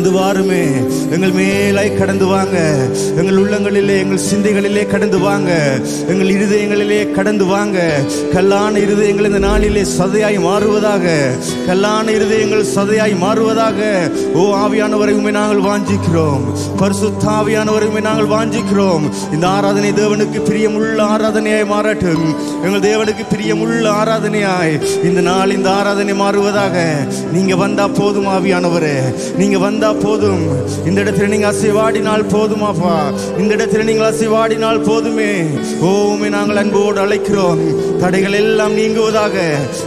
கடந்து வாருமே எங்கள் மேலாய் கடந்து வாங்க. எங்கள் உள்ளங்களிலே எங்கள் சிந்தைகளிலே கடந்து வாங்க. எங்கள் இருதயங்களிலே கடந்து வாங்க. கல்லான இருதயங்கள் இந்த நாளிலே சதையாய் மாறுவதாக. கல்லான இருதயங்கள் சதையாய் மாறுவதாக. ஓ ஆவியானவரை உண்மை நாங்கள் வாஞ்சிக்கிறோம். பரிசுத்த உண்மை நாங்கள் வாஞ்சிக்கிறோம். இந்த ஆராதனை தேவனுக்கு பிரியமுள்ள ஆராதனையாய் மாறட்டும். எங்கள் தேவனுக்கு பிரியமுள்ள ஆராதனையாய். இந்த நாள் இந்த ஆராதனை மாறுவதாக. நீங்க வந்தா போதும் ஆவியானவரே. நீங்க வந்தா போதும். இந்த இடத்துல நீங்க அசைவாடினால் போதுமாப்பா. இந்த இடத்துல நீங்கள் அசைவாடினால் போதுமே. ஓவுமே நாங்கள் அன்போடு அழைக்கிறோம். தடைகள் எல்லாம் நீங்குவதாக.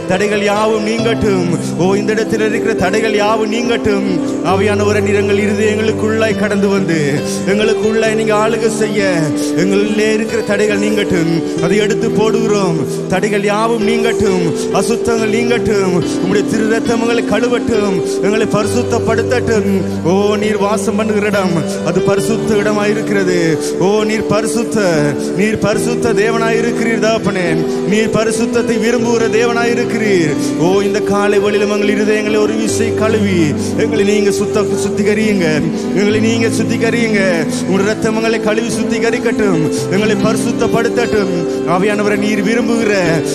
தடைகள் யாவும் நீங்கட்டும். ஓ இந்த இடத்தில் இருக்கிற தடைகள் யாவும் நீங்கட்டும். ஆவியானவரை நிறங்கள் இருந்து எங்களுக்குள்ளாய் கடந்து வந்து எங்களுக்குள்ளாய் நீங்க ஆளுக செய்ய எங்களிலே இருக்கிற தடைகள் நீங்கட்டும். அதை எடுத்து போடுகிறோம். தடைகள் யாவும் நீங்கட்டும். அசுத்தங்கள் நீங்கட்டும். உங்களுடைய திரு ரத்தமங்களை கழுவட்டும். எங்களை பரிசுத்தப்படுத்தட்டும். ஓ நீர் வாசம் பண்ணுகிற இடம் அது பரிசுத்த இடமா இருக்கிறது. ஓ நீர் பரிசுத்த நீர் பரிசுத்த தேவனாய் இருக்கிறீர் தாப்பனே. நீர் பரிசுத்தத்தை விரும்புகிற தேவனாய் இருக்கிறீர். ஓ இந்த காலை வழியில் மேலும் எங்கள் இருதயங்களை ஒரு விசை கழுவி. எங்களை நீங்க சுத்த சுத்திகரியுங்க. எங்களை நீங்க சுத்திகரியுங்க. உங்கள் ரத்தம் எங்களை கழுவி சுத்திகரிக்கட்டும். எங்களை பரிசுத்தப்படுத்தட்டும். அவையானவரை நீர் விரும்புகிற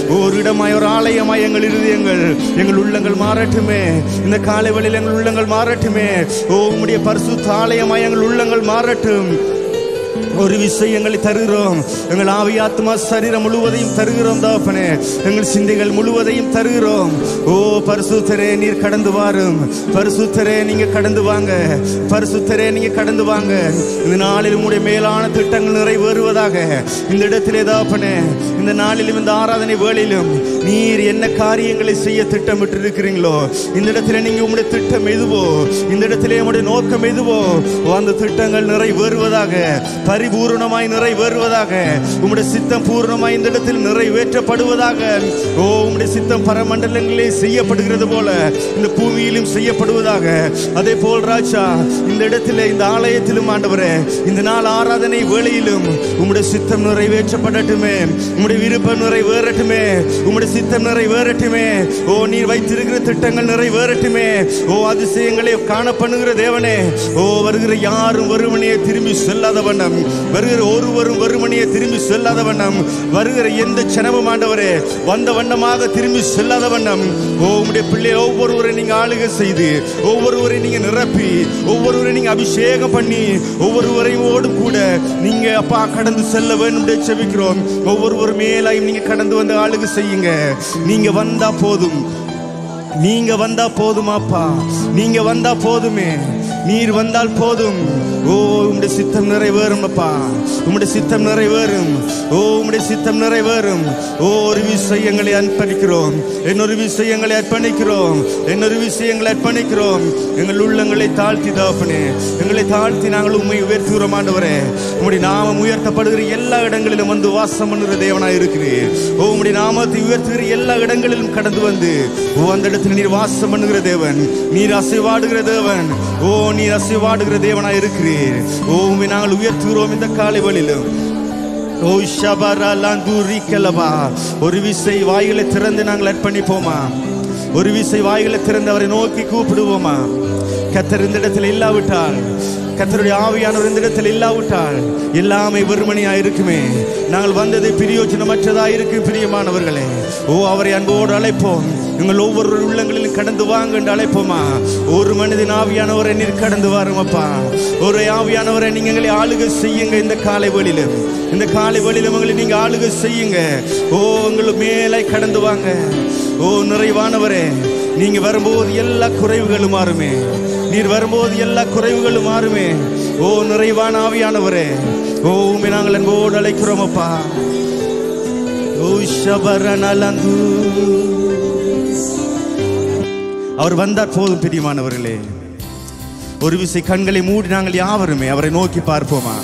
ஒரு இடமாய் ஒரு ஆலயமாய் எங்கள் இருதயங்கள் எங்கள் உள்ளங்கள் மாறட்டுமே. இந்த காலை வழியில் எங்கள் உள்ளங்கள் மாறட்டுமே. ஓ உங்களுடைய பரிசுத்த ஆலயமாய் எங்கள் உள்ளங்கள் மாறட்டும். ஒரு விஷயங்களை தருகிறோம். எங்கள் ஆவியாத்மா சரீரம் முழுவதையும் தருகிறோம் தாப்பனே. எங்கள் சிந்தைகள் முழுவதையும் தருகிறோம். ஓ பரிசுத்தரே நீர் கடந்து வாரும். பரிசுத்தரே நீங்க கடந்து வாங்க. பரிசுத்தரே நீங்க கடந்து வாங்க. இந்த நாளில் உங்களுடைய மேலான திட்டங்கள் நிறைவேறுவதாக. இந்த இடத்திலே தாப்பனே இந்த நாளிலும் இந்த ஆராதனை வேளையிலும் நீர் என்ன காரியங்களை செய்ய திட்டமிட்டு இருக்கிறீங்களோ இந்த இடத்துல நீங்க உங்களுடைய திட்டம் எதுவோ இந்த இடத்திலே உங்களுடைய நோக்கம் எதுவோ அந்த திட்டங்கள் நிறைவேறுவதாக பரிபூரணமாய் நிறைவேறுவதாக உங்களுடைய சித்தம் பூரணமாய் இந்த இடத்தில் நிறைவேற்றப்படுவதாக ஓ உங்களுடைய சித்தம் பரமண்டலங்களிலே செய்யப்படுகிறது போல இந்த பூமியிலும் செய்யப்படுவதாக. அதே போல் ராஜா இந்த இடத்துல இந்த ஆலயத்திலும் ஆண்டவரே இந்த நாள் ஆராதனை வேளையிலும் உங்களுடைய சித்தம் நிறைவேற்றப்படட்டுமே உங்களுடைய விருப்பம் நிறைவேறட்டுமே உங்களுடைய சித்தம் நிறைவேறட்டுமே. ஓ நீர் வைத்திருக்கிற திட்டங்கள் நிறைவேறட்டுமே. ஓ அதிசயங்களை காண பண்ணுகிற தேவனே. ஓ வருகிற யாரும் வறுமனையை திரும்பி செல்லாத வண்ணம். வருகிற ஒருவரும் வருமனையை திரும்பி செல்லாத வண்ணம். வருகிற எந்த சனமும் ஆண்டவரே வந்த வண்ணமாக திரும்பி செல்லாத வண்ணம். ஓ உங்களுடைய பிள்ளை ஒவ்வொருவரை நீங்க ஆளுகை செய்து ஒவ்வொருவரை நீங்க நிரப்பி ஒவ்வொருவரை நீங்க அபிஷேகம் பண்ணி ஒவ்வொருவரையும் ஓடு கூட நீங்க அப்பா கடந்து செல்ல வேண்டும் என்று செபிக்கிறோம் ஒவ்வொருவர் மேலாயும் நீங்க கடந்து வந்து ஆளுகை செய்யுங்க. நீங்க வந்தா போதும். நீங்க வந்தா போதுமாப்பா நீங்க வந்தா போதுமே. நீர் வந்தால் போதும். ஓ உம்முடைய சித்தம் நிறைவேறும் அப்பா. உம்முடைய சித்தம் நிறைவேறும். ஓ உம்முடைய சித்தம் நிறைவேறும். ஓ ஒரு விஷயங்களை அர்ப்பணிக்கிறோம். இன்னொரு விஷயங்களை அர்ப்பணிக்கிறோம். இன்னொரு விஷயங்களை அர்ப்பணிக்கிறோம். எங்கள் உள்ளங்களை தாழ்த்தி தாப்பனே எங்களை தாழ்த்தி நாங்கள் உண்மை உயர்த்துகிறோம் ஆண்டவரே உம்முடைய நாமம் உயர்த்தப்படுகிற எல்லா இடங்களிலும் வந்து வாசம் பண்ணுகிற தேவனாக இருக்கிறீர். ஓ உம்முடைய நாமத்தை உயர்த்துகிற எல்லா இடங்களிலும் கடந்து வந்து ஓ அந்த இடத்துல நீர் வாசம் பண்ணுகிற தேவன். நீர் அசைவாடுகிற தேவன். ஓ நீர் அசைவாடுகிற தேவனா இருக்கிறீர். ஓ நாங்கள் உயர்த்துகிறோம் இந்த காலை வழியிலும். ஓ ஷபரா லாந்தூரி கலபா ஒரு விசை வாய்களை திறந்து நாங்கள் அர்ப்பணிப்போமா? ஒரு விசை வாய்களை திறந்து அவரை நோக்கி கூப்பிடுவோமா? கத்தர் இந்த இடத்தில் இல்லாவிட்டால் கத்தருடைய ஆவியானவர் இந்த இடத்தில் இல்லாவிட்டால் எல்லாமே வெறுமணியா இருக்குமே. நாங்கள் வந்தது பிரியோஜனமற்றதா இருக்கும் பிரியமானவர்களே. ஓ அவரை அன்போடு அழைப்போம். எங்கள் ஒவ்வொரு உள்ளங்களிலும் கடந்து வாங்க என்று அழைப்போமா? ஒரு மனிதன் ஆவியானவரை நீர் கடந்து வாருமப்பா ஒரு ஆவியானவரை நீங்க எங்களை ஆளுகை செய்யுங்க இந்த காலை வழியிலும். இந்த காலை வழியிலும் எங்களை நீங்க ஆளுகை செய்யுங்க. ஓ உங்களை மேலே கடந்து வாங்க. ஓ நிறைவானவரே நீங்க வரும்போது எல்லா குறைவுகளும் மாறுமே. நீர் வரும்போது எல்லா குறைவுகளும் மாறுமே. ஓ நிறைவான ஆவியானவரே ஓ உண்மை நாங்கள் அன்போடு அழைக்கிறோமப்பா ஓ ஷபரணலந்து அவர் வந்தார் போதும் பிரியமானவர்களே. ஒரு விசை கண்களை மூடி நாங்கள் யாவருமே அவரை நோக்கி பார்ப்போமா?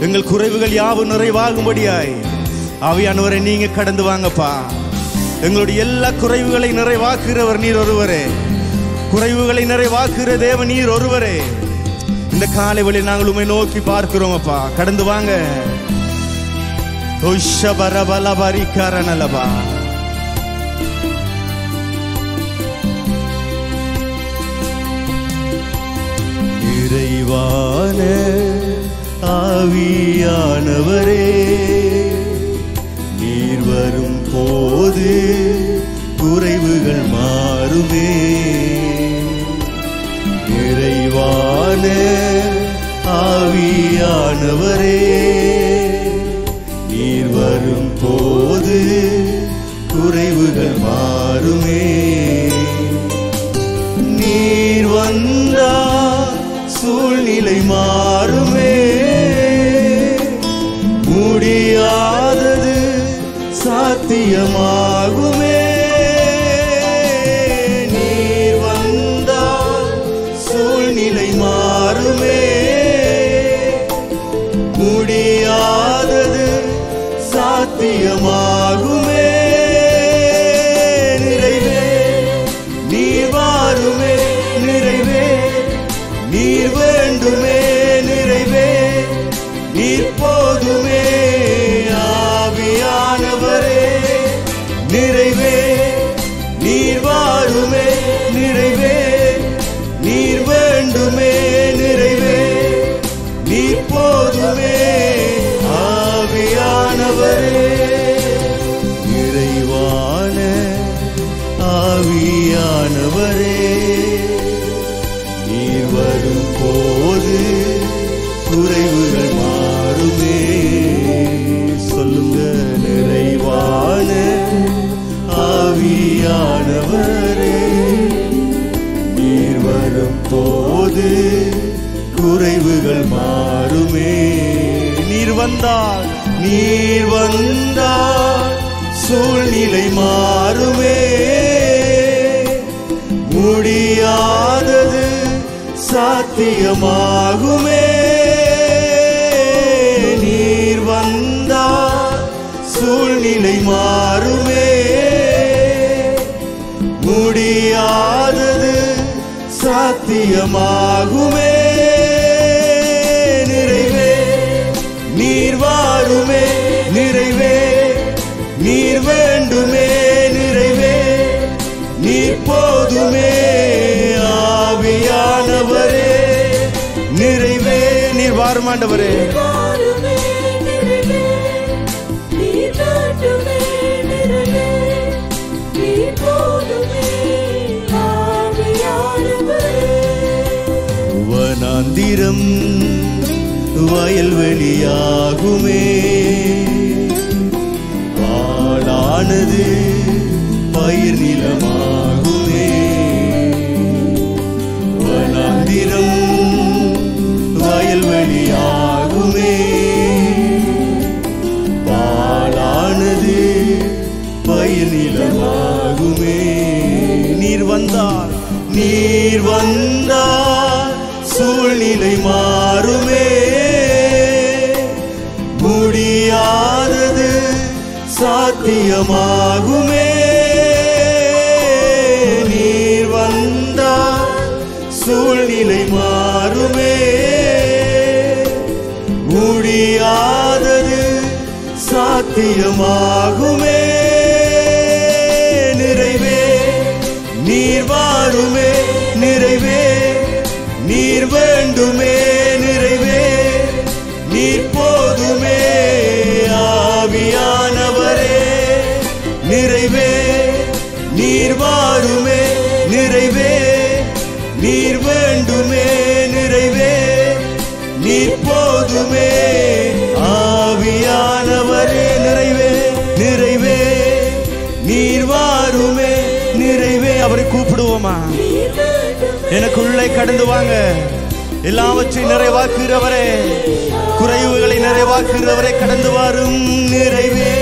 எங்கள் குறைவுகள் யாவும் நிறைவாகும்படியாய். அவையானவரை நீங்க கடந்து வாங்கப்பா. எங்களுடைய எல்லா குறைவுகளை நிறைவாக்குகிறவர் நீர் ஒருவரே. குறைவுகளை நிறைவாக்குகிற தேவ நீர் ஒருவரே. இந்த காலை வழி நாங்கள் உண்மை நோக்கி பார்க்கிறோம் அப்பா கடந்து வாங்க. உஷபரபலபரிகரணலபா. ஆவியானவரே நீர் வரும் போது குறைவுகள் மாறுமே நிறைவான ஆவியானவரே நீர் வரும் போது குறைவுகள் மாறுமே நீர் வந்தால் நிலை மாறுமே. முடியாதது சாத்தியமா? வந்தால் நீர் வந்தால் சூழ்நிலை மாறுமே. முடியாதது சாத்தியமாகுமே. நீர் வந்தால் சூழ்நிலை மாறுமே. முடியாதது சாத்தியமாகுமே. போதுமே ஆவியானவரே வனாந்திரம் வயல்வெளியாகுமே பாடானது பயிர் நிலமாகுமே. வனாந்திரம் பயிர் நீர் வந்தார் நீர் வந்தார் சூழ்நிலை மாறுமே. முடியாதது சாத்தியமாகுமே. நீர் வந்தார் சூழ்நிலை மாறுமே. முடியாதது சாத்தியமாகுமே. போதுமே நிறைவே நீர் போதுமே ஆவியானவரே. நிறைவே நீர் வாருமே நிறைவே. நீர் வேண்டுமே நிறைவே. நீர் போதுமே ஆவியானவரே. நிறைவே நிறைவே. நீர் வாருமே நிறைவே. அவரை கூப்பிடுவோமா? எனக்கு உள்ளே எனக்குள்ளே கடந்து வாங்க. எல்லாவற்றையும் நிறைவாக்குகிறவரே குறைவுகளை நிறைவாக்குகிறவரே கடந்து வாரும் நிறைவே.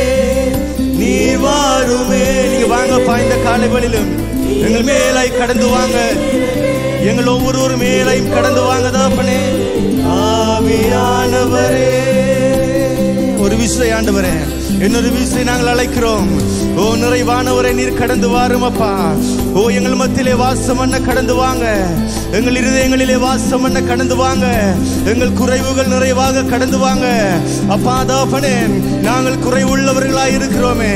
நீ வாருமே. நீங்க வாங்க பாய்ந்த காலைகளிலும் எங்கள் மேலாய் கடந்து வாங்க. எங்கள் ஒவ்வொரு மேலையும் கடந்து வாங்க தாப்பனே ஆவியானவரே. ஒரு விஷயம் ஆண்டவரே. இன்னொரு வீசை நாங்கள் அழைக்கிறோம். ஓ நிறைவானவரை நீர் கடந்து வாரும் அப்பா. ஓ எங்கள் மத்தியிலே வாசம் பண்ண கடந்து வாங்க. எங்கள் இருதயங்களிலே வாசம் பண்ண கடந்து வாங்க. எங்கள் குறைவுகள் நிறைவாக கடந்து வாங்க. அப்பா தாபனே நாங்கள் குறைவுள்ளவர்களாய் இருக்கிறோமே.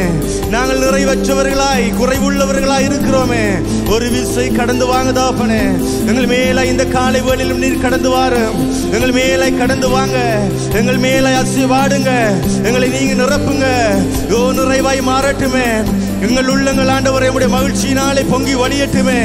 நாங்கள் நிறைவற்றவர்களாய் குறைவுள்ளவர்களாய் இருக்கிறோமே. ஒரு விசை கடந்து வாங்க தாபனே எங்கள் மேலே இந்த காலை வேளையிலும் நீர் கடந்து வாரும். எங்கள் மேலே கடந்து வாங்க. எங்கள் மேலே அசிவாடுங்க. எங்களை நீங்க நிரப்புங்க. ஓ நிறைவாய் மாறட்டுமே. எங்கள் உள்ளங்கள் ஆண்டவரை உடைய மகிழ்ச்சியினாலே பொங்கி வழியட்டுமே.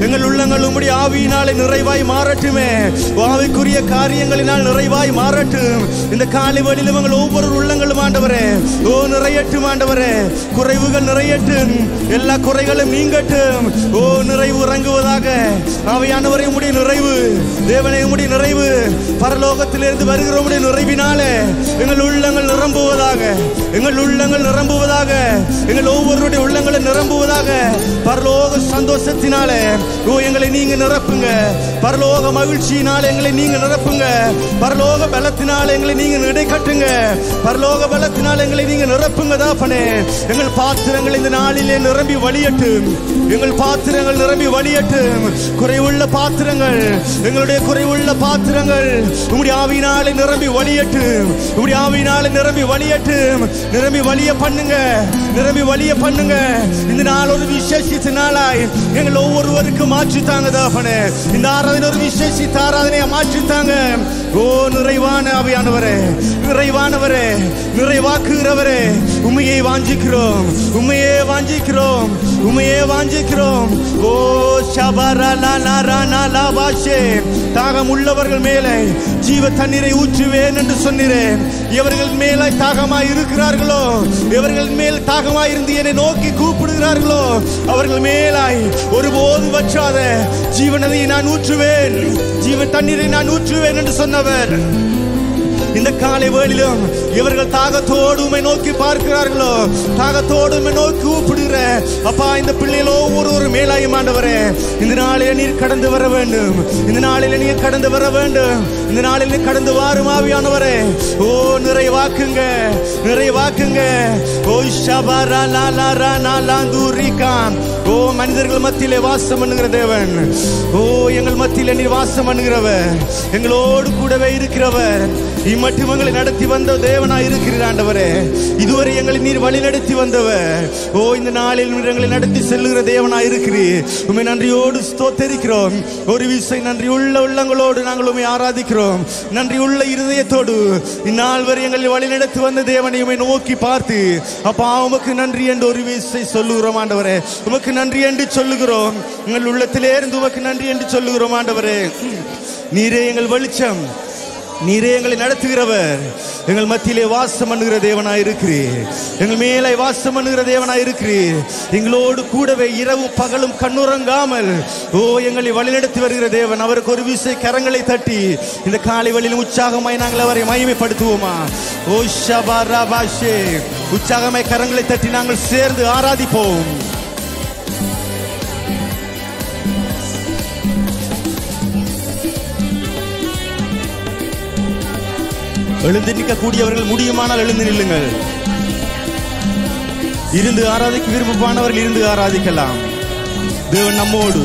எங்கள் உள்ளங்கள் உம்முடைய ஆவியினாலே நிறைவாய் மாறட்டுமே. ஆவிக்குரிய காரியங்களினால் நிறைவாய் மாறட்டும். இந்த காலை வழியிலும் எங்கள் ஒவ்வொரு உள்ளங்களும் ஆண்டவரே ஓ நிறையட்டும் ஆண்டவரே. குறைவுகள் நிறையட்டும். எல்லா குறைகளும் நீங்கட்டும். ஓ நிறைவு இறங்குவதாக. ஆவியானவரை உடைய நிறைவு. தேவனை உடைய நிறைவு. பரலோகத்திலிருந்து வருகிற உம்முடைய நிறைவினாலே எங்கள் உள்ளங்கள் நிரம்புவதாக. எங்கள் உள்ளங்கள் நிரம்புவதாக. எங்கள் ஒவ்வொருடைய உள்ளங்களை நிரம்புவதாக பரலோக சந்தோஷத்தினாலே ஓ எங்களை நீங்க நிரப்புங்க. பரலோக மகிழ்ச்சியினால் எங்களை நீங்க நிரப்புங்க. பரலோக பலத்தினால் எங்களை நீங்க நடை கட்டுங்க. பரலோக பலத்தினால் எங்களை நீங்க நிரப்புங்க தாப்பனே. எங்கள் பாத்திரங்கள் இந்த நாளிலே நிரம்பி வழியட்டும். எங்கள் பாத்திரங்கள் நிரம்பி வழியட்டும். குறைவுள்ள பாத்திரங்கள் எங்களுடைய குறைவுள்ள பாத்திரங்கள் உங்களுடைய ஆவியினாலே நிரம்பி வழியட்டும். உங்களுடைய ஆவியினாலே நிரம்பி வழியட்டும். நிரம்பி வழிய பண்ணுங்க. நிரம்பி வழிய பண்ணுங்க. இந்த நாள் ஒரு விசேஷித்த நாளாய் எங்கள் ஒவ்வொருவருக்கும் மாற்றித்தாங்க தாப்பனே. இந்த ஆராதனை ஒரு விசேஷித்த ஆராதனையை மாற்றித்தாங்க. ஓ நிறைவான ஆவியானவரே. நிறைவானவரே நிறைவாக்குகிறவரே உண்மையை வாஞ்சிக்கிறோம் உண்மையே வாஞ்சிக்கிறோம் உண்மையே வாஞ்சிக்கிறோம். ஓ ஷபரா லா லா ரா நா லா பாஷே தாகம் உள்ளவர்கள் மேலே ஜீவ தண்ணீரை ஊற்றுவேன் என்று சொன்னீரேன். இவர்கள் மேலே தாகமாய் இருக்கிறார்களோ இவர்கள் மேல் தாகமாய் இருந்து என்னை நோக்கி கூப்பிடுகிறார்களோ அவர்கள் மேலாய் ஒருபோது வற்றாத ஜீவனதை நான் ஊற்றுவேன் ஜீவ தண்ணீரை நான் ஊற்றுவேன் என்று சொன்னவர். இந்த காலை வேளிலும் இவர்கள் தாகத்தோடு உண்மை நோக்கி பார்க்கிறார்களோ? தாகத்தோடு உண்மை நோக்கி கூப்பிடுகிற அப்பா இந்த பிள்ளைகளோ ஒவ்வொரு மேலாயும் ஆண்டவரே. இந்த நாளில் நீர் கடந்து வர வேண்டும். இந்த நாளில் நீர் கடந்து வர வேண்டும். இந்த நாளில் நீர் கடந்து வாரும் ஆவியானவரே. ஓ நிறைவாக்குங்க நிறைவாக்குங்க ஓ ஷபரா லா லா ரா லா லா ஓ மனிதர்கள் மத்தியிலே வாசம் பண்ணுகிற தேவன். ஓ எங்கள் மத்தியில நீர் வாசம் பண்ணுகிறவர். எங்களோடு கூடவே இருக்கிறவர். இம்மட்டும் எங்களை நடத்தி வந்த தேவனா இருக்கிற ஆண்டவரே. இதுவரை எங்களை நீர் வழி நடத்தி வந்தவர். ஓ இந்த நாளில் எங்களை நடத்தி செல்லுகிற தேவனா இருக்கிறீர். உண்மை நன்றியோடு ஸ்தோத்தரிக்கிறோம். ஒரு விசை நன்றி உள்ள உள்ளங்களோடு நாங்கள் உண்மை ஆராதிக்கிறோம். நன்றி உள்ள இருதயத்தோடு இந்நாள் வரை எங்களை வழி நடத்தி வந்த தேவனை உண்மை நோக்கி பார்த்து அப்பா உமக்கு நன்றி என்று ஒரு விசை சொல்லுகிறோம் ஆண்டவரே. உமக்கு நன்றி என்று சொல்லுகிறோம். எங்கள் உள்ளத்திலே இருந்து உமக்கு நன்றி என்று சொல்லுகிறோம் ஆண்டவரே. நீரே எங்கள் வெளிச்சம். நீரே எங்களை நடத்துகிறவர். எங்கள் மத்தியிலே வாசம் பண்ணுகிற தேவனாய் இருக்கிறீர் எங்கள் மேலே வாசம் பண்ணுகிற தேவனாய் இருக்கிறீர் எங்களோடு கூடவே இரவு பகலும் கண்ணுறங்காமல் ஓ எங்களை வழிநடத்தி வருகிற தேவன் அவருக்கு ஒரு விசை கரங்களை தட்டி இந்த காலை வழியில் உற்சாகமாய் நாங்கள் அவரை மகிமைப்படுத்துவோமா? ஓ ஷபா உற்சாகமாய் கரங்களை தட்டி நாங்கள் சேர்ந்து ஆராதிப்போம். எழுந்து நிற்கக்கூடியவர்கள் முடியுமானால் எழுந்து நில்லுங்கள். இருந்து ஆராதிக்க விருப்பமானவர்கள் இருந்து ஆராதிக்கலாம். தேவன் நம்மோடு.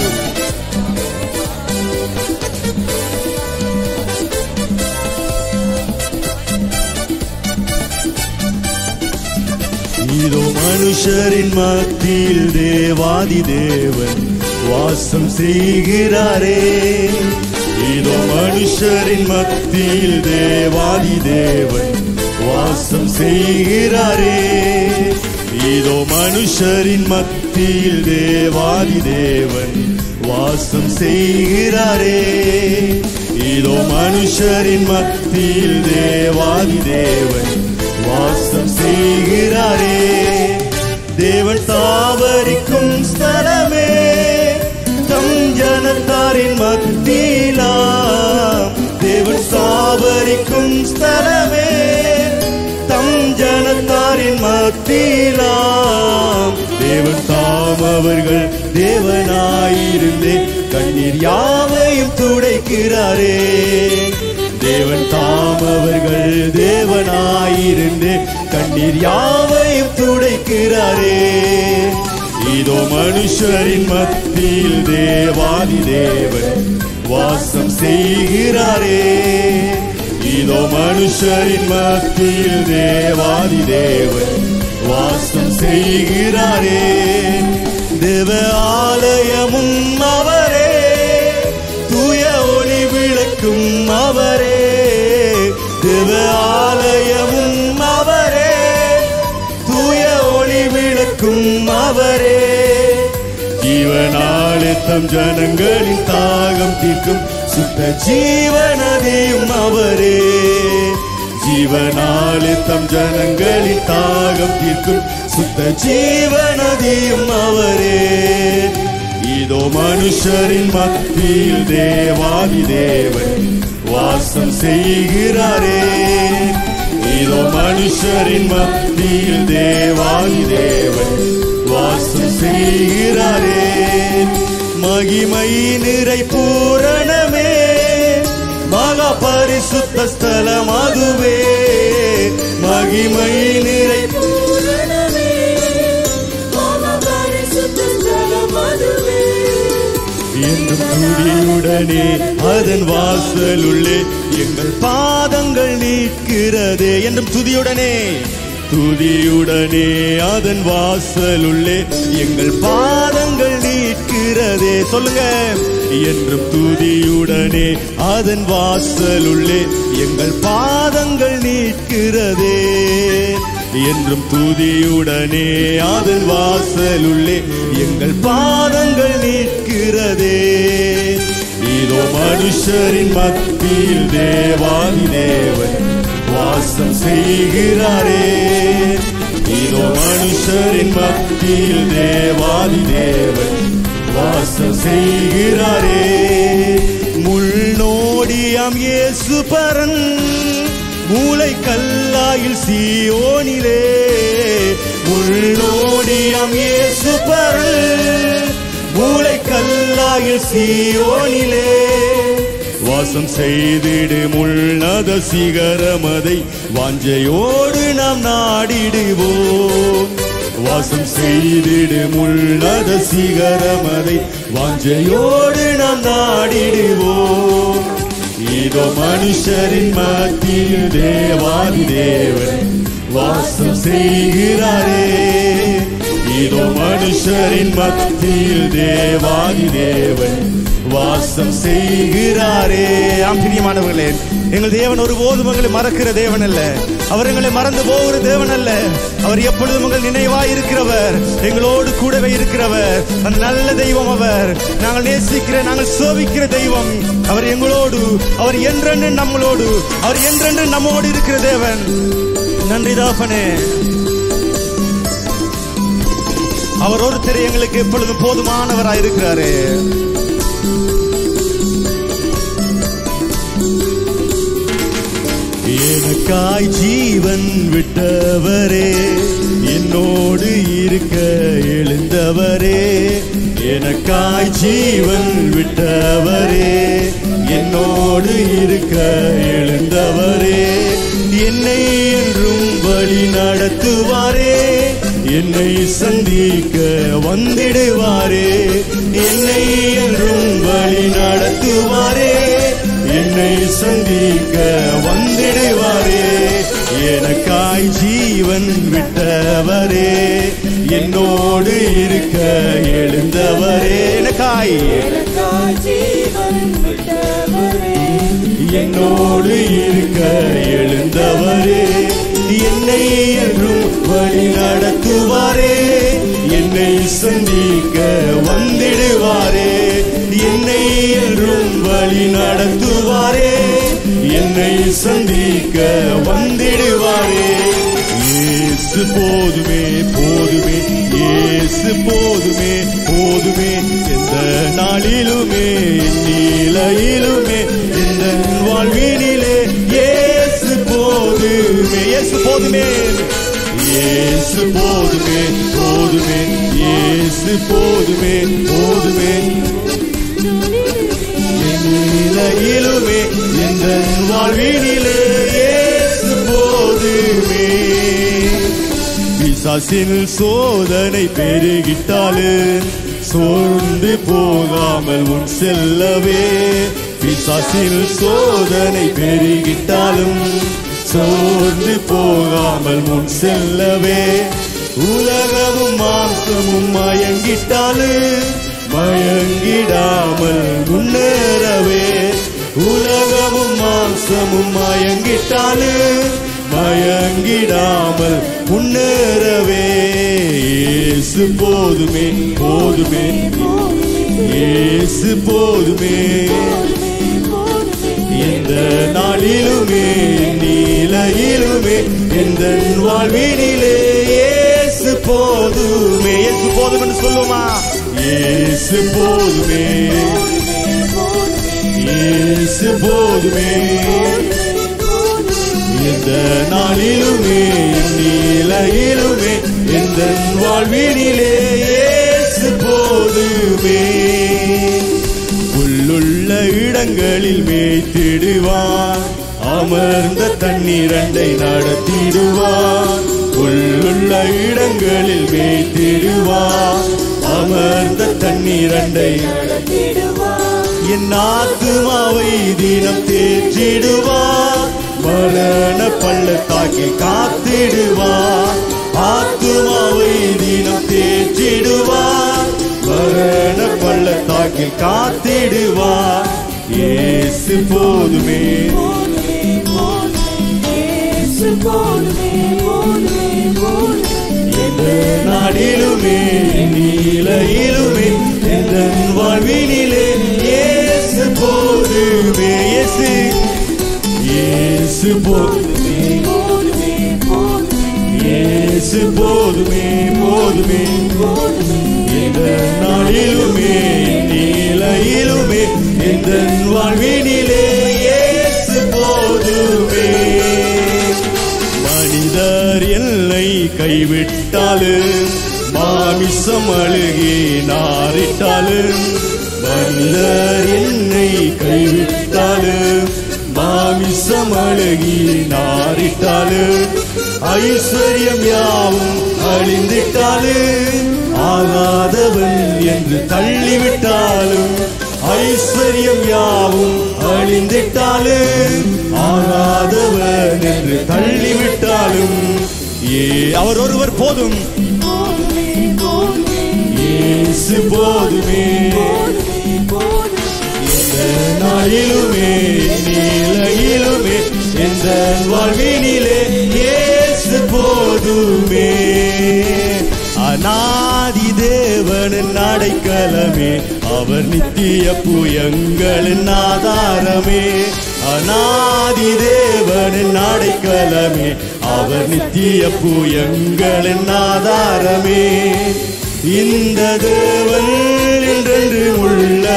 இதோ மனுஷரின் மத்தியில் தேவாதி தேவன் வாசம் செய்கிறாரே. இதோ மனுஷரின் மத்தியில் தேவாதி தேவன் வாசம் செய்கிறாரே. இதோ மனுஷரின் மத்தியில் தேவாதி தேவன் வாசம் செய்கிறாரே. இதோ மனுஷரின் மத்தியில் தேவாதி தேவன் வாசம் செய்கிறாரே. தேவன் தாவரிக்கும் ஸ்தலம் ஜனத்தாரின் மத்தியிலாம் தேவன் சாவரிக்கும் ஸ்தலமே. தம் ஜனத்தாரின் மத்தியிலாம் தேவன் தாம் அவர்கள் தேவனாயிருந்தே. கண்ணீர் யாவையும் துடைக்கிறாரே. தேவன் தாம் அவர்கள் தேவனாயிருந்தே. கண்ணீர் யாவையும் துடைக்கிறாரே. இதோ மனுஷரின் மத்தியில் தேவாதி தேவன் வாசம் செய்கிறாரே. இதோ மனுஷரின் மத்தியில் தேவாதி தேவன் வாசம் செய்கிறாரே. தம் ஜனங்களின் தாகம் தீர்க்கும் சுத்த ஜீவனதியும் அவரே. ஜீவனாலே தம் ஜனங்களின் தாகம் தீர்க்கும் சுத்த ஜீவனதியும் அவரே. இதோ மனுஷரின் மத்தியில் தேவாதி தேவன் வாசம் செய்கிறாரே. இதோ மனுஷரின் மத்தியில் தேவாதி தேவன் வாசம் செய்கிறாரே. மகிமை நிறை பூரணமே. மகா பரிசுத்த ஸ்தலம் அதுவே. மகிமை நிறை பூரணமே. மகா பரிசுத்த ஸ்தலம் என்றும் துதியுடனே அதன் வாசலுள்ளே எங்கள் பாதங்கள் நீக்கிறதே என்றும் துதியுடனே. துதியுடனே அதன் வாசல் உள்ளே எங்கள் பாத நீக்கிறதே சொல்லுங்க. என்றும் துதியுடனே அதன் வாசலுள்ளே எங்கள் பாதங்கள் நீட்கிறதே. என்றும் துதியுடனே அதன் வாசலுள்ளே எங்கள் பாதங்கள் நிற்கிறதே இதோ மனுஷரின் மத்தியில் தேவாதி தேவன் வாசம் செய்கிறாரே. இதோ மனுஷரின் மத்தியில் தேவாதி தேவன் வாசம் செய்கிறாரே. முள்நோடியாம் இயேசு பரன் மூளை கல்லாயில் சியோனிலே. முள்ளோடியாம் இயேசு பரன் மூளை கல்லாயில் சியோனிலே. வாசம் செய்திடு முள்ளத சிகரமதை வாஞ்சையோடு நாம் நாடிடுவோம். வாசம் செய்திடு முள்ளத சிகரமதை வாஞ்சையோடு நாம் நாடிடுவோம். இதோ மனுஷரின் மத்தியில் தேவாதி தேவன் வாசம் செய்கிறாரே. இதோ மனுஷரின் மத்தியில் தேவாதி தேவன் வாசம் செய்கிறாரே. ஆம் பிரியமானவர்களே எங்கள் தேவன் ஒருபோதும் எங்களை மறக்கிற தேவன் அல்ல அவர் எங்களை மறந்து போகிற தேவன் அல்ல அவர் எப்பொழுதும் உங்கள் நினைவாய் இருக்கிறவர். எங்களோடு கூடவே இருக்கிறவர். அந்த நல்ல தெய்வம் அவர். நாங்கள் நேசிக்கிற நாங்கள் சோபிக்கிற தெய்வம். அவர் எங்களோடு அவர் என்றென்று நம்மளோடு அவர் என்றென்று நம்மோடு இருக்கிற தேவன். நன்றி தாப்பனே. அவர் ஒருத்தர் எங்களுக்கு எப்பொழுதும் போதுமானவராயிருக்கிறாரு எனக்காய் ஜீவன் விட்டவரே என்னோடு இருக்க எழுந்தவரே எனக்காய் ஜீவன் விட்டவரே என்னோடு இருக்க எழுந்தவரே என்னை என்றும் வழி நடத்துவாரே என்னை சந்திக்க வந்திடுவாரே என்னை என்றும் வழி நடத்துவாரே. என்னை சந்திக்க வந்திடுவாரே. எனக்காய் ஜீவன் விட்டவரே. என்னோடு இருக்க எழுந்தவரே. எனக்காய் என்னோடு இருக்க எழுந்தவரே. என்னை என்றும் வழி நடத்துவாரே. என்னை சந்திக்க என்னை என்றும் வழி நடத்துவாரே. என்னை சந்திக்க வந்திடுவாரே. இயேசு போதுமே போதுமே இயேசு போதுமே போதுமே. எந்த நாளிலுமே நீலையிலுமே எந்த வாழ்வினிலே இயேசு போதுமே இயேசு போதுமே. இயேசு போதுமே போதுமே இயேசு போதுமே போதுமே. நிலையிலுமே எங்கள் வாழ்வினிலே போதுமே. பிசாசில் சோதனை பெருகிட்டாலே சோர்ந்து போகாமல் உன் செல்லவே. பிசாசில் சோதனை பெருகிட்டாலும் சோர்ந்து போகாமல் முன் செல்லவே. உலகமும் மாற்றமும் மயங்கிட்டாலே மயங்கிடாமல் முன்னேறவே. உலகமும் மாம்சமும் மயங்கிட்டாலே மயங்கிடாமல் முன்னேறவே. இயேசு போதுமே போதுமே. இயேசு போதுமே. எந்த நாளிலுமே நீலையிலுமே எந்த வாழ்வினிலே இயேசு போதுமே. இயேசு போதும் என்று சொல்லுமா? இயேசு போதுமே இயேசு போதுமே எந்த நாளிலுமே நிலையிலுமே எந்த வாழ்வினிலே இயேசு போதுமே உள்ளுள்ள இடங்களில் மேய்த்திடுவார். அமர்ந்த தண்ணீரண்டை நடத்திடுவார். உள்ளுள்ள இடங்களில் மேய்த்திடுவார். அமர்ந்த தண்ணீரண்டை என் ஆத்துமாவை தினம் தேற்றிடுவார். மரண பள்ளத்தாக்கில் காத்திடுவார். ஆத்துமாவை தினம் தேற்றிடுவார். மரண பள்ளத்தாக்கில் காத்திடுவார். இயேசு போதுமே. எந்த நாடிலுமே நீலையிலுமே எந்த வாழ்வினிலே இயேசு போதுமே இயேசு. இயேசு போதுமே இயேசு போதுமே போதுமே. எந்த நாடிலுமே நீலையிலுமே எந்த வாழ்வினிலே மனிதர் என்னை கைவிட்டாலும் மாமிசம் அழுகி நாரிட்டாலும் மனிதர் என்னை கைவிட்டாலும் மாமிசம் அழுகி நாரிட்டாலும் ஐஸ்வர்யம் யாவும் அழிந்திட்டாலும் ஆகாதவன் என்று தள்ளிவிட்டாலும் ஐஸ்வர்யம் யாவும் அழிந்திட்டாலும் ஆகாதவன் என்று தள்ளிவிட்டாலும் ஏ அவர் ஒருவர் போதும். இயேசு போதுமே. இந்த நாளிலுமே நீலையிலுமே எந்த வாழ்வினிலே இயேசு போதுமே. அநாத தேவனின் அடைக்கலமே அவர் நித்திய புயங்களின் ஆதாரமே. அநாதி தேவனின் அடைக்கலமே அவர் நித்திய புயங்களின் ஆதாரமே. இந்த தேவன் என்றென்று உள்ள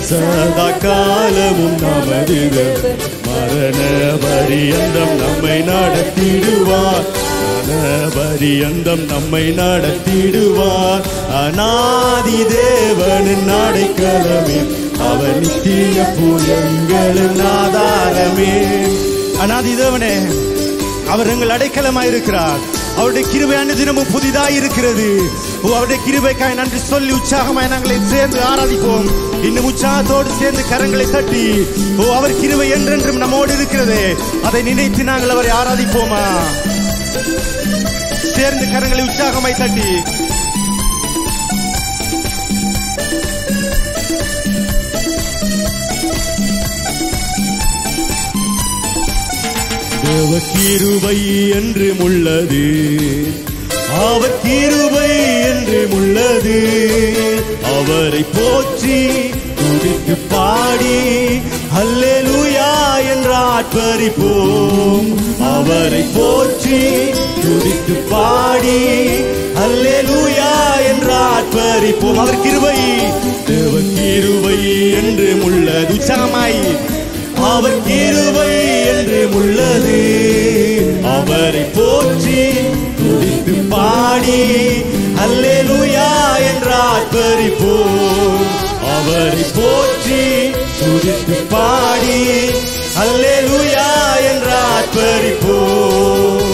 சதா காலமும் நமது தேவன். மரண பரியந்தம் நம்மை நடத்திடுவார். மரண பரியந்தம் நம்மை நடத்திடுவார். அநாதி தேவனின் நாடைக்கலமே அவர் நித்திய புயங்களின் ஆதாரமே. அநாதி தேவனே அவர் எங்கள் அடைக்கலமாயிருக்கிறார் அவருடைய கிருபை அனுதினமும் புதிதாய் இருக்கிறது. ஓ அவருடைய கிருபைக்காய் நன்றி சொல்லி உற்சாகமாய் நாங்களை சேர்ந்து ஆராதிப்போம். இன்னும் உற்சாகத்தோடு சேர்ந்து கரங்களை தட்டி ஓ அவர் கிருவை என்றென்றும் நம்மோடு இருக்கிறது. அதை நினைத்து நாங்கள் அவரை ஆராதிப்போமா? சேர்ந்து கரங்களை உற்சாகமாய் தட்டி தேவ கிருவை என்று உள்ளது. அவர் கிருபை என்று உள்ளது அவரை போற்றி துதித்து பாடி அல்லேலூயா என்று ஆட்பரிப்போம் அவரை போற்றி துதித்து பாடி அல்லேலூயா என்று ஆட்பரிப்போம். அவர் கிருபை தேவ கிருபை என்று உள்ளது உற்சாகமாய். அவர் கிருவை என்று உள்ளது. அவரை போற்றி துடித்து பாடி அல்லேலூயா என்று ஆர்ப்பரிப்போம் அவரை போற்றி துடித்து பாடி அல்லேலூயா என்று ஆர்ப்பரிப்போம்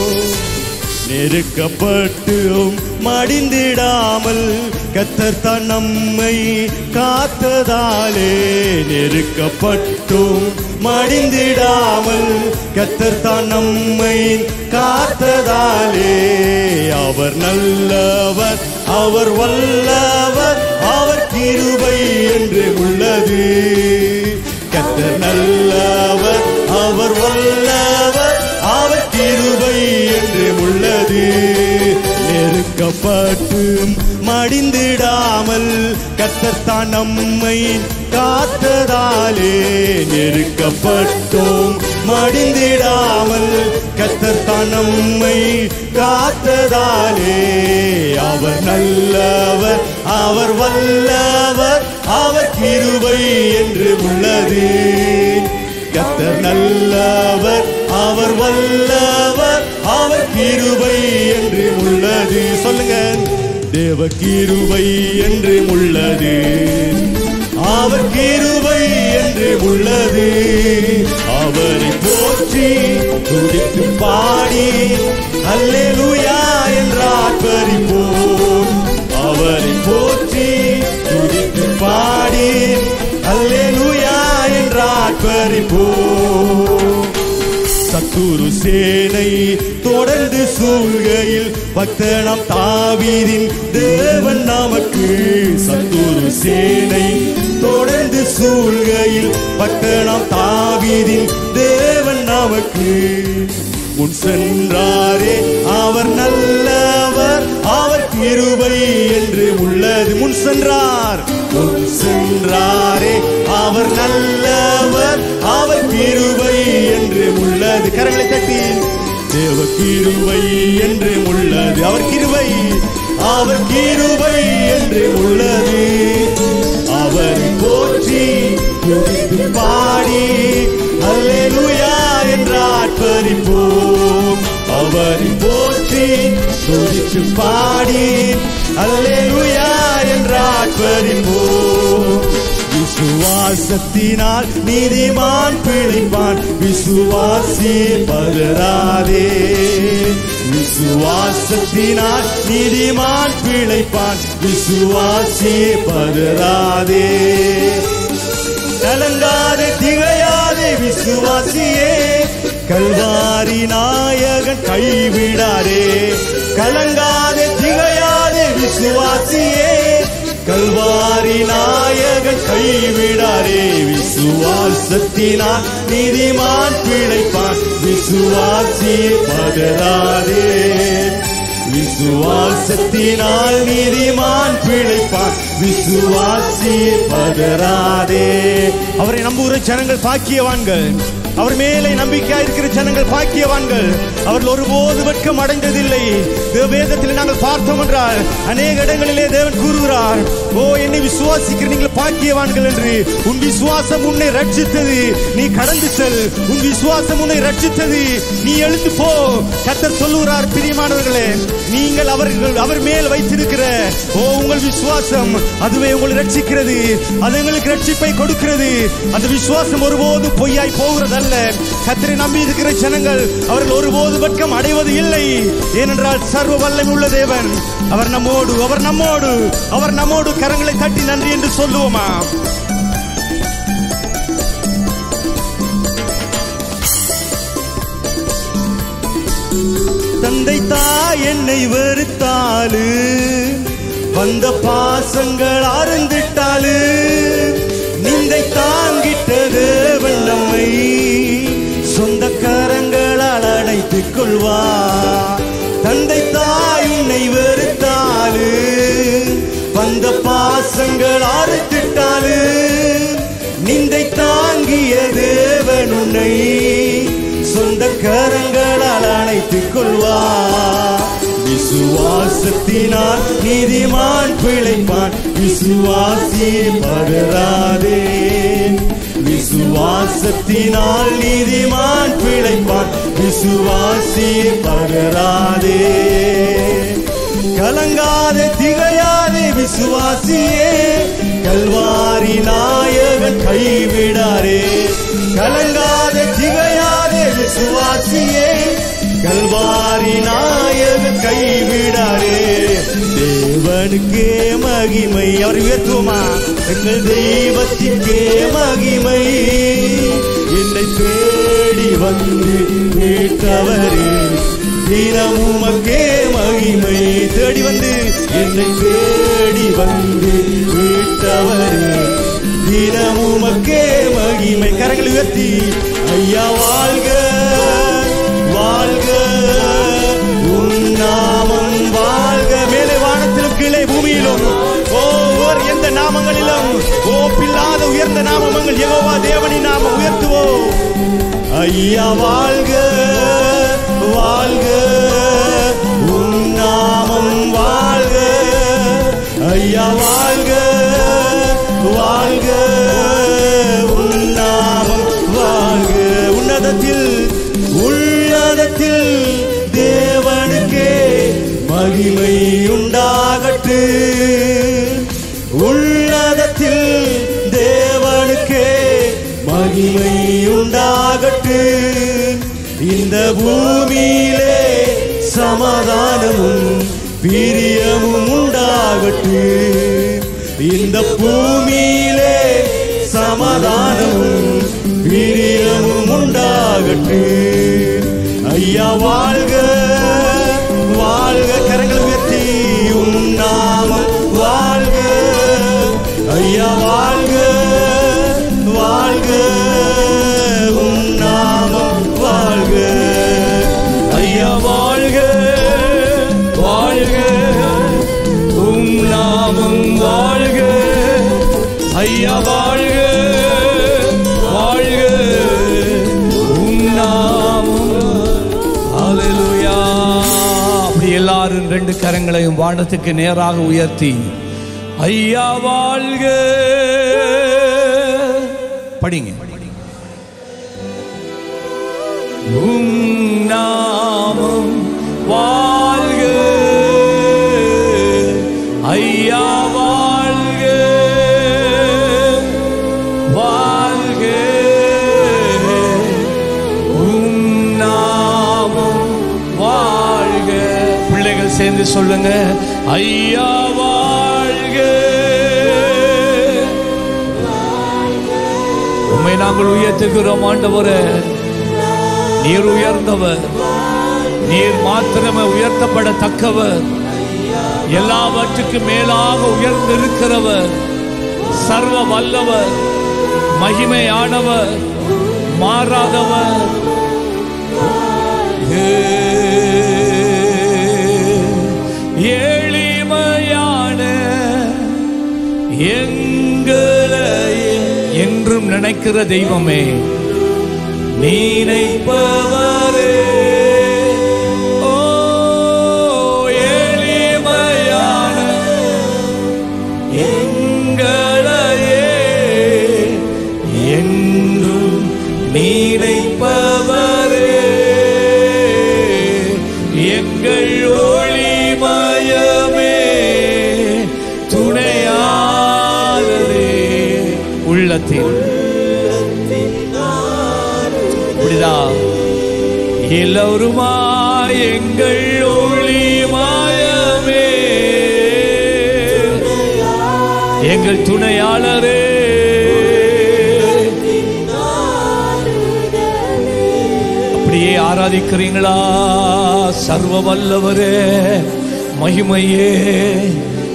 நெருக்கப்பட்டும் மடிந்திடாமல் கத்தர் தான் நம்மை காத்ததாலே நெருக்கப்பட்டும் மடிந்திடாமல் கத்தர்தான் நம்மை காத்ததாலே. அவர் நல்லவர் அவர் வல்லவர் அவர் கிருபை என்று உள்ளது. கத்தர் நல்லவர் அவர் வல்லவர் அவர் கிருபை என்று உள்ளது. நெருக்கப்பட்டு மடிந்திடாமல் கத்தர்தான் நம்மை காத்ததாலே நெருக்கப்பட்டோம். மடிந்திடாமல் கத்தத்தான் நம்மை காத்ததாலே. அவர் நல்லவர் அவர் வல்லவர் அவர் கிருபை என்று உள்ளது கத்தர் நல்லவர் அவர் வல்லவர் அவர் கிருபை என்று உள்ளது. சொல்லுங்க. தேவ கிருபை என்று உள்ளது. அவர் கிருவை என்று உள்ளது. அவரை போற்றி துடித்து பாடி அல்லேலூயா என்றார் பறிப்போம் அவரை போற்றி துடித்து பாடி அல்லேலூயா என்றார் பறிப்போம் சத்துரு சேனை தொடர்ந்து சூழ்கையில் பக்தனாம் தாவீரின் தேவன் நமக்கு சத்துரு சேனை தொடர்ந்து சூழ்கையில் பட்டணம் தாவீதின் தேவன் நமக்கு. முன் சென்றாரே அவர் நல்லவர் அவர் கிருபை என்று உள்ளது. முன் சென்றார். முன் சென்றாரே அவர் நல்லவர் அவர் கிருபை என்று உள்ளது. கரங்களை தட்டி. தேவ கிருபை என்று உள்ளது. அவர் கிருபை. அவர் கிருபை என்று உள்ளது. அவர் போற்றி பாடி அல்லேலூயா என்று ஆர்ப்பரிப்போம் அவரை போற்றி துதித்து பாடி அல்லேலூயா என்று ஆர்ப்பரிப்போம் விசுவாசத்தினால் நீதிமான் பிழைப்பான். விசுவாசி பதறாதே. விசுவாசத்தினால் நீதிமான் பிழைப்பான். விசுவாசி பதறாதே. கலங்காது திகையாதே விசுவாசியே. கல்வாரி நாயகன் கைவிடாரே கலங்காது திகையாதே விசுவாசியே. கல்வாரி நாயகன் கைவிடாரே விசுவாசத்தினால் நீதிமான் பிழைப்பான். விசுவாசி பதறாதே. விசுவாசத்தினால் நீதிமான் பிழைப்பான். விசுவாசி பதறாதே. அவரை நம்புகிற ஜனங்கள் பாக்கியவான்கள். அவர் மேலே நம்பிக்கையா இருக்கிற ஜனங்கள் பாக்கியவான்கள். அவர்கள் ஒருபோது வெட்கம் அடைந்ததில்லை. வேதத்தில் நாங்கள் பார்த்தோம் என்றால் அநேக இடங்களிலே தேவன் கூறுகிறார் ஓ என்னை விசுவாசிக்கிற நீங்கள் பாக்கியவான்கள் என்று. உன் விசுவாசம் உன்னை ரட்சித்தது. நீ கடந்து செல். உன் விசுவாசம் உன்னை ரட்சித்தது. நீ எழுந்து போ. கத்தர் சொல்லுகிறார் பிரியமானவர்களே நீங்கள் அவர்கள் அவர் மேல் வைத்திருக்கிற ஓ உங்கள் விசுவாசம் அதுவே உங்களை ரட்சிக்கிறது. அது எங்களுக்கு ரட்சிப்பை கொடுக்கிறது. அந்த விசுவாசம் ஒருபோது பொய்யாய் போகிறதல்ல. கத்தரை நம்பி இருக்கிற ஜனங்கள் அவர்கள் ஒருபோது வெட்கம் அடைவது இல்லை. ஏனென்றால் சர்வ வல்லமை உள்ள தேவன். அவர் நம்மோடு அவர் நம்மோடு அவர் நம்மோடு கரங்களை தட்டி நன்றி என்று சொல்லுவோமா? தந்தை தாய் என்னை வெறுத்தாலு வந்த பாசங்கள் அருந்திட்டாலு நிந்தை தாங்கிட்ட தேவன் நம்மை சொந்த கரங்களால் அடைத்துக் கொள்வா தந்தை தாய் உன்னை வெறுத்தாலு வந்த பாசங்கள் அறுத்துட்டாலு நிந்தை தாங்கிய தேவன் உன்னை சொந்த கரங்களால் அணைத்துக் கொள்வா விசுவாசத்தினால் நீதிமான் பிழைப்பான் விசுவாசி பகராதே. விசுவாசத்தினால் நீதிமான் பிழைப்பான். விசுவாசி பகராதே கலங்காத திகையாதே விசுவாசியே. கல்வாரி நாயக கைவிடாரே. கலங்காத திகையாதே விசுவாசியே. கல்வாரி நாயக கைவிடாரே தேவனுக்கே மகிமை அவர் உயர்த்துவோமா எங்கள் தெய்வத்திற்கே மகிமை. என்னை தேடி வந்து மீட்டவரே. தினமுமக்கே மகிமை. தேடி வந்து என்னை தேடி வந்து மீட்டவரே. தினமுமக்கே மகிமை. கரங்களை உயர்த்தி ஐயா வாழ்க. வாழ்க. உன் வாழ்க. மேலே வானத்திலும் கீழே பூமியிலும். ஒவ்வொரு எந்த நாமங்களிலும் ஓப்பில்லாத உயர்ந்த நாமங்கள் யெகோவா தேவனி நாம உயர்த்துவோம். ஐயா வாழ்க. வாழ்க. உண்டாகட்டு உள்ளதத்தில் தேவனுக்கே மகிமை உண்டாகட்டு. இந்த பூமியிலே சமாதானமும் பிரியமும் உண்டாகட்டு. இந்த பூமியிலே சமாதானமும் பிரியமும் உண்டாகட்டு. ஐயா வாழ்க வாழ்க. கரங்கள் உயர்த்த. ஐயா வாழ்க வாழ்க. உன் நாமம் வாழ்க. ஐயா வாழ்க வாழ்க. உம் நாமம் வாழ்க. ஐயா வாழ்க வாழ்க. உம் நாமம். ஹalleluya அப்படி எல்லாரும் ரெண்டு கரங்களையும் வானத்துக்கு நேராக உயர்த்தி ஐயா வாழ்க. படிங்க. உம் நாமம் வாழ்க. ஐயா வாழ்க. வாழ்க. உம் நாமம் வாழ்க. பிள்ளைகள் சேர்ந்து சொல்லுங்க ஐயா உண்மை நாங்கள் உயர்த்துகிறோம் ஆண்டவரே. நீர் உயர்ந்தவர். நீர் மாத்திரமே உயர்த்தப்படத்தக்கவர். எல்லாவற்றுக்கும் மேலாக உயர்ந்திருக்கிறவர். சர்வ வல்லவர் மகிமையானவர் மாறாதவர். ஏழிமையான ஏ நினைக்கிற தெய்வமே. நீ நினைப்பவர் எல்லோருமாய் எங்கள் ஒளிமயமே எங்கள் துணையாளரே. அப்படியே ஆராதிக்கிறீங்களா சர்வ வல்லவரே மகிமையே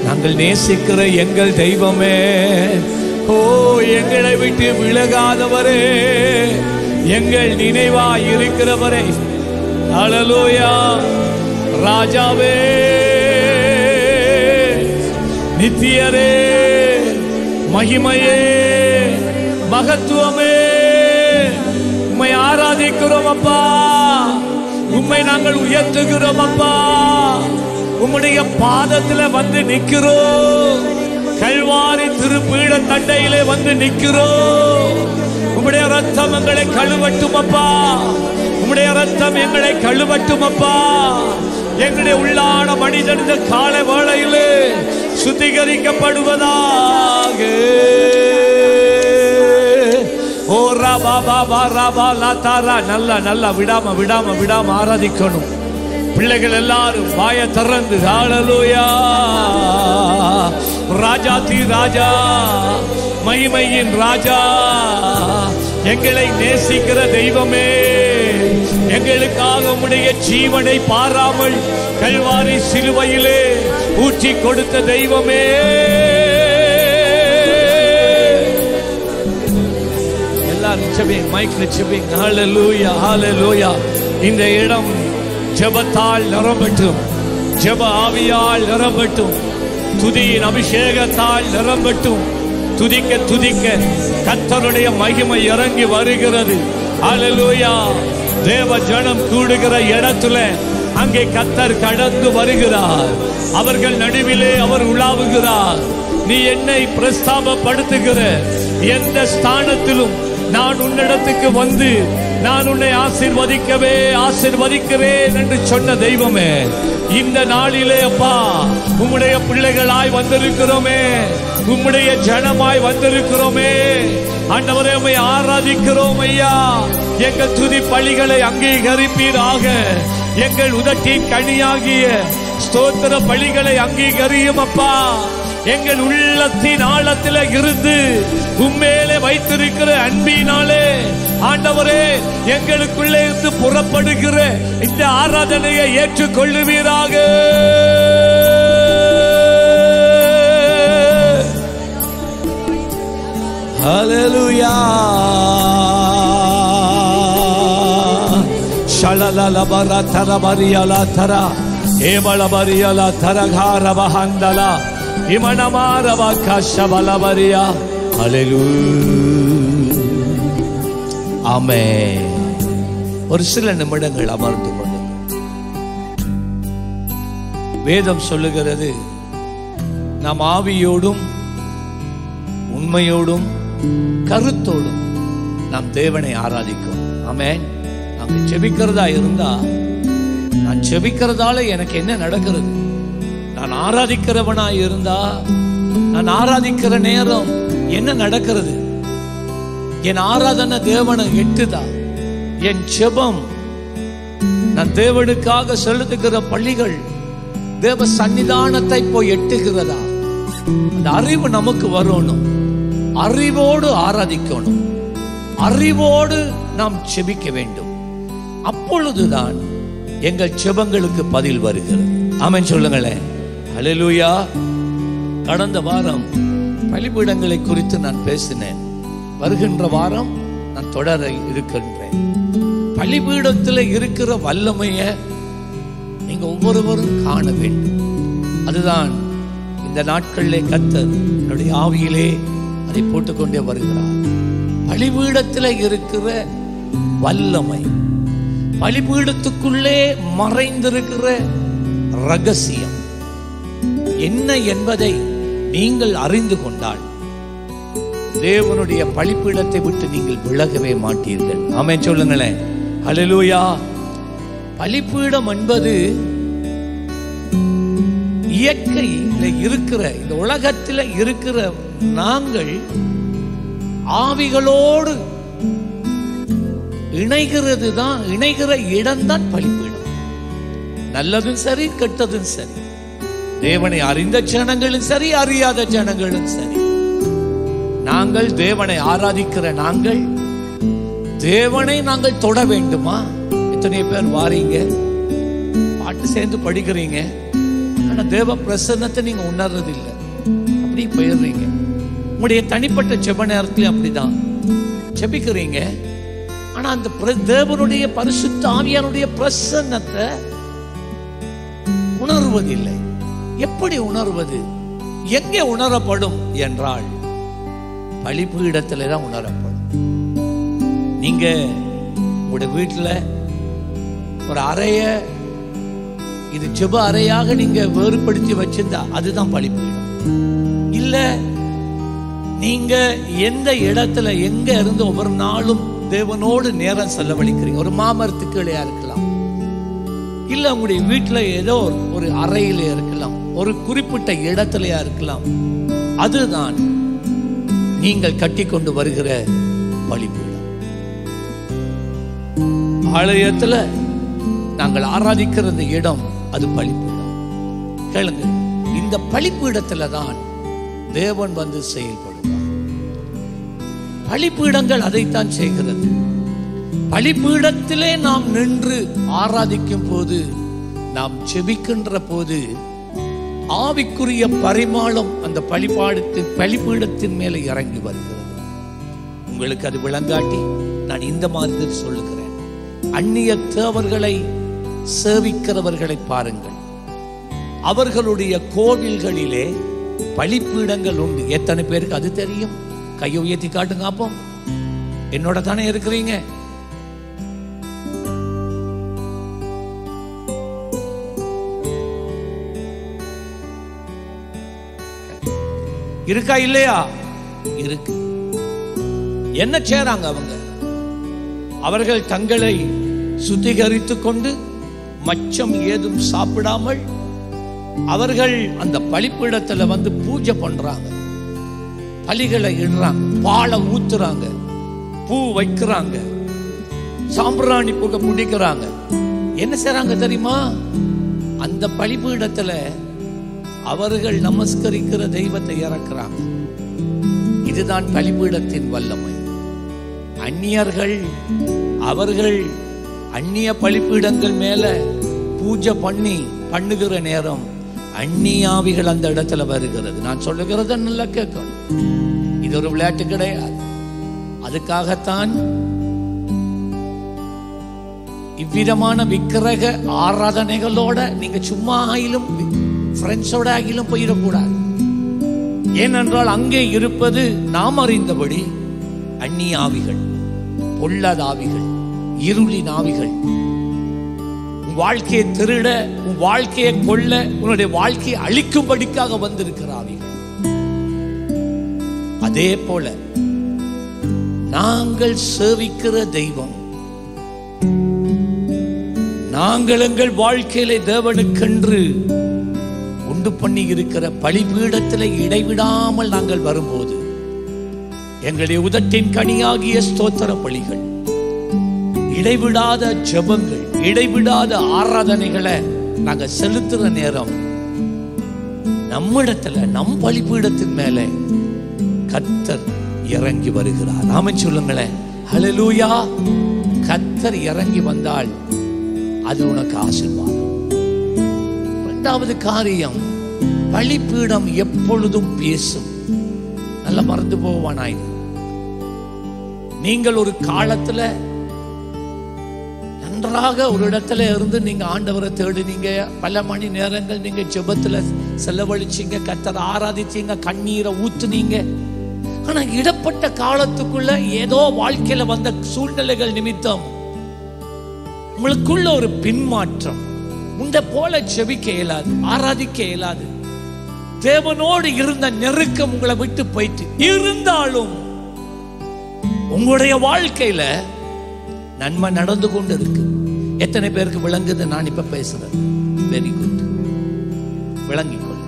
நாங்கள் நேசிக்கிற எங்கள் தெய்வமே. ஓ எங்களை விட்டு விலகாதவரே. எங்கள் நினைவா இருக்கிறவரே அழலோயா ராஜாவே நித்தியரே மகிமையே மகத்துவமே. உம்மை ஆராதிக்கிறோம் அப்பா. உம்மை நாங்கள் உயர்த்துகிறோம் அப்பா. உம்முடைய பாதத்தில் வந்து நிற்கிறோம். கல்வாரி திருப்பீட தண்டையிலே வந்து நிற்கிறோம். உம்முடைய ரத்தம் எங்களை கழுவட்டும் அப்பா. உம்முடைய ரத்தம் எங்களை கழுவட்டும் அப்பா எங்களுடைய உள்ளான மனிதன் இந்த காலை வேளையிலே சுத்திகரிக்கப்படுவதாக. ஓ ரபா பாபா ரபா லாத்தாரா நல்லா நல்லா விடாம விடாம விடாம ஆராதிக்கணும். பிள்ளைகள் எல்லாரும் வாய திறந்து ஹalleluya. ராஜா தி ராஜா மகிமையின் ராஜா. எங்களை நேசிக்கிற தெய்வமே. எங்களுக்காக உடைய ஜீவனை பாராமல் கல்வாரி சிலுவையிலே ஊற்றி கொடுத்த தெய்வமே. எல்லாரும் செபிங் மைக்ல செபிங் ஹalleluya ஹalleluya இந்த இடம் ஜெபத்தால் நிரம்பட்டும். ஜெப ஆவியால் நிரம்பட்டும். துதியின் அபிஷேகத்தால் நிரம்பட்டும். துதிக்க துதிக்க கத்தருடைய மகிமை இறங்கி வருகிறது. அலலூயா தேவ ஜனம் கூடுகிற இடத்துல அங்கே கத்தர் கடந்து வருகிறார். அவர்கள் நடுவிலே அவர் உலாவுகிறார். நீ என்னை பிரஸ்தாபப்படுத்துகிற? எந்த ஸ்தானத்திலும் நான் உன்னிடத்துக்கு வந்து நான் உன்னை ஆசீர்வதிக்கவே ஆசிர்வதிக்கிறேன் என்று சொன்ன தெய்வமே. இந்த நாளிலே அப்பா உம்முடைய பிள்ளைகளாய் வந்திருக்கிறோமே. உம்முடைய ஜனமாய் வந்திருக்கிறோமே. ஆண்டவரே உண்மை ஆராதிக்கிறோம் ஐயா. எங்கள் துதி பலிகளை அங்கீகரிப்பீராக. எங்கள் உதட்டி கனியாகிய ஸ்தோத்திர பலிகளை அங்கீகரியும் அப்பா. எங்கள் உள்ளத்தின் ஆழத்தில் இருந்து உண்மையிலே வைத்திருக்கிற அன்பினாலே ஆண்டவரே எங்களுக்குள்ளே இருந்து புறப்படுகிற இந்த ஆராதனையை ஏற்றுக்கொள்ளுவீராக. ஹலலுயா ஷலலல பர தர மரியல தர ஏமள மரியல தரகாரவ ஹந்தல இமணமாரவ கஷபல மரியா ஹலலு ஆமே ஒரு சில நிமிடங்கள் அமர்ந்து கொண்டு வேதம் சொல்லுகிறது நம் ஆவியோடும் உண்மையோடும் கருத்தோடும் நாம் தேவனை ஆராதிக்கும். ஆமே நாங்க செபிக்கிறதா இருந்தா நான் செபிக்கிறதால எனக்கு என்ன நடக்கிறது? நான் ஆராதிக்கிறவனா இருந்தா நான் ஆராதிக்கிற நேரம் என்ன நடக்கிறது? என் ஆராதனை தேவனை எட்டுதா? என் செபம் நான் தேவனுக்காக செலுத்துகிற பள்ளிகள் தேவ சன்னிதானத்தை போய் எட்டுகிறதா? அந்த அறிவு நமக்கு வரணும். அறிவோடு ஆராதிக்கணும். அறிவோடு நாம் செபிக்க வேண்டும். அப்பொழுதுதான் எங்கள் செபங்களுக்கு பதில் வருகிறது. ஆமன் சொல்லுங்களேன் ஹalleluya. கடந்த வாரம் பலிபீடங்களை குறித்து நான் பேசினேன். வருகின்ற வாரம் நான் தொடர இருக்கின்றேன். பலிபீடத்தில் இருக்கிற வல்லமையை நீங்க ஒவ்வொருவரும் காண வேண்டும். அதுதான் இந்த நாட்களிலே கத்தர் என்னுடைய ஆவியிலே அதை போட்டுக்கொண்டே வருகிறார். பலிபீடத்தில் இருக்கிற வல்லமை பலிபீடத்துக்குள்ளே மறைந்திருக்கிற ரகசியம் என்ன என்பதை நீங்கள் அறிந்து கொண்டால் தேவனுடைய பழிப்பீடத்தை விட்டு நீங்கள் விலகவே மாட்டீர்கள். ஆமே சொல்லுங்களேன். அலலூயா பழிப்பீடம் என்பது இயற்கையில் இருக்கிற இந்த உலகத்தில் இருக்கிற நாங்கள் ஆவிகளோடு இணைகிறது தான் இணைகிற இடம்தான் பலிப்பீடம் நல்லதும் சரி கெட்டதும் சரி. தேவனை அறிந்த ஜனங்களும் சரி அறியாத ஜனங்களும் சரி. நாங்கள் தேவனை ஆராதிக்கிற நாங்கள் தேவனை நாங்கள் தொட வேண்டுமா? எத்தனை பேர் வாரீங்க பாட்டு சேர்ந்து படிக்கிறீங்க. ஆனா தேவ பிரசன்னத்தை நீங்க உணர்றது இல்லை அப்படி போயிடுறீங்க. உங்களுடைய தனிப்பட்ட செப நேரத்துல அப்படிதான். செபிக்கிறீங்க. ஆனா அந்த தேவனுடைய பரிசுத்த ஆவியானுடைய பிரசன்னத்தை உணர்வதில்லை. எப்படி உணர்வது? எங்கே உணரப்படும் என்றால் பலிபீடத்திலே தான் உணரப்படும். நீங்க உங்களுடைய வீட்டில் ஒரு அறைய இது ஜெப அறையாக நீங்க வேறுபடுத்தி வச்சிருந்தா அதுதான் பழிப்பீடம் இல்ல நீங்க எந்த இடத்துல எங்க இருந்து ஒவ்வொரு நாளும் தேவனோடு நேரம் செலவழிக்கிறீங்க? ஒரு மாமரத்துக்கு இடையா இருக்கலாம். இல்ல உங்களுடைய வீட்டுல ஏதோ ஒரு- அறையில இருக்கலாம். ஒரு குறிப்பிட்ட இடத்துலயா இருக்கலாம். அதுதான் நீங்கள் கட்டி கொண்டு வருகிற பழிப்பீடம் ஆலயத்துல நாங்கள் ஆராதிக்கிற இடம் அது பழிப்பீடம் கேளுங்க இந்த பலிபீடத்துல தான் தேவன் வந்து செயல்படுவார். பழிப்பீடங்கள் அதைத்தான் செய்கிறது. பழிப்பீடத்திலே நாம் நின்று ஆராதிக்கும் போது நாம் செபிக்கின்ற போது ஆவிக்குரிய பரிமாளம் அந்த பழிபாடத்தின் பழிப்பீடத்தின் மேலே இறங்கி வருகிறது. உங்களுக்கு அது விளங்காட்டி நான் இந்த மாதிரி சொல்லுகிறேன். அந்நிய தேவர்களை சேவிக்கிறவர்களை பாருங்கள். அவர்களுடைய கோவில்களிலே பழிப்பீடங்கள் உண்டு. எத்தனை பேருக்கு அது தெரியும்? கையை உயர்த்தி காட்டுங்க அப்போ என்னோட தானே இருக்கிறீங்க? இருக்கா இல்லையா? இருக்கு. என்ன செய்றாங்க அவங்க? அவர்கள் தங்களை சுத்திகரித்துக் கொண்டு மச்சம் ஏதும் சாப்பிடாமல் அவர்கள் அந்த பலிப்பீடத்துல வந்து பூஜை பண்றாங்க. பலிகளை இடுறாங்க. பாலை ஊத்துறாங்க. பூ வைக்கிறாங்க. சாம்பிராணி புகை பிடிக்கிறாங்க என்ன செய்றாங்க தெரியுமா? அந்த பலிபீடத்துல அவர்கள் நமஸ்கரிக்கிற தெய்வத்தை இறக்குறாங்க. இதுதான் பலிபீடத்தின் வல்லமை. அந்நியர்கள் அவர்கள் அந்நிய பழிப்பிடங்கள் மேல பூஜை பண்ணி பண்ணுகிற நேரம் அந்நியாவிகள் அந்த இடத்துல வருகிறது. நான் சொல்லுகிறத நல்லா கேட்கணும் இது ஒரு விளையாட்டு கிடையாது. அதுக்காகத்தான் இவ்விதமான விக்கிரக ஆராதனைகளோட நீங்க சும்மா ஆகிலும் ஃப்ரெண்ட்ஸோட ஆகிலும் போயிடக்கூடாது. ஏனென்றால் அங்கே இருப்பது நாம் அறிந்தபடி அந்நிய ஆவிகள். இருளி நாவிகள் இருளின் ஆவிகள். உன் வாழ்க்கையை திருட உன் வாழ்க்கையை கொள்ள உன்னுடைய வாழ்க்கையை அழிக்கும்படிக்காக வந்திருக்கிற ஆவிகள். அதே போல நாங்கள் சேவிக்கிற தெய்வம். நாங்கள் எங்கள் வாழ்க்கையில தேவனுக்கென்று உண்டு பண்ணி இருக்கிற பலிபீடத்தில் இடைவிடாமல் நாங்கள் வரும்போது எங்களுடைய உதட்டின் கனியாகிய ஸ்தோத்திர பலிகள். இடைவிடாத ஜெபங்கள் இடைவிடாத ஆராதனைகளை நாங்க செலுத்துற நேரம். நம்மிடத்துல நம் பலிபீடத்தின் மேல கத்தர் இறங்கி வருகிறார். நாம சொல்லுங்களேன். ஹalleluya கத்தர் இறங்கி வந்தால் அது உனக்கு ஆசிர்வாதம். இரண்டாவது காரியம் பலிபீடம் எப்பொழுதும் பேசும். நல்லா மறந்து போவானாய். நீங்கள் ஒரு காலத்துல ஒன்றாக ஒரு இடத்துல இருந்து நீங்க ஆண்டவரை தேடினீங்க. பல மணி நேரங்கள் நீங்க ஜெபத்துல செலவழிச்சீங்க. கத்தரை ஆராதிச்சீங்க கண்ணீரை ஊத்துனீங்க. ஆனா இடப்பட்ட காலத்துக்குள்ள ஏதோ வாழ்க்கையில வந்த சூழ்நிலைகள் நிமித்தம் உங்களுக்குள்ள ஒரு பின்மாற்றம். முந்த போல செபிக்க இயலாது ஆராதிக்க இயலாது. தேவனோடு இருந்த நெருக்கம் உங்களை விட்டு போயிட்டு இருந்தாலும் உங்களுடைய வாழ்க்கையில நன்மை நடந்து கொண்டு இருக்கு எத்தனை பேருக்கு விளங்குது? நான் இப்ப பேசுறது. வெரி குட் விளங்கிக்கொள்.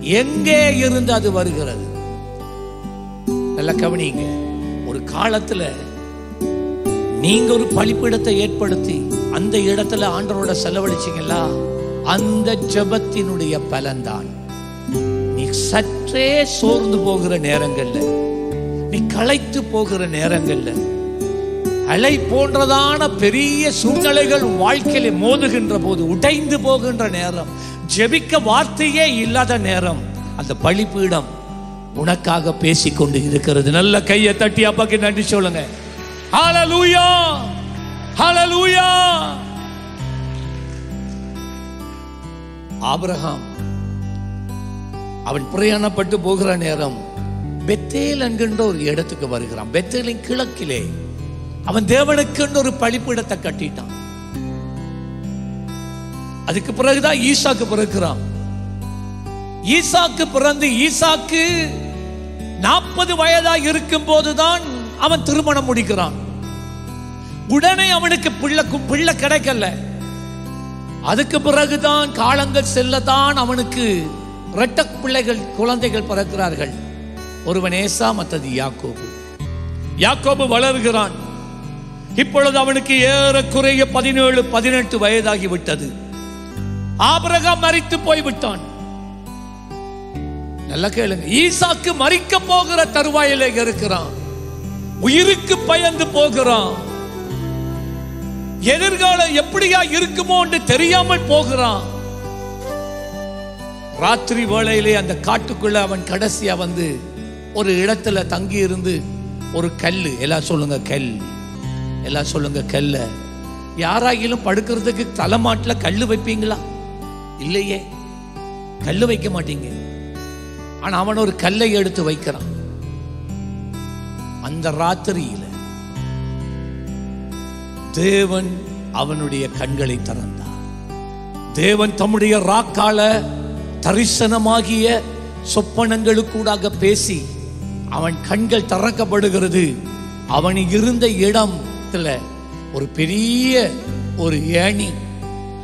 எங்கே இருந்து அது வருகிறது? நல்லா கவனிங்க. ஒரு காலத்துல நீங்க ஒரு பழிப்பிடத்தை ஏற்படுத்தி அந்த இடத்துல ஆண்டவரோட செலவழிச்சீங்களா அந்த ஜெபத்தினுடைய பலன்தான். நீ சற்றே சோர்ந்து போகிற நேரங்கள்ல நீ களைத்து போகிற நேரங்கள்ல அலை போன்றதான பெரிய சூழ்நிலைகள் வாழ்க்கையில மோதுகின்ற போது உடைந்து போகின்ற நேரம் ஜெபிக்க வார்த்தையே இல்லாத நேரம் அந்த பலிப்பீடம் உனக்காக பேசிக்கொண்டு இருக்கிறது. நல்ல கையை தட்டி அப்பாக்கு நன்றி சொல்லுங்க. ஹalleluya ஹalleluya ஆபிரகாம் அவன் பிரயாணப்பட்டு போகிற நேரம் பெத்தேல் என்கின்ற ஒரு இடத்துக்கு வருகிறான். பெத்தேலின் கிழக்கிலே. அவன் தேவனுக்குன்னு ஒரு பழிப்பிடத்தை கட்டிட்டான். அதுக்கு பிறகுதான் ஈசாக்கு பிறகுறான் ஈசாக்கு பிறந்து ஈசாக்கு நாற்பது வயதா இருக்கும் போதுதான் அவன் திருமணம் முடிக்கிறான். உடனே அவனுக்கு பிள்ளை பிள்ளை கிடைக்கல. அதுக்கு பிறகுதான் காலங்கள் செல்லதான் அவனுக்கு இரட்ட பிள்ளைகள் குழந்தைகள் பிறக்கிறார்கள். ஒருவன் ஏசா மற்றது யாக்கோபு. யாக்கோபு வளர்கிறான். இப்பொழுது அவனுக்கு ஏறக்குறைய பதினேழு பதினெட்டு வயதாகி விட்டது ஆபரகம் மறித்து போய்விட்டான். நல்லா கேளுங்க. ஈசாக்கு மறிக்க போகிற தருவாயிலே இருக்கிறான். உயிருக்கு பயந்து போகிறான். எதிர்காலம் எப்படியா இருக்குமோ என்று தெரியாமல் போகிறான். ராத்திரி வேளையிலே அந்த காட்டுக்குள்ள அவன் கடைசியா வந்து ஒரு இடத்துல தங்கி இருந்து ஒரு கல்லு. எல்லாம் சொல்லுங்க கல். எல்லாம் சொல்லுங்க கல்ல. யாராகிலும் படுக்கிறதுக்கு தலைமாட்டில் கல்லு வைப்பீங்களா? இல்லையே. கல்லு வைக்க மாட்டீங்க. ஆனா அவன் ஒரு கல்லை எடுத்து வைக்கிறான். அந்த ராத்திரியில தேவன் அவனுடைய கண்களை திறந்தார். தேவன் தம்முடைய ராக்கால தரிசனமாகிய சொப்பனங்களுக்கூடாக பேசி அவன் கண்கள் திறக்கப்படுகிறது. அவன் இருந்த இடம் பக்கத்தில் ஒரு பெரிய ஒரு ஏணி.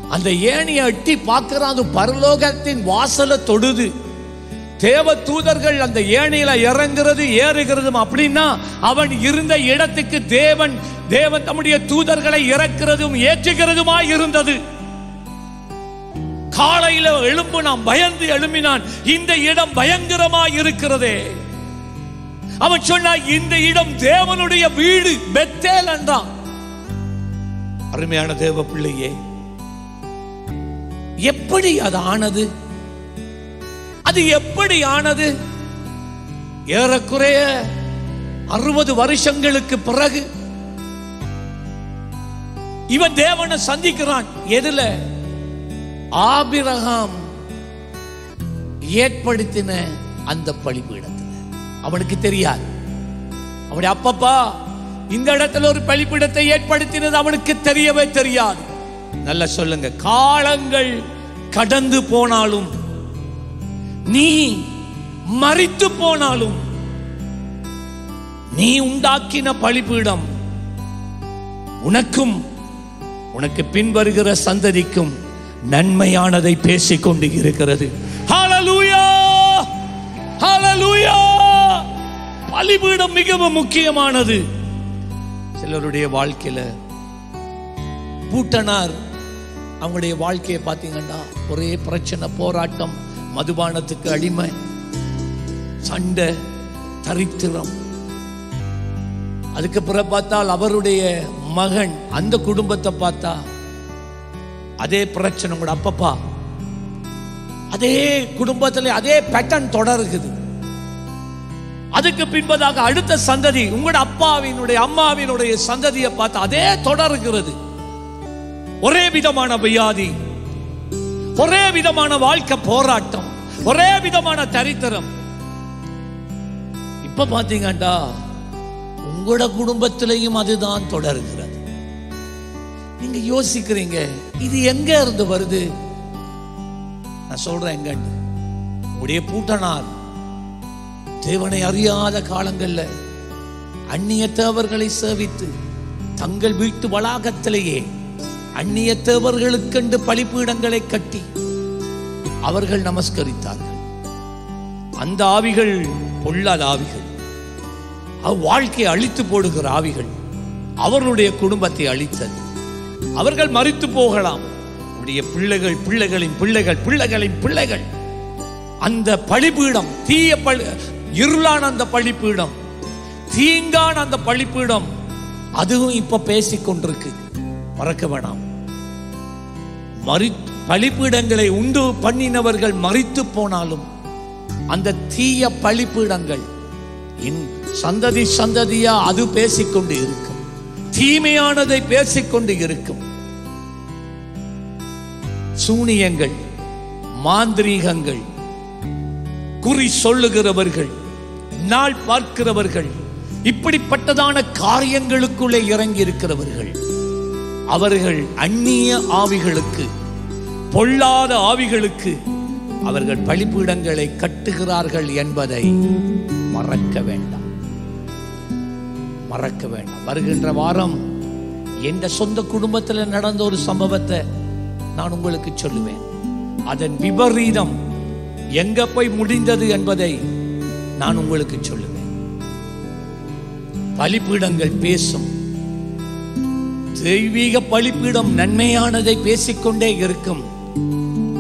அந்த ஏணியை அட்டி பார்க்கிறான் அது பரலோகத்தின் வாசலை தொடுது. தேவ தூதர்கள் அந்த ஏணியில இறங்குறது ஏறுகிறதும் அப்படின்னா அவன் இருந்த இடத்துக்கு தேவன் தேவன் தம்முடைய தூதர்களை இறக்கிறதும் ஏற்றுகிறதுமா இருந்தது. காலையில எழும்பு நாம் பயந்து எழும்பினான். இந்த இடம் பயங்கரமா இருக்கிறதே. அவன் சொன்னா இந்த இடம் தேவனுடைய வீடு பெத்தேல் என்றான். அருமையான தேவ பிள்ளையே எப்படி அது ஆனது? அது எப்படி ஆனது? ஏறக்குறைய அறுபது வருஷங்களுக்கு பிறகு இவன் தேவனை சந்திக்கிறான். எதுல? ஆபிரகாம் ஏற்படுத்தின அந்த பழிபீடம் அவனுக்கு தெரியாது. அவனுடைய அப்பப்பா இந்த இடத்துல ஒரு பழிப்பிடத்தை ஏற்படுத்தினது அவனுக்கு தெரியவே தெரியாது. நல்ல சொல்லுங்க. காலங்கள் கடந்து போனாலும் நீ மறித்து போனாலும் நீ உண்டாக்கின பழிப்பீடம் உனக்கும் உனக்கு பின்வருகிற சந்ததிக்கும் நன்மையானதை பேசிக் கொண்டு இருக்கிறது. பலிபீடம் மிகவும் முக்கியமானது. சிலருடைய வாழ்க்கையில பூட்டனார் அவங்களுடைய வாழ்க்கையை பார்த்தீங்கன்னா ஒரே பிரச்சனை போராட்டம் மதுபானத்துக்கு அடிமை சண்டை தரித்திரம். அதுக்கு பிற பார்த்தால் அவருடைய மகன் அந்த குடும்பத்தை பார்த்தா அதே பிரச்சனை கூட அப்பப்பா. அதே குடும்பத்துல அதே பேட்டர்ன் தொடருக்குது. அதுக்கு பின்பதாக அடுத்த சந்ததி உங்களோட அப்பாவினுடைய அம்மாவினுடைய சந்ததியை பார்த்து அதே தொடருகிறது ஒரே விதமான வியாதி ஒரே விதமான வாழ்க்கை போராட்டம் ஒரே விதமான தரித்திரம். இப்ப பாத்தீங்கடா உங்களோட குடும்பத்திலையும் அதுதான் தொடர்கிறது நீங்க யோசிக்கிறீங்க இது எங்க இருந்து வருது? நான் சொல்றேன் எங்க உடைய பூட்டனார் தேவனை அறியாத காலங்கள்ல அந்நிய தேவர்களை சேவித்து தங்கள் வீட்டு வளாகத்திலேயே அந்நிய பழிப்பீடங்களை கட்டி அவர்கள் நமஸ்கரித்தார்கள். அந்த ஆவிகள் பொல்லாத ஆவிகள். அவ்வாழ்க்கையை அழித்து போடுகிற ஆவிகள் அவர்களுடைய குடும்பத்தை அழித்தது. அவர்கள் மறித்து போகலாம். உடைய பிள்ளைகள் பிள்ளைகளின் பிள்ளைகள் பிள்ளைகளின் பிள்ளைகள். அந்த பழிபீடம் தீய இருளான அந்த பழிப்பீடம் தீங்கான அந்த பழிப்பீடம் அதுவும் இப்ப பேசிக்கொண்டிருக்கு மறக்க வேணாம். மறி பழிப்பீடங்களை உண்டு பண்ணினவர்கள் மறித்து போனாலும் அந்த தீய பழிப்பீடங்கள் இன் சந்ததி சந்ததியா அது பேசிக்கொண்டு இருக்கும். தீமையானதை பேசிக்கொண்டு இருக்கும். சூனியங்கள் மாந்திரீகங்கள் குறி சொல்லுகிறவர்கள் நாள் பார்க்கிறவர்கள் இப்படிப்பட்டதான காரியங்களுக்குள்ளே இறங்கி இருக்கிறவர்கள் அவர்கள் அந்நிய ஆவிகளுக்கு பொல்லாத ஆவிகளுக்கு அவர்கள் பழிப்பீடங்களை கட்டுகிறார்கள் என்பதை மறக்க வேண்டாம். மறக்க வேண்டாம். வருகின்ற வாரம் எந்த சொந்த குடும்பத்தில் நடந்த ஒரு சம்பவத்தை நான் உங்களுக்கு சொல்லுவேன். அதன் விபரீதம் எங்க போய் முடிந்தது என்பதை நான் உங்களுக்கு சொல்லுவேன். பலிப்பீடங்கள் பேசும். தெய்வீக பலிபீடம் நன்மையானதை பேசிக்கொண்டே இருக்கும்.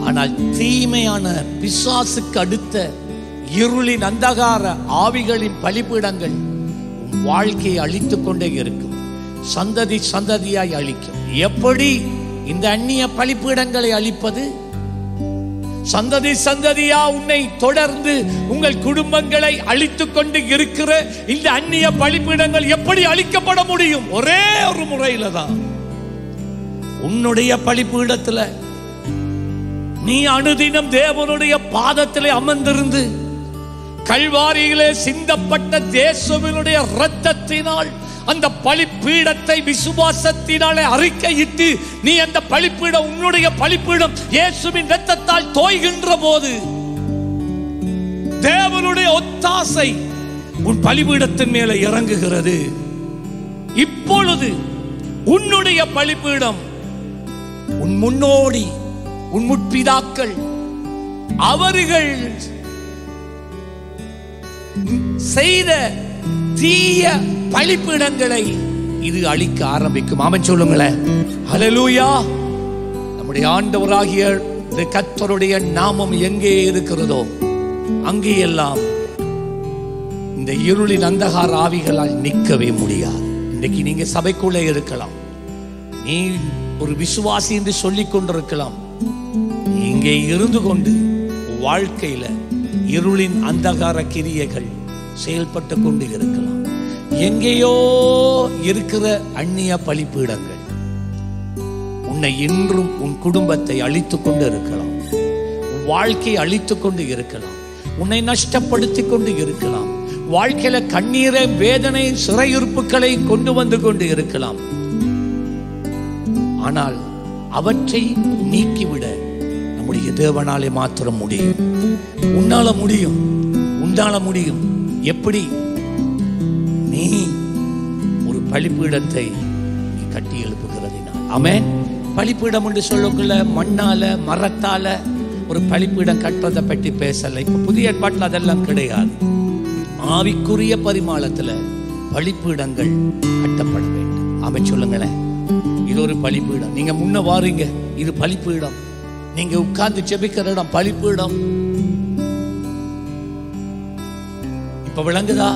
ஆனால் தீமையான பிசாசுக்கு அடுத்த இருளின் அந்தகார ஆவிகளின் பலிப்பீடங்கள் வாழ்க்கையை அழித்துக் கொண்டே இருக்கும். சந்ததி சந்ததியாய் அழிக்கும். எப்படி? இந்த அந்நிய பலிப்பீடங்களை அழிப்பது? சந்ததி சந்ததியா உன்னை தொடர்ந்து உங்கள் குடும்பங்களை அழித்துக் கொண்டு இருக்கிற இந்த அந்நிய பழிப்பிடங்கள் எப்படி அழிக்கப்பட முடியும்? ஒரே ஒரு முறையில தான் உன்னுடைய பழிப்பீடத்துல நீ அனுதினம் தேவனுடைய பாதத்திலே அமர்ந்திருந்து கல்வாரியிலே சிந்தப்பட்ட தேசவினுடைய இரத்தத்தினால் அந்த பழிப்பீடத்தை விசுவாசத்தினாலே அறிக்கையிட்டு நீ அந்த பழிப்பீடம் உன்னுடைய பழிப்பீடம் இயேசுவின் ரத்தத்தால் தோய்கின்ற போது தேவனுடைய ஒத்தாசை உன் பலிபீடத்தின் மேலே இறங்குகிறது. இப்பொழுது உன்னுடைய பலிபீடம் உன் முன்னோடி உன் முற்பிதாக்கள் அவர்கள் செய்த தீய பழிப்பிடங்களை இது அழிக்க ஆரம்பிக்கும். அவன் சொல்லுங்களேன். ஹalleluya. நம்முடைய ஆண்டவராகிய கத்தருடைய நாமம் எங்கே இருக்கிறதோ அங்கே எல்லாம் இந்த இருளின் அந்தகார ஆவிகளால் நிற்கவே முடியாது. இன்னைக்கு நீங்க சபைக்குள்ளே இருக்கலாம். நீ ஒரு விசுவாசி என்று சொல்லிக் கொண்டிருக்கலாம். இங்கே இருந்து கொண்டு வாழ்க்கையில இருளின் அந்தகார கிரியைகள் செயல்பட்டு கொண்டு இருக்கலாம் எங்கேயோ இருக்கிற அந்நிய பழிப்பீடங்கள். உன்னை இன்றும் உன் குடும்பத்தை அழித்துக் கொண்டு இருக்கலாம் வாழ்க்கையை அழித்துக் கொண்டு இருக்கலாம். உன்னை நஷ்டப்படுத்தி கொண்டு இருக்கலாம். வாழ்க்கையில கண்ணீரை வேதனை சிறையிருப்புகளை கொண்டு வந்து கொண்டு இருக்கலாம். ஆனால் அவற்றை நீக்கிவிட நம்முடைய தேவனாலே மாத்திரம் முடியும். உன்னால முடியும். உண்டால முடியும். எப்படி நீ ஒரு பழிப்பீடத்தை கட்டி எழுப்புகிறதினால் ஆமென். பழிப்பீடம் என்று சொல்லக்குள்ள மண்ணால மரத்தால ஒரு பழிப்பீடம் கட்டுறதை பற்றி பேசல. இப்ப புதிய ஏற்பாட்டில் அதெல்லாம் கிடையாது. ஆவிக்குரிய பரிமாணத்துல பழிப்பீடங்கள் கட்டப்பட வேண்டும். ஆமென் சொல்லுங்களேன். இது ஒரு பழிப்பீடம். நீங்க முன்ன வாரீங்க. இது பழிப்பீடம். நீங்க உட்கார்ந்து செபிக்கிற இடம் பழிப்பீடம். இப்ப விளங்குதா?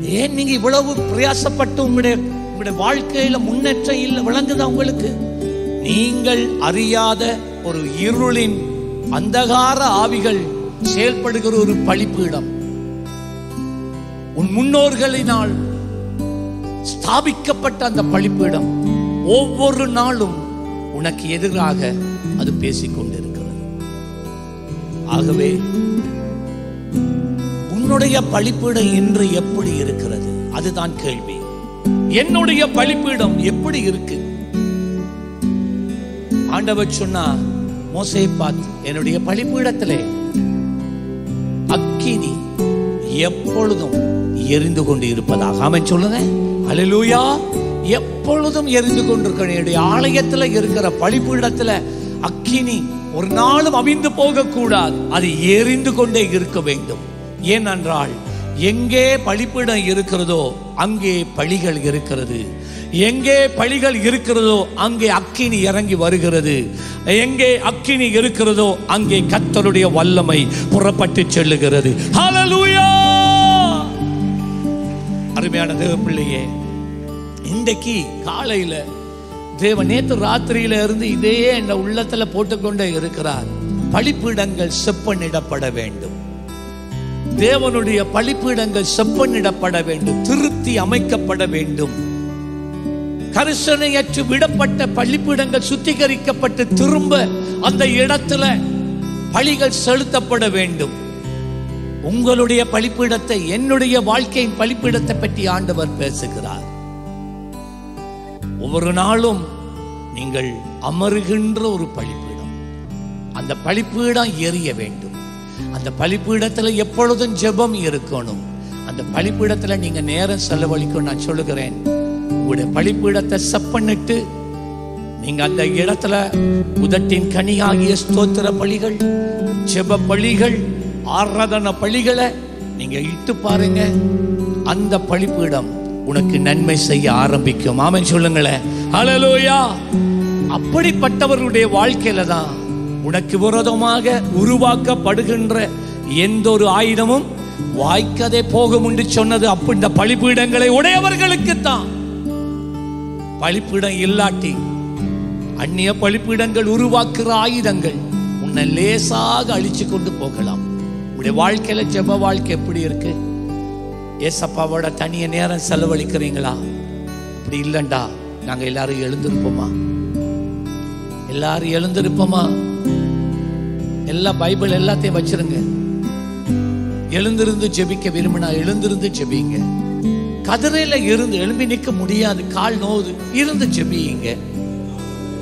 ஏன் நீங்க இவ்வளவு பிரயாசப்பட்டு உங்களுடைய உங்களுடைய வாழ்க்கையில முன்னேற்றம் இல்லை விளங்குதா உங்களுக்கு? நீங்கள் அறியாத ஒரு இருளின் அந்தகார ஆவிகள் செயல்படுகிற ஒரு பழிப்பீடம் உன் முன்னோர்களினால் ஸ்தாபிக்கப்பட்ட அந்த பழிப்பீடம் ஒவ்வொரு நாளும் உனக்கு எதிராக அது பேசிக்கொண்டிருக்கிறது. ஆகவே உன்னுடைய பழிப்பீடம் இன்று எப்படி இருக்கிறது? அதுதான் கேள்வி. என்னுடைய பழிப்பீடம் எப்படி இருக்கு? ஆண்டவர் சொன்னா மோசை பார்த்து என்னுடைய பழிப்பீடத்திலே அக்கினி எப்பொழுதும் எரிந்து கொண்டு இருப்பதாக அவன் சொல்லுங்க. அல்லேலூயா எப்பொழுதும் எரிந்து கொண்டிருக்க என்னுடைய ஆலயத்துல இருக்கிற பழிப்பீடத்துல அக்கினி ஒரு நாளும் அவிந்து போகக்கூடாது. அது எரிந்து கொண்டே இருக்க வேண்டும். ஏனென்றால் எங்கே பழிப்பிடம் இருக்கிறதோ அங்கே பழிகள் இருக்கிறது. எங்கே பழிகள் இருக்கிறதோ அங்கே அக்கினி இறங்கி வருகிறது. எங்கே அக்கினி இருக்கிறதோ அங்கே கத்தருடைய வல்லமை புறப்பட்டு செல்லுகிறது. அருமையான தேவ பிள்ளையே இன்றைக்கு காலையில தேவன் நேத்து ராத்திரியில இருந்து இதையே என் உள்ளத்துல போட்டுக்கொண்டே இருக்கிறார். பழிப்பிடங்கள் செப்பனிடப்பட வேண்டும். தேவனுடைய பழிப்பீடங்கள் செப்பனிடப்பட வேண்டும் திருத்தி அமைக்கப்பட வேண்டும். கரிசனையற்று விடப்பட்ட பள்ளிப்பீடங்கள் சுத்திகரிக்கப்பட்டு திரும்ப அந்த இடத்துல பழிகள் செலுத்தப்பட வேண்டும். உங்களுடைய பழிப்பீடத்தை என்னுடைய வாழ்க்கையின் பழிப்பீடத்தை பற்றி ஆண்டவர் பேசுகிறார். ஒவ்வொரு நாளும் நீங்கள் அமருகின்ற ஒரு பழிப்பீடம். அந்த பழிப்பீடம் எரிய வேண்டும். அந்த பழிப்பீடத்துல எப்பொழுதும் ஜெபம் இருக்கணும். அந்த பழிப்பீடத்துல நீங்க நேரம் செலவழிக்கும் நான் சொல்லுகிறேன். உங்களுடைய பழிப்பீடத்தை பண்ணிட்டு நீங்க அந்த இடத்துல உதட்டின் கனியாகிய ஸ்தோத்திர பலிகள் ஜெப பலிகள் ஆராதன பலிகளை நீங்க இட்டு பாருங்க. அந்த பழிப்பீடம் உனக்கு நன்மை செய்ய ஆரம்பிக்கும். ஆமன் சொல்லுங்களேன். அலலோயா அப்படிப்பட்டவருடைய வாழ்க்கையில தான் உனக்கு விரோதமாக உருவாக்கப்படுகின்ற எந்த ஒரு ஆயுதமும் வாய்க்கதே போகும் என்று சொன்னது. அப்ப இந்த பழிப்பீடங்களை உடையவர்களுக்கு தான் பழிப்பீடம் இல்லாட்டி அந்நிய பழிப்பீடங்கள் உருவாக்குற ஆயுதங்கள் உன்னை லேசாக அழிச்சு கொண்டு போகலாம். உடைய வாழ்க்கையில ஜெப வாழ்க்கை எப்படி இருக்கு? ஏசப்பாவோட தனிய நேரம் செலவழிக்கிறீங்களா? அப்படி இல்லைண்டா. நாங்க எல்லாரும் எழுந்திருப்போமா? எல்லாரும் எழுந்திருப்போமா? எல்லா பைபிள் எல்லாத்தையும் வச்சிருங்க. எழுந்திருந்து ஜெபிக்க விரும்பினா எழுந்திருந்து ஜெபிங்க. கதிரையில இருந்து எழும்பி நிற்க முடியாது கால் நோது இருந்து ஜெபியுங்க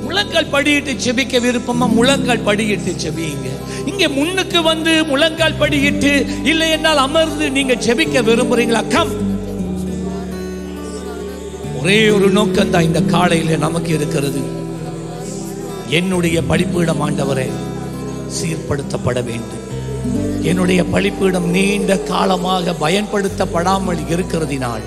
முழங்கால் படியிட்டு செபிக்க விருப்பமா முழங்கால் படியிட்டு செபியுங்க இங்க முன்னுக்கு வந்து முழங்கால் படியிட்டு இல்லை என்றால் அமர்ந்து நீங்க செபிக்க விரும்புறீங்களா? கம் ஒரே ஒரு நோக்கம் தான் இந்த காலையில நமக்கு இருக்கிறது. என்னுடைய படிப்பிடம் ஆண்டவரே. சீர்படுத்தப்பட வேண்டும். என்னுடைய பழிப்பீடம் நீண்ட காலமாக பயன்படுத்தப்படாமல் இருக்கிறதினால்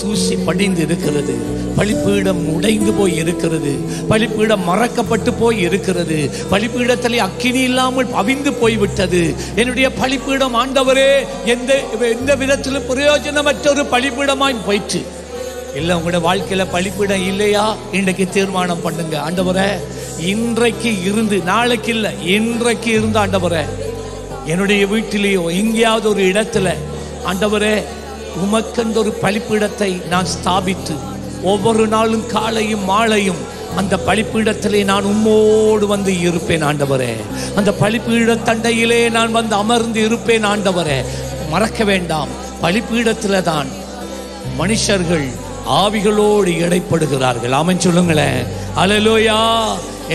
தூசி படிந்து இருக்கிறது பழிப்பீடம் உடைந்து போய் இருக்கிறது. பழிப்பீடம் மறக்கப்பட்டு போய் இருக்கிறது. பழிப்பீடத்தில் அக்கினி இல்லாமல் பவிந்து போய்விட்டது. என்னுடைய பழிப்பீடம் ஆண்டவரே எந்த எந்த விதத்திலும் பிரயோஜனமற்ற ஒரு பழிப்பீடமாய் போயிற்று. இல்லை உங்களுடைய வாழ்க்கையில் பழிப்பீடம் இல்லையா? இன்றைக்கு தீர்மானம் பண்ணுங்க. ஆண்டவரே இன்றைக்கு இருந்து நாளைக்கு இல்லை இன்றைக்கு இருந்து ஆண்டவரே என்னுடைய வீட்டிலேயோ எங்கேயாவது ஒரு இடத்துல ஆண்டவரே உமக்கென்ற ஒரு பழிப்பிடத்தை நான் ஸ்தாபித்து ஒவ்வொரு நாளும் காலையும் மாலையும் அந்த பழிப்பீடத்திலே நான் உம்மோடு வந்து இருப்பேன் ஆண்டவரே. அந்த பழிப்பீட தண்டையிலே நான் வந்து அமர்ந்து இருப்பேன் ஆண்டவரே. மறக்க வேண்டாம் பழிப்பீடத்தில் தான் மனுஷர்கள் ஆவிகளோடு இடைப்படுகிறார்கள். ஆமென் சொல்லுங்களேன். அலலோயா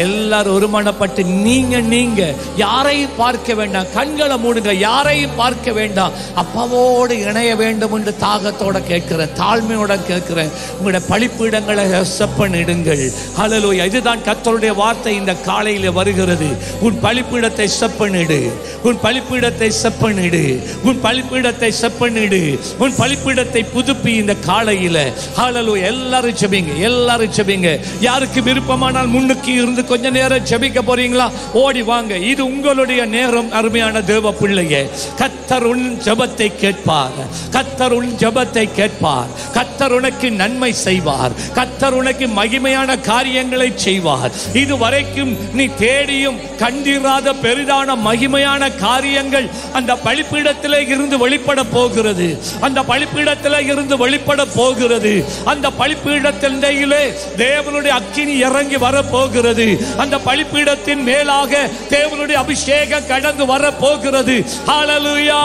எல்லாரும் ஒருமனப்பட்டு நீங்க நீங்க. யாரையும் பார்க்க வேண்டாம்? கண்களை மூடுங்க. யாரையும் பார்க்க வேண்டாம்? அப்பாவோடு இணைய வேண்டும் என்று தாகத்தோட கேட்கிறேன். தாழ்மையோட கேட்கிறேன். உங்களுடைய பழிப்பீடங்களை செப்பனிடுங்கள் ஹalleluya இதுதான் கத்தருடைய வார்த்தை இந்த காலையில் வருகிறது. உன் பழிப்பீடத்தை செப்பனிடு உன் பழிப்பீடத்தை செப்பனிடு உன் பழிப்பீடத்தை செப்பனிடு உன் பழிப்பீடத்தை புதுப்பி இந்த காலையில். ஹலலோ எல்லாரும் செபிங்க எல்லாரும் செபிங்க யாருக்கு விருப்பமானால் முன்னுக்கு இருந்து கொஞ்ச நேரம் ஜெபிக்க போறீங்களா? ஓடி வாங்க. இது உங்களுடைய நேரம் அருமையான தேவ பிள்ளையே. கத்தர் உன் ஜெபத்தை கேட்பார். கத்தர் உன் ஜெபத்தை கேட்பார். கத்தர் உனக்கு நன்மை செய்வார். கத்தர் உனக்கு மகிமையான காரியங்களை செய்வார். இது வரைக்கும் நீ தேடியும் கண்டிராத பெரிதான மகிமையான காரியங்கள் அந்த பலிப்பீடத்திலே இருந்து வெளிப்பட போகிறது. அந்த பலிப்பீடத்திலே இருந்து வெளிப்பட போகிறது. அந்த பழிப்பிடத்திலே தேவனுடைய அக்கினி இறங்கி வர போகிறது. அந்த பலிப்பீடத்தின் மேலாக தேவனுடைய அபிஷேகம் கடந்து வர போகிறது ஹalleluya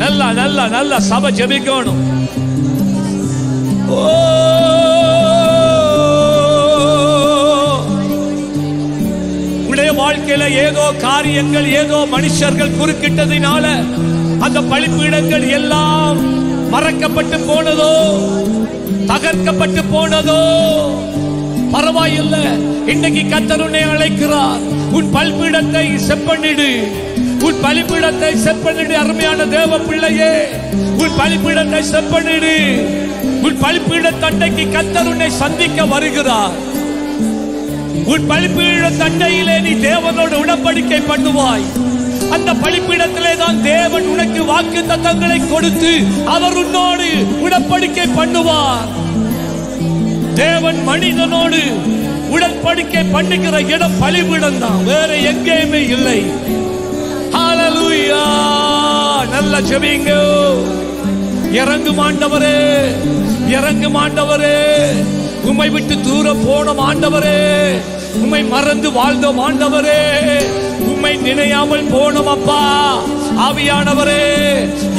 நல்லா நல்லா நல்லா சபை ஜெபிக்கணும். ஓ. உடைய வாழ்க்கையில ஏதோ காரியங்கள் ஏதோ மனுஷர்கள் குறுக்கிட்டதினால அந்த பழிப்பீடங்கள் எல்லாம் மறக்கப்பட்டு போனதோ தகர்க்கப்பட்டு போனதோ பரவாயில்ல. இன்னைக்கு கத்தருனை அழைக்கிறார். உன் பல்பீடத்தை செப்பண்ணிடு உன் பலிப்பீடத்தை செப்பனிடு அருமையான தேவ பிள்ளையே. உன் பலிப்பீடத்தை செப்பனிடு. உன் பலிப்பீட தண்டைக்கு கத்தர் உன்னை சந்திக்க வருகிறார். உன் பலிப்பீட தண்டையிலே நீ தேவனோடு உடன்படிக்கை பண்ணுவாய். அந்த பலிப்பீடத்திலே தான் தேவன் உனக்கு வாக்கு தத்தங்களை கொடுத்து அவர் உன்னோடு உடன்படிக்கை பண்ணுவார். தேவன் மனிதனோடு உடன்படிக்கை பண்ணுகிற இடம் பலிபீடம் தான் வேற எங்கேயுமே இல்லை. நல்ல செவிங்க இறங்கு மாண்டவரே இறங்கு மாண்டவரே உம்மை விட்டு தூரம் போன ஆண்டவரே. உம்மை மறந்து வாழ்ந்தோம் ஆண்டவரே. உம்மை நினையாமல் போனோம் அப்பா. ஆவியானவரே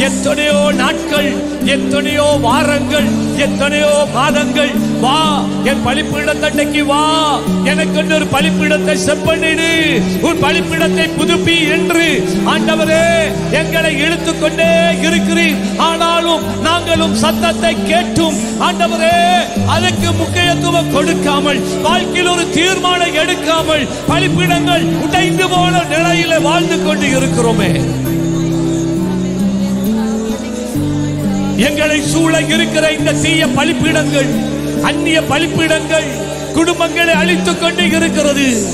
எத்தனையோ நாட்கள் எத்தனையோ வாரங்கள் எத்தனையோ மாதங்கள் வா என் பலிப்பீட தண்டைக்கு வா. எனக்கு ஒரு பலிப்பீடத்தை செப்பனிடு உன் பலிப்பீடத்தை புதுப்பி என்று. ஆண்டவரே எங்களை இழுத்து கொண்டே இருக்கிறீர். ஆனாலும் நாங்களும் சத்தத்தை கேட்டும். ஆண்டவரே அதற்கு முக்கியத்துவம் கொடுக்காமல் வாழ்க்கையில் ஒரு தீர்மானம் எடுக்காமல் பலிப்பீடங்கள் உடைந்து போன நிலையில வாழ்ந்து கொண்டு இருக்கிறோமே. எங்களை சூழ இருக்கிற இந்த தீய பலிப்பீடங்கள் அந்நிய பலிப்பீடங்கள் குடும்பங்களை அழித்துக் கொண்டு இருக்கிறது.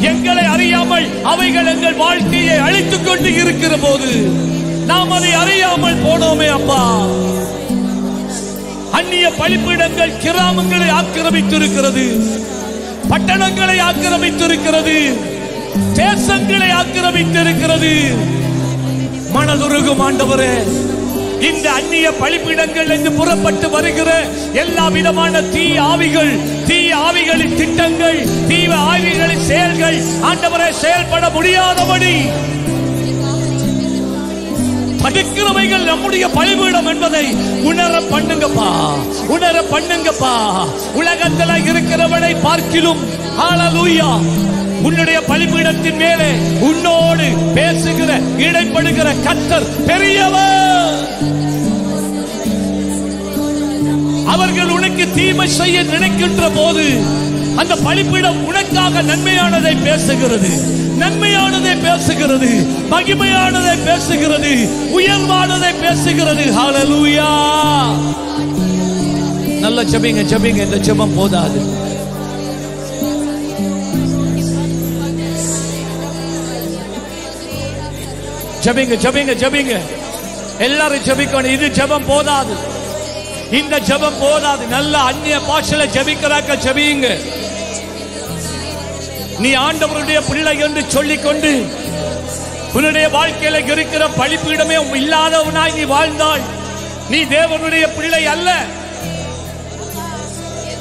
எங்களை அறியாமல் அவைகள் எங்கள் வாழ்க்கையை அழித்துக் கொண்டு இருக்கிற போது நாம் அதை அறியாமல் போனோமே அப்பா. அந்நிய பலிப்பீடங்கள் கிராமங்களை ஆக்கிரமித்திருக்கிறது பட்டணங்களை ஆக்கிரமித்திருக்கிறது தேசங்களை ஆக்கிரமித்திருக்கிறது. மனதுருகும் ஆண்டவரே. இந்த அந்நிய பழிப்பிடங்கள் என்று புறப்பட்டு வருகிற எல்லா விதமான தீ ஆவிகள் தீ ஆவிகளின் திட்டங்கள் தீவ ஆவிகளின் செயல்கள் ஆண்டவரை செயல்பட முடியாதபடி படுக்கிறவைகள் நம்முடைய பழிபீடம் என்பதை உணர பண்ணுங்கப்பா உணர பண்ணுங்கப்பா. உலகத்துல இருக்கிறவனை பார்க்கிலும் ஆளலூயா உன்னுடைய பலிபீடத்தின் மேலே உன்னோடு பேசுகிற இடைப்படுகிற கத்தர் பெரியவர். அவர்கள் உனக்கு தீமை செய்ய நினைக்கின்ற போது அந்த பலிப்பீடம் உனக்காக நன்மையானதை பேசுகிறது. நன்மையானதை பேசுகிறது. மகிமையானதை பேசுகிறது. உயர்வானதை பேசுகிறது. ஹalleluya நல்ல ஜெபிங்க ஜெபிங்க. இந்த ஜெபம் போதாது. ஜெபிங்க ஜெபிங்க ஜெபிங்க. எல்லாரும் ஜெபிக்கணும். இது ஜெபம் போதாது. இந்த ஜெபம் போதாது. நல்ல அந்நிய பாஷையில ஜெபிக்கிறாக்க ஜெபியுங்க. நீ ஆண்டவருடைய பிள்ளை என்று சொல்லிக்கொண்டு உன்னுடைய வாழ்க்கையில இருக்கிற பழிப்பீடமே இல்லாதவனாய் நீ வாழ்ந்தாள் நீ தேவனுடைய பிள்ளை அல்ல.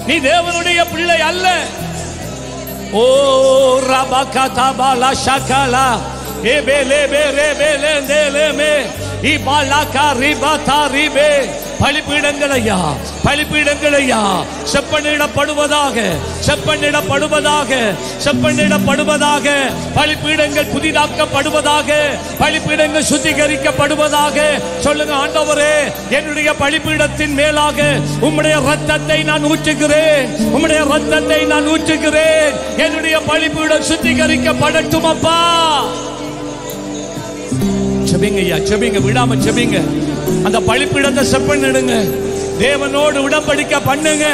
நீ தேவனுடைய பிள்ளை அல்ல. ஓ ரபா தபாலா ஷகலா ஏ பே லே பே ரே பே லே தே லே மே. இ பாலாக்கா ரிபா தா ரிபே பலிபீடங்கள் ஐயா பலிப்பீடங்கள் ஐயா செப்பனிடப்படுவதாக செப்பனிடப்படுவதாக செப்பனிடப்படுவதாக பலிப்பீடங்கள் புதிதாக்கப்படுவதாக பலிப்பீடங்கள் சுத்திகரிக்கப்படுவதாக. சொல்லுங்க ஆண்டவரே என்னுடைய பலிப்பீடத்தின் மேலாக உம்முடைய ரத்தத்தை நான் ஊற்றுகிறேன். உம்முடைய ரத்தத்தை நான் ஊற்றுகிறேன். என்னுடைய பலிப்பீடம் சுத்திகரிக்கப்படட்டும் அப்பா. செபிங்க ஐயா செபிங்க விடாம செபிங்க. அந்த பழிப்பிடத்தை செப்பனிடுங்க. தேவனோடு உடம்படிக்க பண்ணுங்க.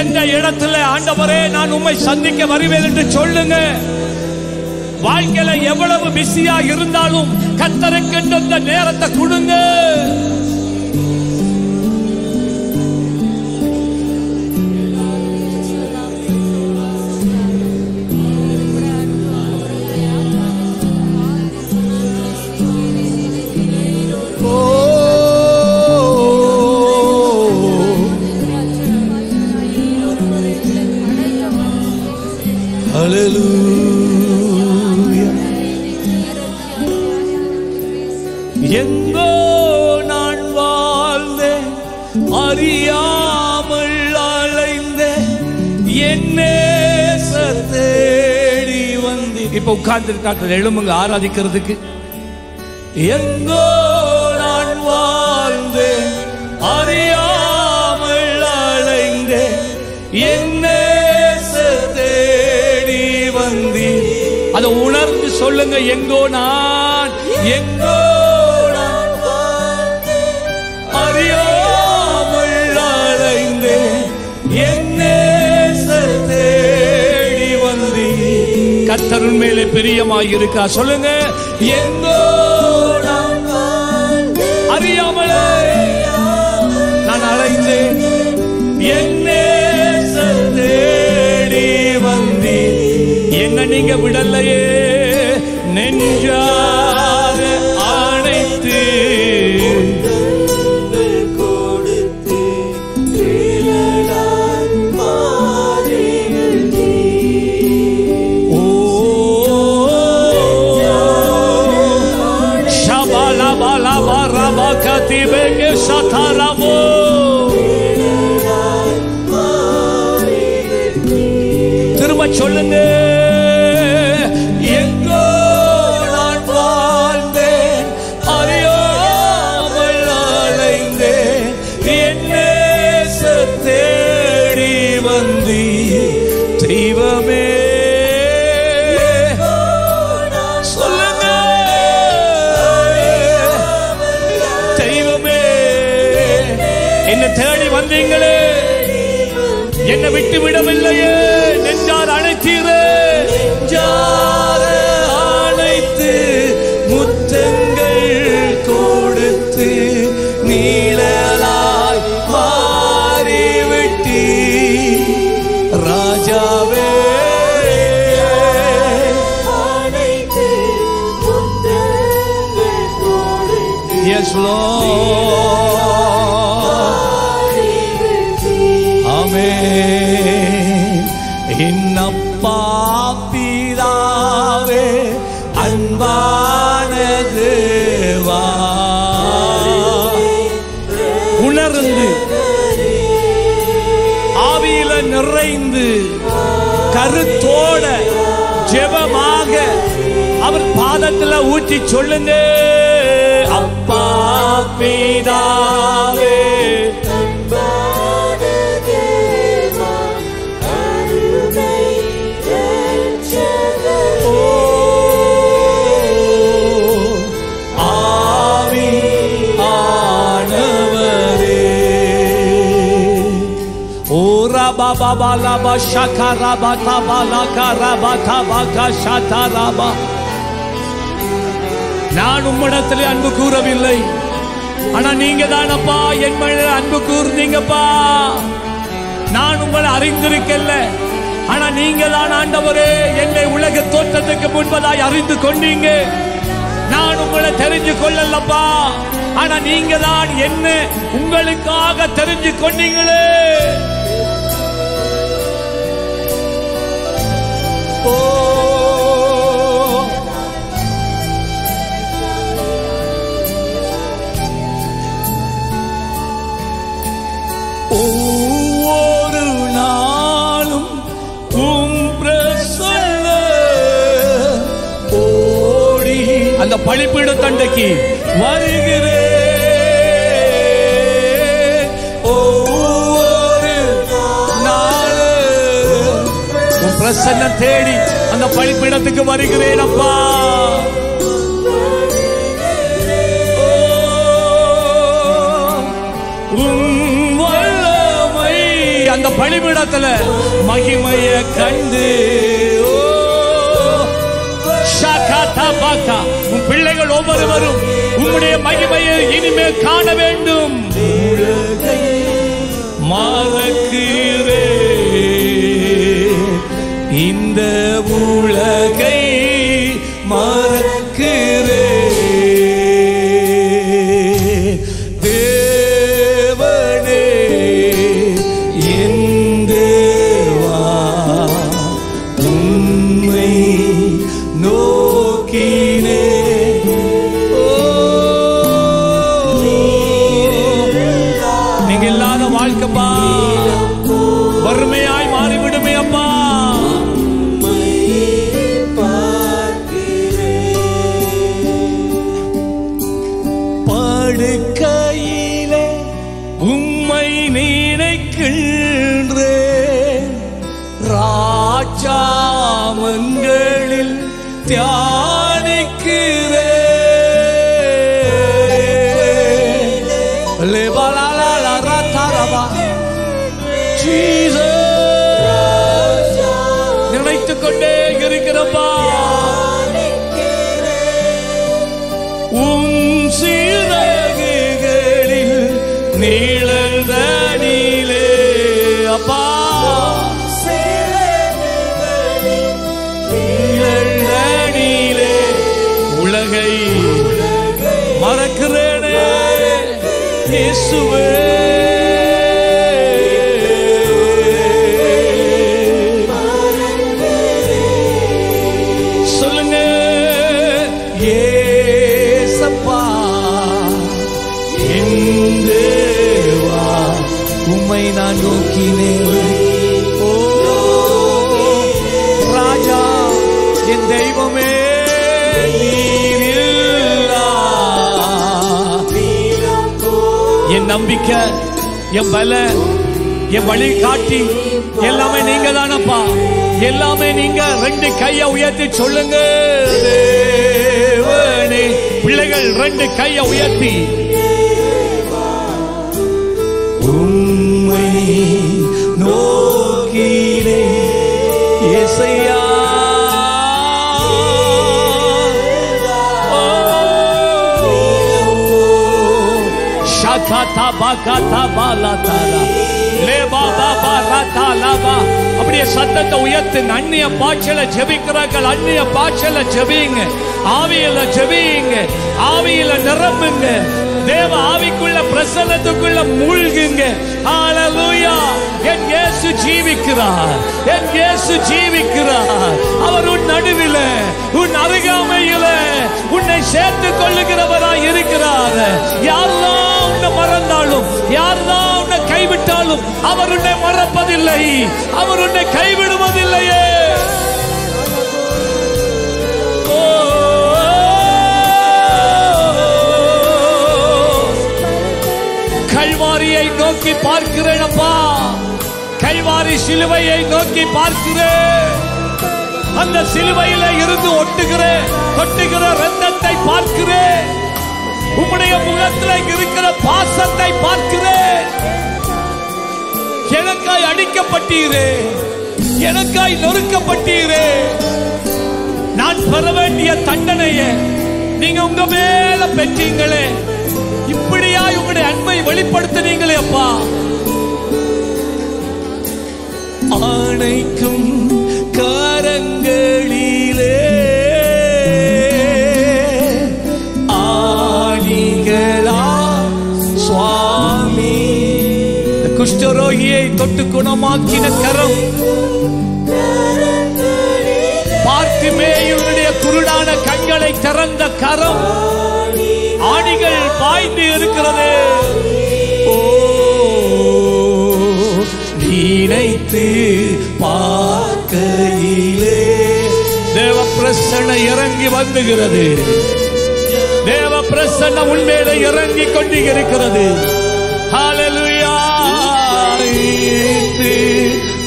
எந்த இடத்துல ஆண்டவரே நான் உண்மை சந்திக்க வருவேன் என்று சொல்லுங்க. வாழ்க்கையில எவ்வளவு பிஸியா இருந்தாலும் கத்தருக்கென்று அந்த நேரத்தை கொடுங்க. வந்து எழும்புங்க ஆராதிக்கிறதுக்கு. எங்கோ நான் வாழ்ந்தேன் அறியாமல் அலைந்தேன். என்ன தேடி வந்தி அதை உணர்ந்து சொல்லுங்க எங்கோ நான் எங்க கத்தருன் மேலே பிரியமாய் இருக்கா சொல்லுங்க. எங்கோ அறியாமலே நான் அலைந்தேன் என்னே தேடி வந்தேன். என்ன நீங்க விடலையே. சொல்லுங்க எங்கோ நான் வாழ்ந்தேன் அறியாமல் அலைந்தேன் என்னே தேடி வந்தி தெய்வமே. என்னை தேடி வந்தீங்களே. என்னை விட்டு விடவில்லையே Tire கருத்தோட ஜெபமாக அவர் பாதத்துல ஊற்றி சொல்லுங்க. அப்பா பிதாவே. ரபா பாபா லபா ஷகா ரபா தபா நான் உம்மிடத்தில் அன்பு கூறவில்லை. ஆனா நீங்க தானப்பா என் மேல அன்பு கூர்ந்தீங்கப்பா நான் உங்களை அறிந்திருக்கல. ஆனா நீங்க தான் ஆண்டவரே என்னை உலக தோற்றத்துக்கு முன்பதாய் அறிந்து கொண்டீங்க. நான் உங்களை தெரிஞ்சு கொள்ளலப்பா. ஆனா நீங்க தான் என்ன உங்களுக்காக தெரிஞ்சு கொண்டீங்களே. ஒவ்வொரு நாளும் அந்த பழிப்பீட தண்டைக்கு வருகிறேன். உம் பிரசன்ன தேடி அந்த பழிப்பீடத்துக்கு வருகிறேன் அப்பா. அந்த பலிபீடத்துல மகிமைய கண்டு. உன் பிள்ளைகள் ஒவ்வொருவரும் உம்முடைய மகிமையை இனிமேல் காண வேண்டும். உலகை மறக்கிறே இந்த உலகை மா நீளந்தனிலே அப்பா. நீளந்தனிலே உலகை மறக்கிறேனே இயேசுவே. நம்பிக்கை என் பல என் வழி காட்டி எல்லாமே நீங்க தானப்பா எல்லாமே நீங்க ரெண்டு கைய உயர்த்தி சொல்லுங்க. பிள்ளைகள் ரெண்டு கைய உயர்த்தி. அப்படியே சத்தத்தை உயர்த்துங்க அந்நிய பாய்ச்சல ஜெபிக்கிறார்கள். அந்நிய பாய்ச்சல ஜெபிங்க ஆவியில ஜெபிங்க ஆவியில நிரம்புங்க. தேவ ஆவிக்குள்ள பிரசன்னத்துக்குள்ள மூழ்குங்க. ஹalleluya என் இயேசு ஜீவிக்கிறார். என் இயேசு ஜீவிக்கிறார். அவர் உன் நடுவில உன் அருகாமையில உன்னை சேர்த்து கொள்ளுகிறவராய் இருக்கிறார். யாரெல்லாம் உன்னை மறந்தாலும் யாரெல்லாம் உன்னை கைவிட்டாலும் அவர் உன்னை மறப்பதில்லை. அவர் உன்னை கைவிடுவதில்லையே. கல்வாரியை நோக்கி பார்க்கிறேன் அப்பா. கல்வாரி சிலுவையை நோக்கி பார்க்கிறேன். அந்த சிலுவையில இருந்து ஒட்டுகிறேன். கொட்டுகிற ரத்தத்தை பார்க்கிறேன். உம்முடைய முகத்தில் இருக்கிற பாசத்தை பார்க்கிறேன். எனக்காய் அடிக்கப்பட்டீரே. எனக்காய் நொறுக்கப்பட்டீரே. நான் பெற வேண்டிய தண்டனையை நீங்க உங்க மேல பெற்றீங்களே. இப்படியா உங்களுடைய அன்பை வெளிப்படுத்தினீங்களே அப்பா. ஆணைக்கும் கரங்களிலே ஆணிகளா சுவாமி. குஷ்டரோகியை தொட்டு குணமாக்கின கரம். பார்த்துமே இவருடைய குருடான கண்களை திறந்த கரம். பாய்ந்து இருக்கிறது. ஓ நினைத்து பார்க்கையிலே தேவ பிரசன்ன இறங்கி வந்துகிறது. தேவ பிரசன்னம் உண்மையில இறங்கி கொண்டு இருக்கிறது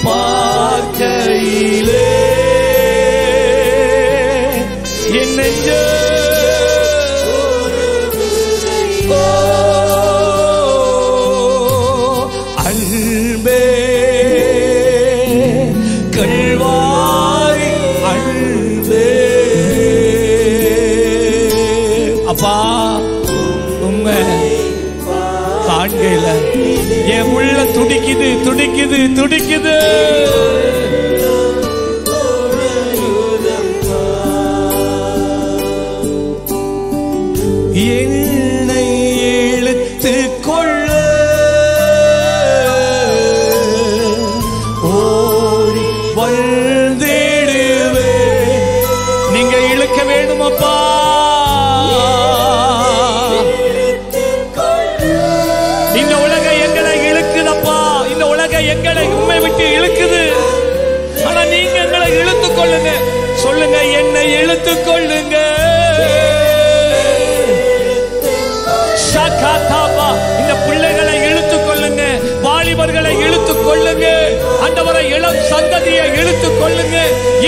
பார்க்கையிலே. என் நெஞ்ச துடிக்குது துடிக்குது துடிக்குது. என்னை கொள்ளுங்க இந்த பிள்ளைகளை இழுத்துக் கொள்ளுங்க வாலிபர்களை இழுத்துக் கொள்ளுங்க அந்தவரை இளம் சந்ததியை இழுத்துக் கொள்ளுங்க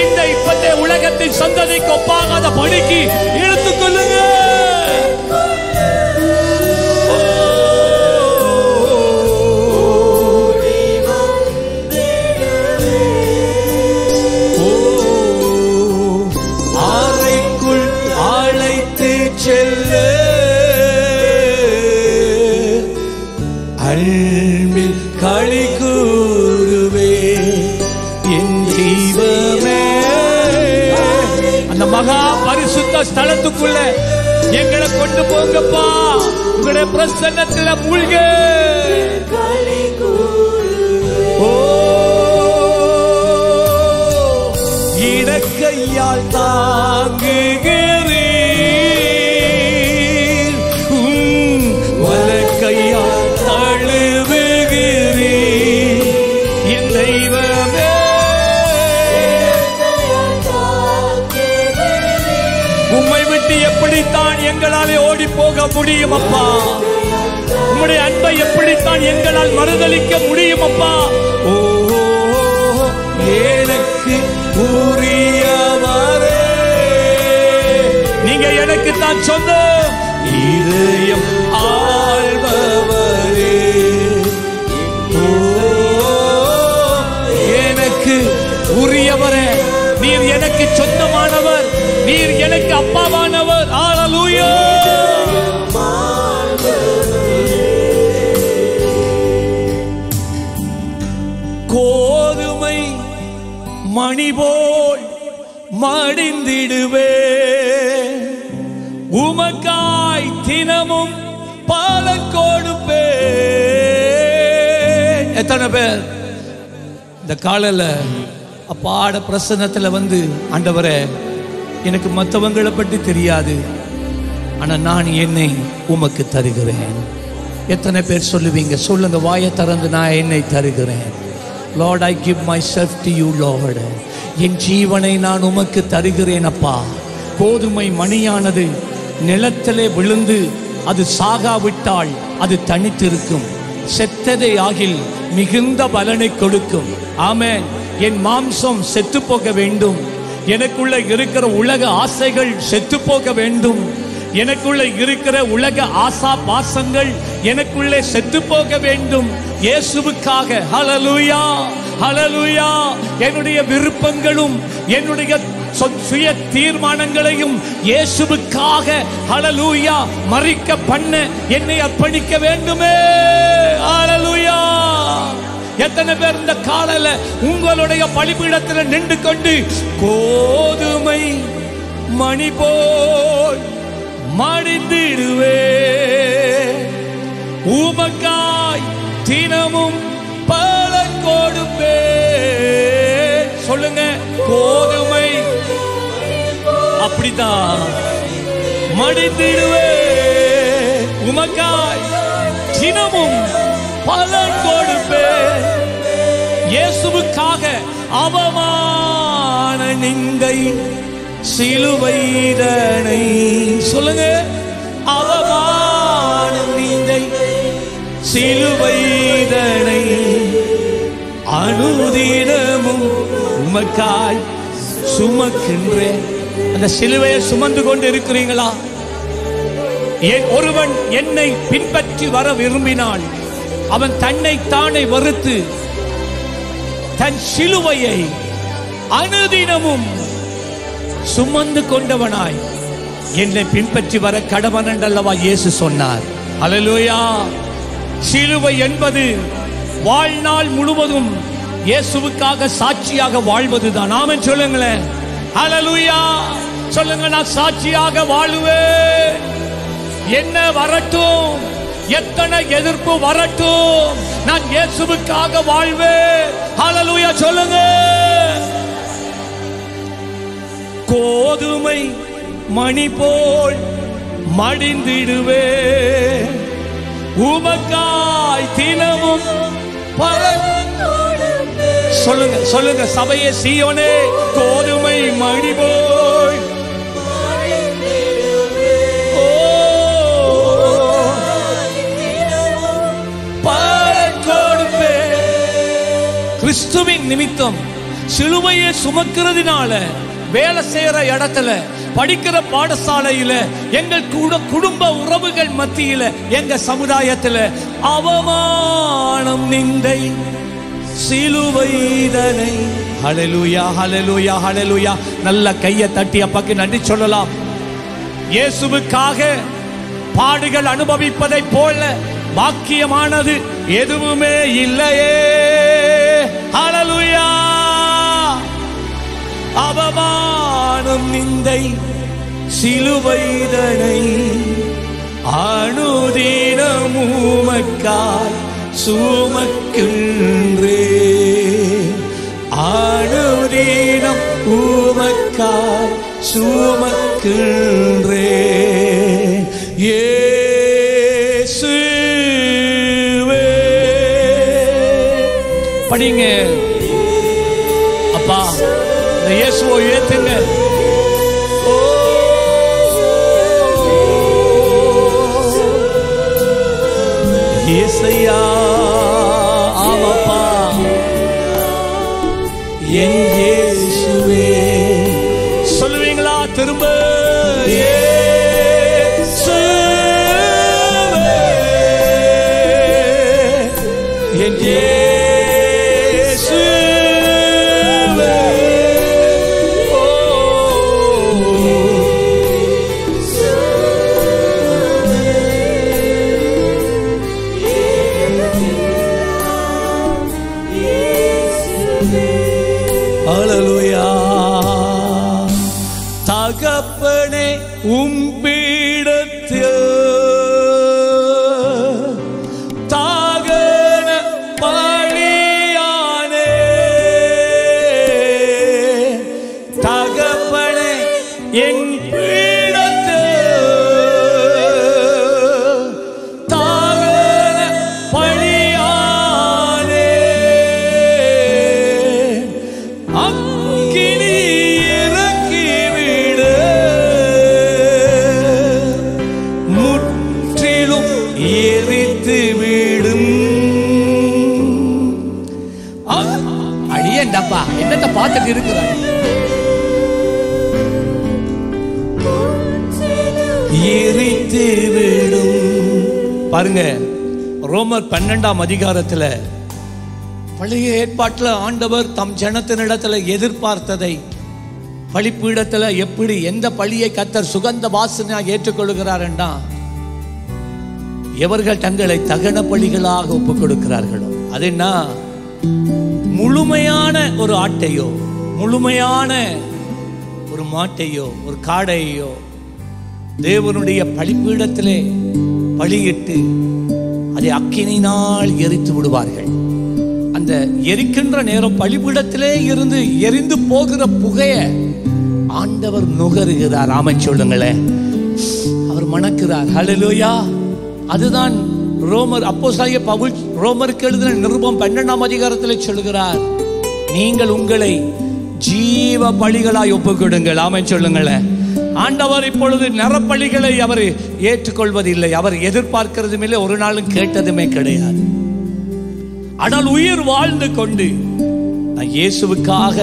இந்த இப்பத்தே உலகத்தின் சந்ததிக்கு ஒப்பாகாத படிக்கு இழுத்துக் கொள்ளுங்க ஸ்தலத்துக்குள்ள எங்களை கொண்டு போங்கப்பா. உங்களுடைய பிரசன்னத்துல மூழ்க. ஓ இடக்கையால் தாங்குகிறீர் முடியும் அப்பா. உம்முடைய அன்பை எப்படித்தான் எங்களால் மறுதளிக்க முடியும் அப்பா. ஓ எனக்கு உரியவாரே. நீங்க எனக்கு தான் சொந்த இதயம் எனக்கு உரியவரே. நீர் எனக்கு சொந்தமானவர். நீர் எனக்கு அப்பாவானவர். ஆளலூயோ எத்தனை பேர்? இந்த காலையில அப்பாட பிரசன்னத்துல வந்து ஆண்டவரே எனக்கு மற்றவங்களை பற்றி தெரியாது. ஆனா நான் என்னை உமக்கு தருகிறேன். எத்தனை பேர் சொல்லுவீங்க? சொல்லுங்க வாயை திறந்து நான் என்னை தருகிறேன். Lord I give myself to you lord என் ஜீவனை நான் உமக்கு தருகிறேன் அப்பா. கோதுமை மணியானது நிலத்திலே விழுந்து அது சாகாவிட்டால் அது தனித்திருக்கும். செத்ததை ஆகில் மிகுந்த பலனை கொடுக்கும். ஆமேன். என் மாம்சம் செத்து போக வேண்டும். எனக்குள்ள இருக்கிற உலக ஆசைகள் செத்து போக வேண்டும். எனக்குள்ள இருக்கிற உலக ஆசா பாசங்கள் எனக்குள்ளே செத்து போக வேண்டும். இயேசுவுக்காக. ஹலலூயா ஹலலூயா என்னுடைய விருப்பங்களும் என்னுடைய சுய தீர்மானங்களையும் இயேசுவுக்காக ஹலலூயா மறிக்க பண்ண என்னை அர்ப்பணிக்க வேண்டுமே. ஹalleluya எத்தனை பேர் இந்த காலையில உங்களுடைய பலிபீடத்தில் நின்று கொண்டு கோதுமை மணி போல் மடிந்திடுவே. உமக்காய் தினமும் பல கொடுப்பே. சொல்லுங்க கோதுமை அப்படிதான் மடிந்திடுவே. உமக்காய் தினமும் பலன் கொடுப்பேன். இயேசுவுக்காக அவமான நிந்தை சிலுவைதனை சொல்லுங்க. அவமான நிந்தை சிலுவைதனை அனுதினமும் உமக்காய் சுமக்கின்றேன். அந்த சிலுவையை சுமந்து கொண்டு இருக்கிறீங்களா ஒருவன் என்னை பின்பற்றி வர விரும்பினான். அவன் தன்னை தானே வெறுத்து தன் சிலுவையை அனுதினமும் சுமந்து கொண்டவனாய் என்னை பின்பற்றி வர கடவன் என்றல்லவா இயேசு சொன்னார். அலலோயா சிலுவை என்பது வாழ்நாள் முழுவதும் இயேசுவுக்காக சாட்சியாக வாழ்வதுதான். நாம சொல்லுங்களேன். அலலுயா சொல்லுங்க நான் சாட்சியாக வாழுவேன். என்ன வரட்டும்? எத்தனை எதிர்ப்பு வரட்டும். நான் இயேசுவுக்காக வாழ்வேன். ஹalleluya சொல்லுங்க. கோதுமை மணி போல் மடிந்திடுவே உமக்காய் தினமும் சொல்லுங்க சொல்லுங்க சபையே சீயோனே கோதுமை மணி போல் கிறிஸ்துவின் நிமித்தம் சிலுவையை சுமக்கிறதுனால வேலை செய்யற இடத்துல படிக்கிற பாடசாலையில எங்கள் கூட குடும்ப உறவுகள் மத்தியில எங்க சமுதாயத்துல அவமானம் நிந்தை சிலுவைதனை ஹலலுயா ஹலலுயா ஹலலுயா நல்ல கையை தட்டி அப்பாக்கு நன்றி சொல்லலாம். இயேசுவுக்காக பாடுகள் அனுபவிப்பதைப் போல பாக்கியமானது எதுவுமே இல்லையே. அழலுயா அவமானம் நிந்தை சிலுவைதனை அணுதீனமூமக்காய் சூமக்கின்றே. அணுதீனம் ஊமக்காய் சூமக்கின்றே. படிங்க அப்பா இந்த இயேசுவை ஏத்துங்க ஓ. இயேசையா ஆமாப்பா என் பாருங்க ரோமர் பன்னெண்டாம் அதிகாரத்துல பழைய ஏற்பாட்டில் ஆண்டவர் தம் ஜனத்தினிடத்தில் எதிர்பார்த்ததை பழிப்பீடத்துல எப்படி எந்த பழியை கத்தர் சுகந்த வாசனையா ஏற்றுக்கொள்கிறார்டா எவர்கள் தங்களை தகன பழிகளாக ஒப்புக் கொடுக்கிறார்களோ அது என்ன? முழுமையான ஒரு ஆட்டையோ முழுமையான ஒரு மாட்டையோ ஒரு காடையோ தேவனுடைய பழிப்பீடத்திலே பழியிட்டு அதை அக்கினினால் எரித்து விடுவார்கள். அந்த எரிக்கின்ற நேரம் பழிபீடத்திலே இருந்து எரிந்து போகிற புகைய ஆண்டவர் நுகருகிறார். ஆமன் சொல்லுங்களேன் அவர் மணக்கிறார். ஹலலோயா அதுதான் ரோமர் அப்போஸ்தலனாகிய பவுல் ரோமருக்கு எழுதின நிருபம் பன்னெண்டாம் அதிகாரத்தில் சொல்கிறார் நீங்கள் உங்களை ஜீவ பலிகளாய் ஒப்புக்கொடுங்கள். ஆமென் சொல்லுங்களேன் ஆண்டவர் இப்பொழுது நரப்பலிகளை அவர் ஏற்றுக்கொள்வதில்லை. அவர் எதிர்பார்க்கிறதும் இல்லை ஒரு நாளும் கேட்டதுமே கிடையாது. ஆனால் உயிர் வாழ்ந்து கொண்டு நான் இயேசுவுக்காக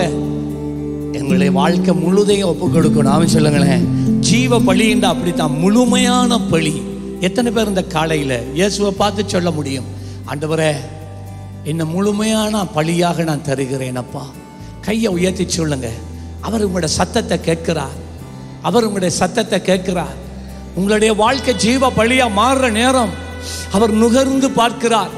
எங்களுடைய வாழ்க்கை முழுதையும் ஒப்பு கொடுக்கணும். அவன் சொல்லுங்களேன். ஜீவ பலின்ற அப்படித்தான். முழுமையான பலி எத்தனை பேர் இந்த காலையில? இயேசுவை பார்த்து சொல்ல முடியும். ஆண்டவரே என்ன முழுமையான பலியாக நான் தருகிறேன் அப்பா. கையை உயர்த்தி சொல்லுங்க. அவர் உங்களோட சத்தத்தை கேட்கிறார். அவர் உங்களுடைய சத்தத்தை கேட்கிறார். உங்களுடைய வாழ்க்கை ஜீவ பழியாக மாறுற நேரம் அவர் நுகர்ந்து பார்க்கிறார்.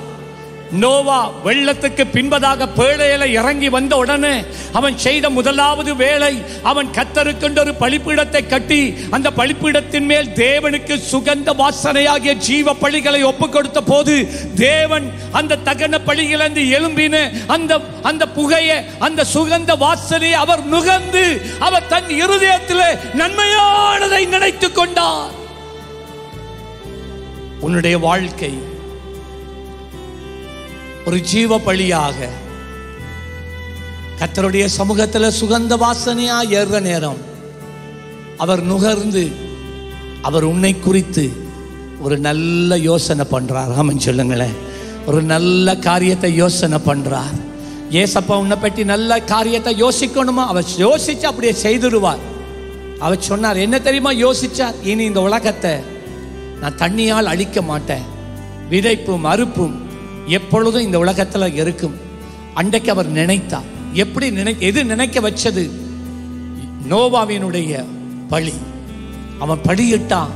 நோவா வெள்ளத்துக்கு பின்பதாக பேழையில இறங்கி வந்த உடனே அவன் செய்த முதலாவது வேலை அவன் கத்தருக்கென்று ஒரு பலிப்பீடத்தை கட்டி அந்த பழிப்பீடத்தின் மேல் தேவனுக்கு சுகந்த வாசனையாகிய ஜீவ பழிகளை ஒப்பு கொடுத்த போது தேவன் அந்த தகன பழியிலிருந்து எழும்பின அந்த அந்த புகைய அந்த சுகந்த வாசனை அவர் நுகர்ந்து அவர் தன் இருதயத்தில் நன்மையானதை நினைத்துக் கொண்டார். உன்னுடைய வாழ்க்கை ஒரு ஜீவ பழியாக கத்தருடைய சமூகத்தில் சுகந்த வாசனையா ஏறுற நேரம். அவர் நுகர்ந்து அவர் உன்னை குறித்து ஒரு நல்ல யோசனை பண்றார். ஆமன் சொல்லுங்களேன். ஒரு நல்ல காரியத்தை யோசனை பண்றார். ஏசப்பா உன்னை பற்றி நல்ல காரியத்தை யோசிக்கணுமா? அவர் யோசிச்சு அப்படியே செய்துடுவார். அவர் சொன்னார் என்ன தெரியுமா யோசிச்சார்? இனி இந்த உலகத்தை நான் தண்ணியால் அழிக்க மாட்டேன். விதைப்பும் அறுப்பும் எப்பொழுதும் இந்த உலகத்துல இருக்கும். அன்றைக்கு அவர் நினைத்தார். எப்படி நினை எது நினைக்க வச்சது? நோவாவினுடைய பழி அவன் பழியிட்டான்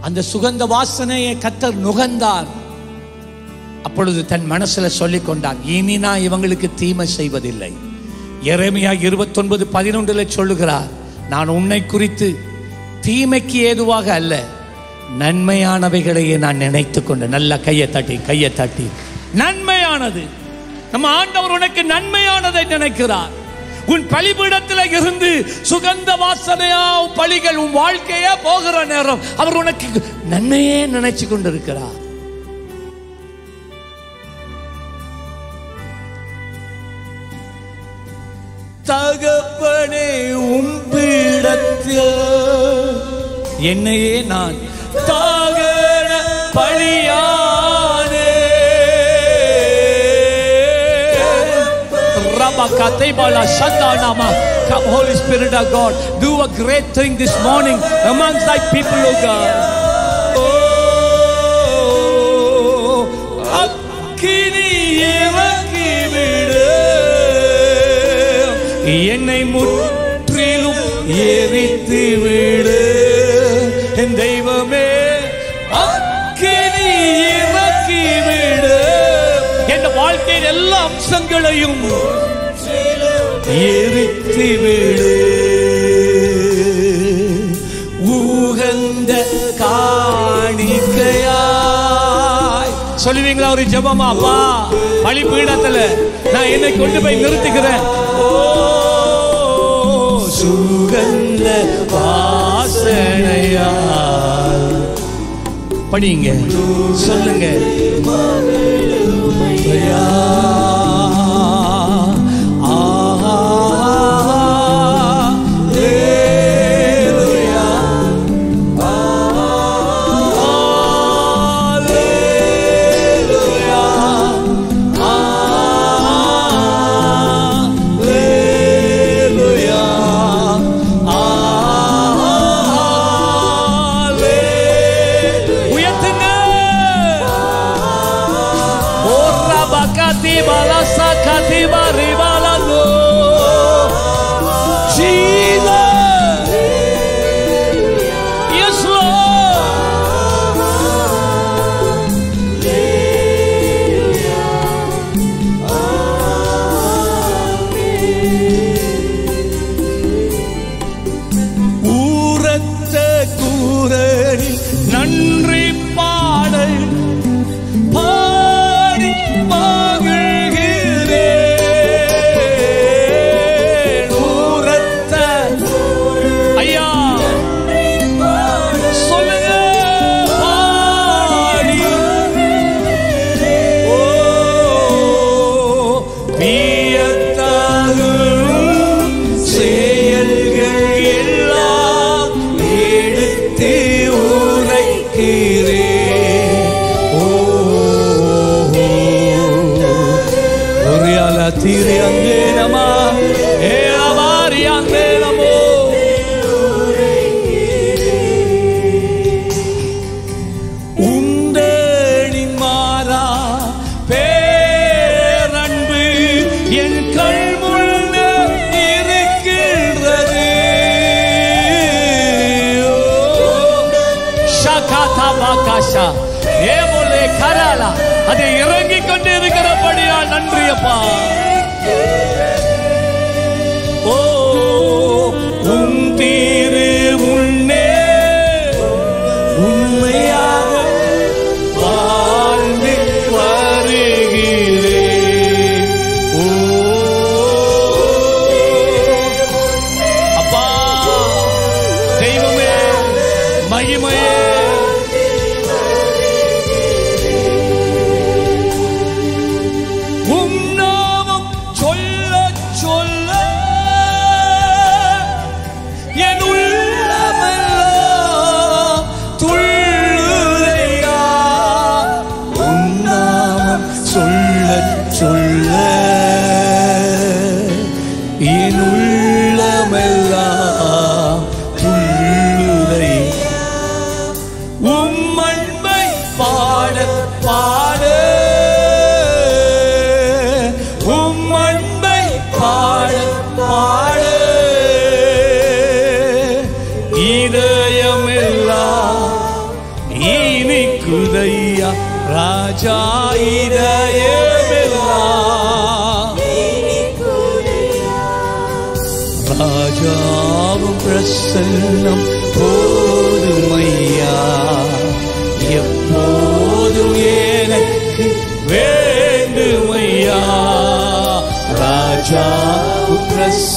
அந்த சுகந்த வாசனையை கத்தர் நுகர்ந்தார். அப்பொழுது தன் மனசுல சொல்லிக் கொண்டான் இனி நான் இவங்களுக்கு தீமை செய்வதில்லை. எரேமியா இருபத்தொன்பது பதினொன்றுல சொல்லுகிறார் நான் உன்னை குறித்து தீமைக்கு ஏதுவாக அல்ல நன்மையானவைகளையே நான் நினைத்து கொண்டு நல்ல கையை தட்டி கையை தட்டி. நன்மையானது. நம்ம ஆண்டவர் உனக்கு நன்மையானதை நினைக்கிறார். உன் பலிபீடத்தில் இருந்து சுகந்த வாசனையா உன் பலிகள் உன் வாழ்க்கையே போகிற நேரம் அவர் உனக்கு நன்மையே நினைச்சு கொண்டிருக்கிறார். தகப்பனே உம்பிடத்தில் என்னையே நான் தாகன பழியானே Come, Holy Spirit of God, do a great thing this morning amongst thy people, O God. Oh, அக்கினி என்னை முற்றிலும் எரித்து விடு என் தெய்வமே அக்கினி இறக்கி விடு என் வாழ்க்கையின் எல்லா அம்சங்களையும் எரித்து விடு. உகந்த காணிக்கையாய். சொல்லுவீங்களா ஒரு ஜெபமா? அப்பா பழி பீடத்துல நான் என்னை கொண்டு போய் நிறுத்துகிறேன். ஓ சுகந்த வாசனையா படிங்க. சொல்லுங்க. bala sakati bala நன்றி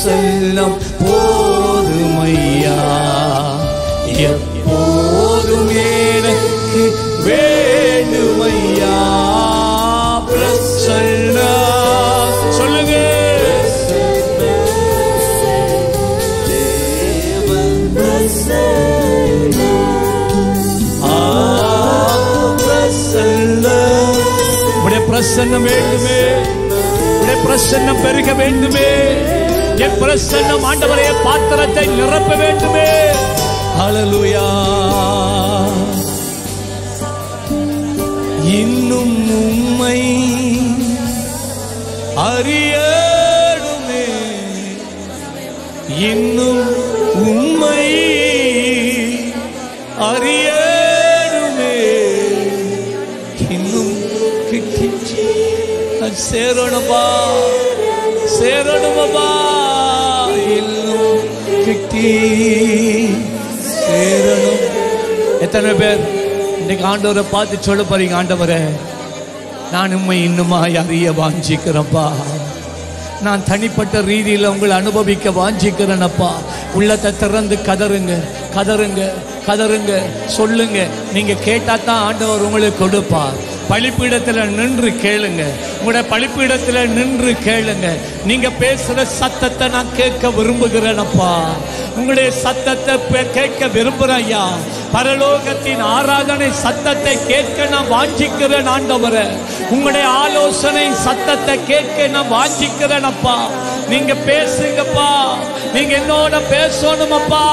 பிரசன்னம் போதுமையா? எப்போதும் எனக்கு வேண்டுமையா? பிரசன்ன. சொல்லுங்க. உடைய பிரசன்னம் வேண்டுமே. உடைய பிரசன்னம் பெருக வேண்டுமே. என் பிரசன்னம் ஆண்டவரைய பாத்திரத்தை நிரப்ப வேண்டுமே. ஹalleluya. இன்னும் உம்மை அறியணுமே இன்னும் உம்மை அறியணுமே இன்னும் கிட்டி நான் சேரணும்பா நோக்கி சேரணும். எத்தனை பேர் இன்னைக்கு ஆண்டவரை பார்த்து சொல்ல போறீங்க ஆண்டவரே? நான் உண்மை இன்னுமாய் அறிய வாஞ்சிக்கிறேன்ப்பா. நான் தனிப்பட்ட ரீதியில் உங்களை அனுபவிக்க வாஞ்சிக்கிறேனப்பா உள்ளத்தை திறந்து கதறுங்க கதறுங்க கதறுங்க. சொல்லுங்க. நீங்க கேட்டா தான் ஆண்டவர் உங்களுக்கு கொடுப்பார். பழிப்பீடத்தில் நின்று கேளுங்க. உங்களுடைய பழிப்பீடத்தில் நின்று கேளுங்க. நீங்க பேசுற சத்தத்தை நான் கேட்க விரும்புகிறேனப்பா. உங்களுடைய சத்தத்தை பே- கேட்க விரும்புறேன் ஐயா பரலோகத்தின் ஆராதனை சத்தத்தை கேட்க நான் வாஞ்சிக்கிறேன் ஆண்டவர. உங்களுடைய ஆலோசனை சத்தத்தை கேட்க நான் வாஞ்சிக்கிறேன் அப்பா. நீங்க பேசுங்கப்பா. நீங்க என்னோட பேசணுமப்பா.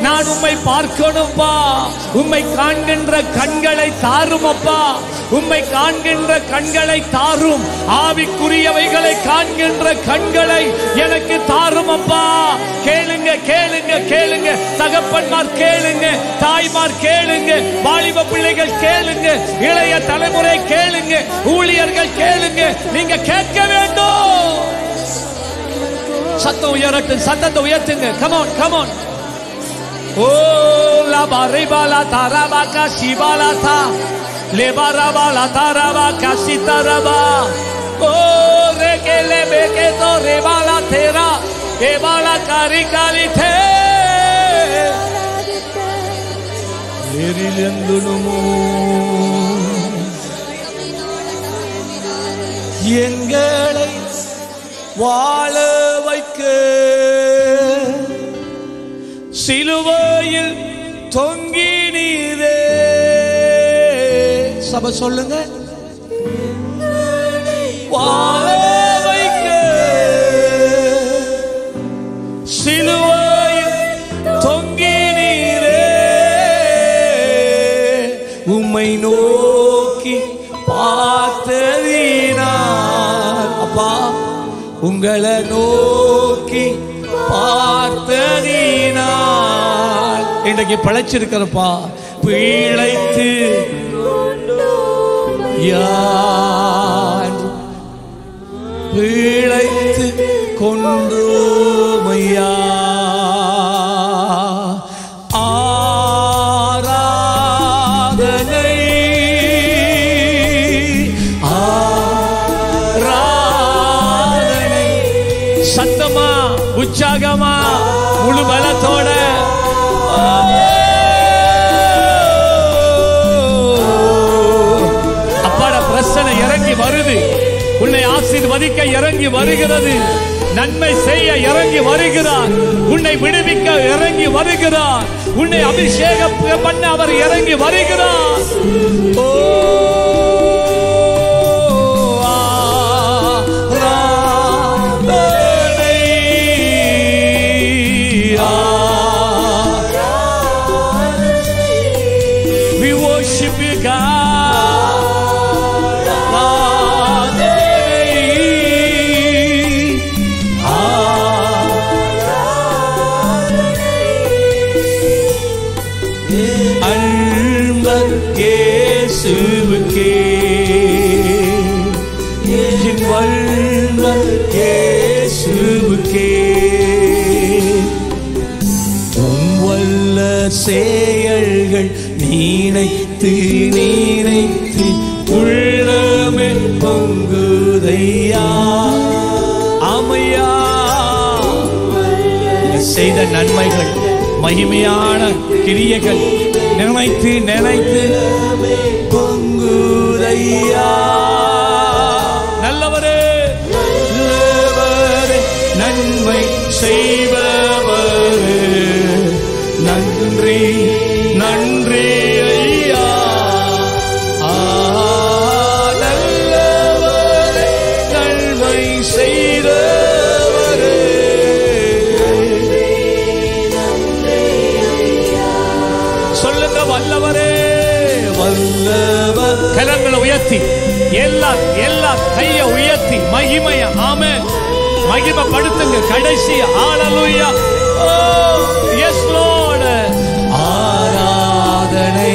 நான் உம்மை பார்க்கணும்ப்பா உம்மை காண்கின்ற கண்களை தாருமப்பா. உம்மை காண்கின்ற கண்களை தாரும். ஆவிக்குரியவைகளை காண்கின்ற கண்களை எனக்கு தாருமப்பா. கேளுங்க கேளுங்க கேளுங்க. தகப்பன்மார் கேளுங்க தாய்மார் கேளுங்க வாலிப பிள்ளைகள் கேளுங்க இளைய தலைமுறை கேளுங்க ஊழியர்கள் கேளுங்க. நீங்க கேட்க வேண்டும். சத்தம் உயரட்டும் சத்தத்தை உயர்த்துங்க. கமோன் கமோன் ஓ லா பாரிபா லா தாராபா கா சிபாலா தா. லேபாராபாலா தாராபா கா சித்தாராபா ஓ ரே கே லே கே தோ ரேபாலா தேரா ஏபாலா காரி காலி தே. எரிலெந்துணுமோ எங்களை வாழ சிலுவையில் தொங்கி நீரே. சபை சொல்லுங்க. வைக்க. சிலுவையில் தொங்கி நீரே. உம்மை நோக்கி பார்த்ததினா அப்பா உங்களை நோக்கி பார்த்ததினால். இன்றைக்கு பிழைச்சிருக்கிறப்பா பிழைத்து யார்? பிழைத்து கொன்றோமையா இறங்கி வருகிறது. நன்மை செய்ய இறங்கி வருகிறார். உன்னை விடுவிக்க இறங்கி வருகிறார். உன்னை அபிஷேகம் பண்ண அவர் இறங்கி வருகிறார். ஓ இயேசுவுக்கே. உம் வல்ல செயல்கள் நீனைத்து நீனைத்து உள்ளமே பொங்குதையா. அமையா. செய்த நன்மைகள் மகிமையான கிரியைகள் நினைத்து நினைத்து. பொங்குதையா. செய்பவரே நன்றி நன்றி ஐயா. நல்லவரே நன்மை செய்தவரே. சொல்லுங்க வல்லவரே. வல்லவர். கரங்களை உயர்த்தி எல்லார் எல்லார் கைய உயர்த்தி மகிமைய ஆமே மகிமைப்படுத்துங்க கடைசி. ஆளலுயா ஓ எஸ் லோட ஆராதனை.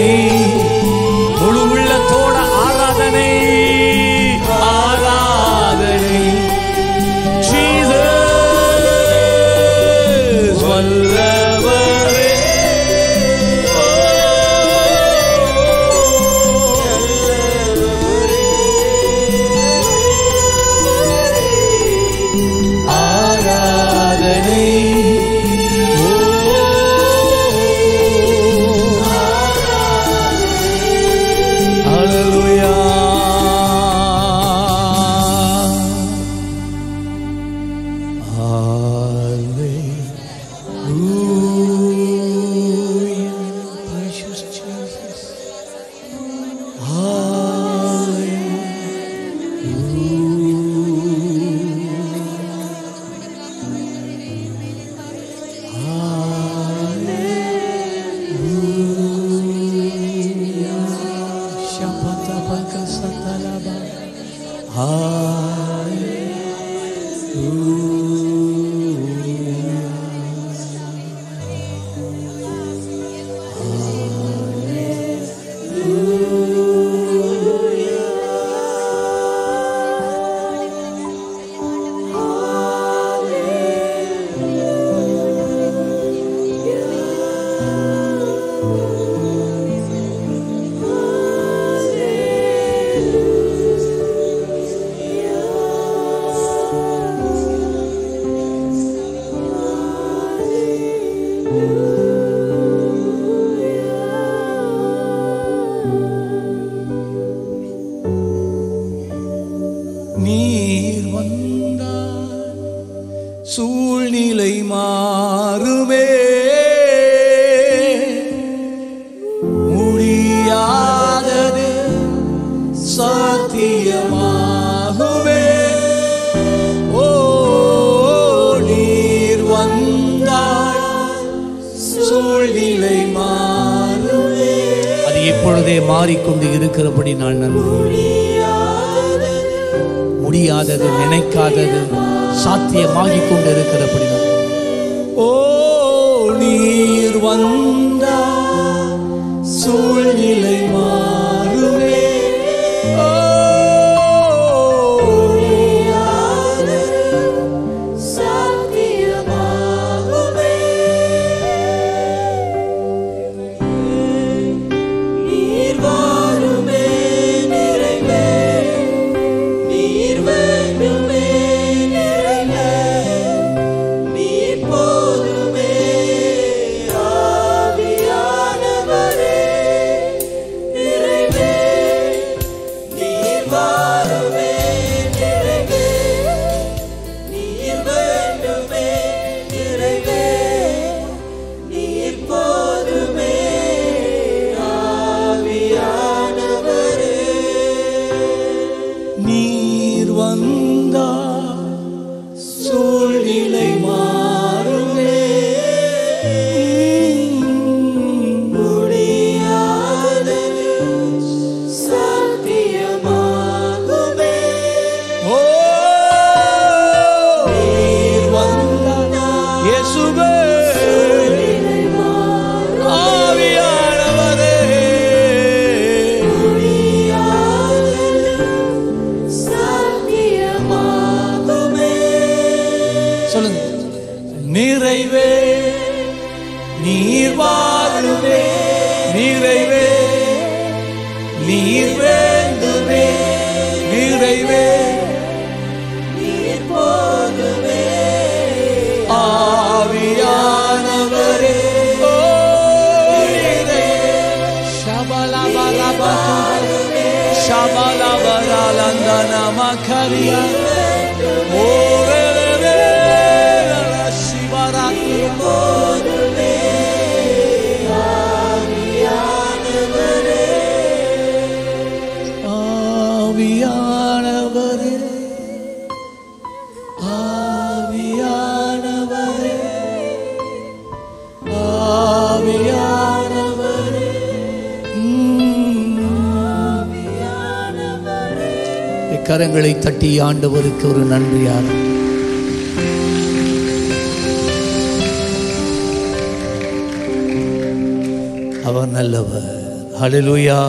ஆண்டவருக்கு ஒரு நன்றியார் அவர் நல்லவர். அழலுயா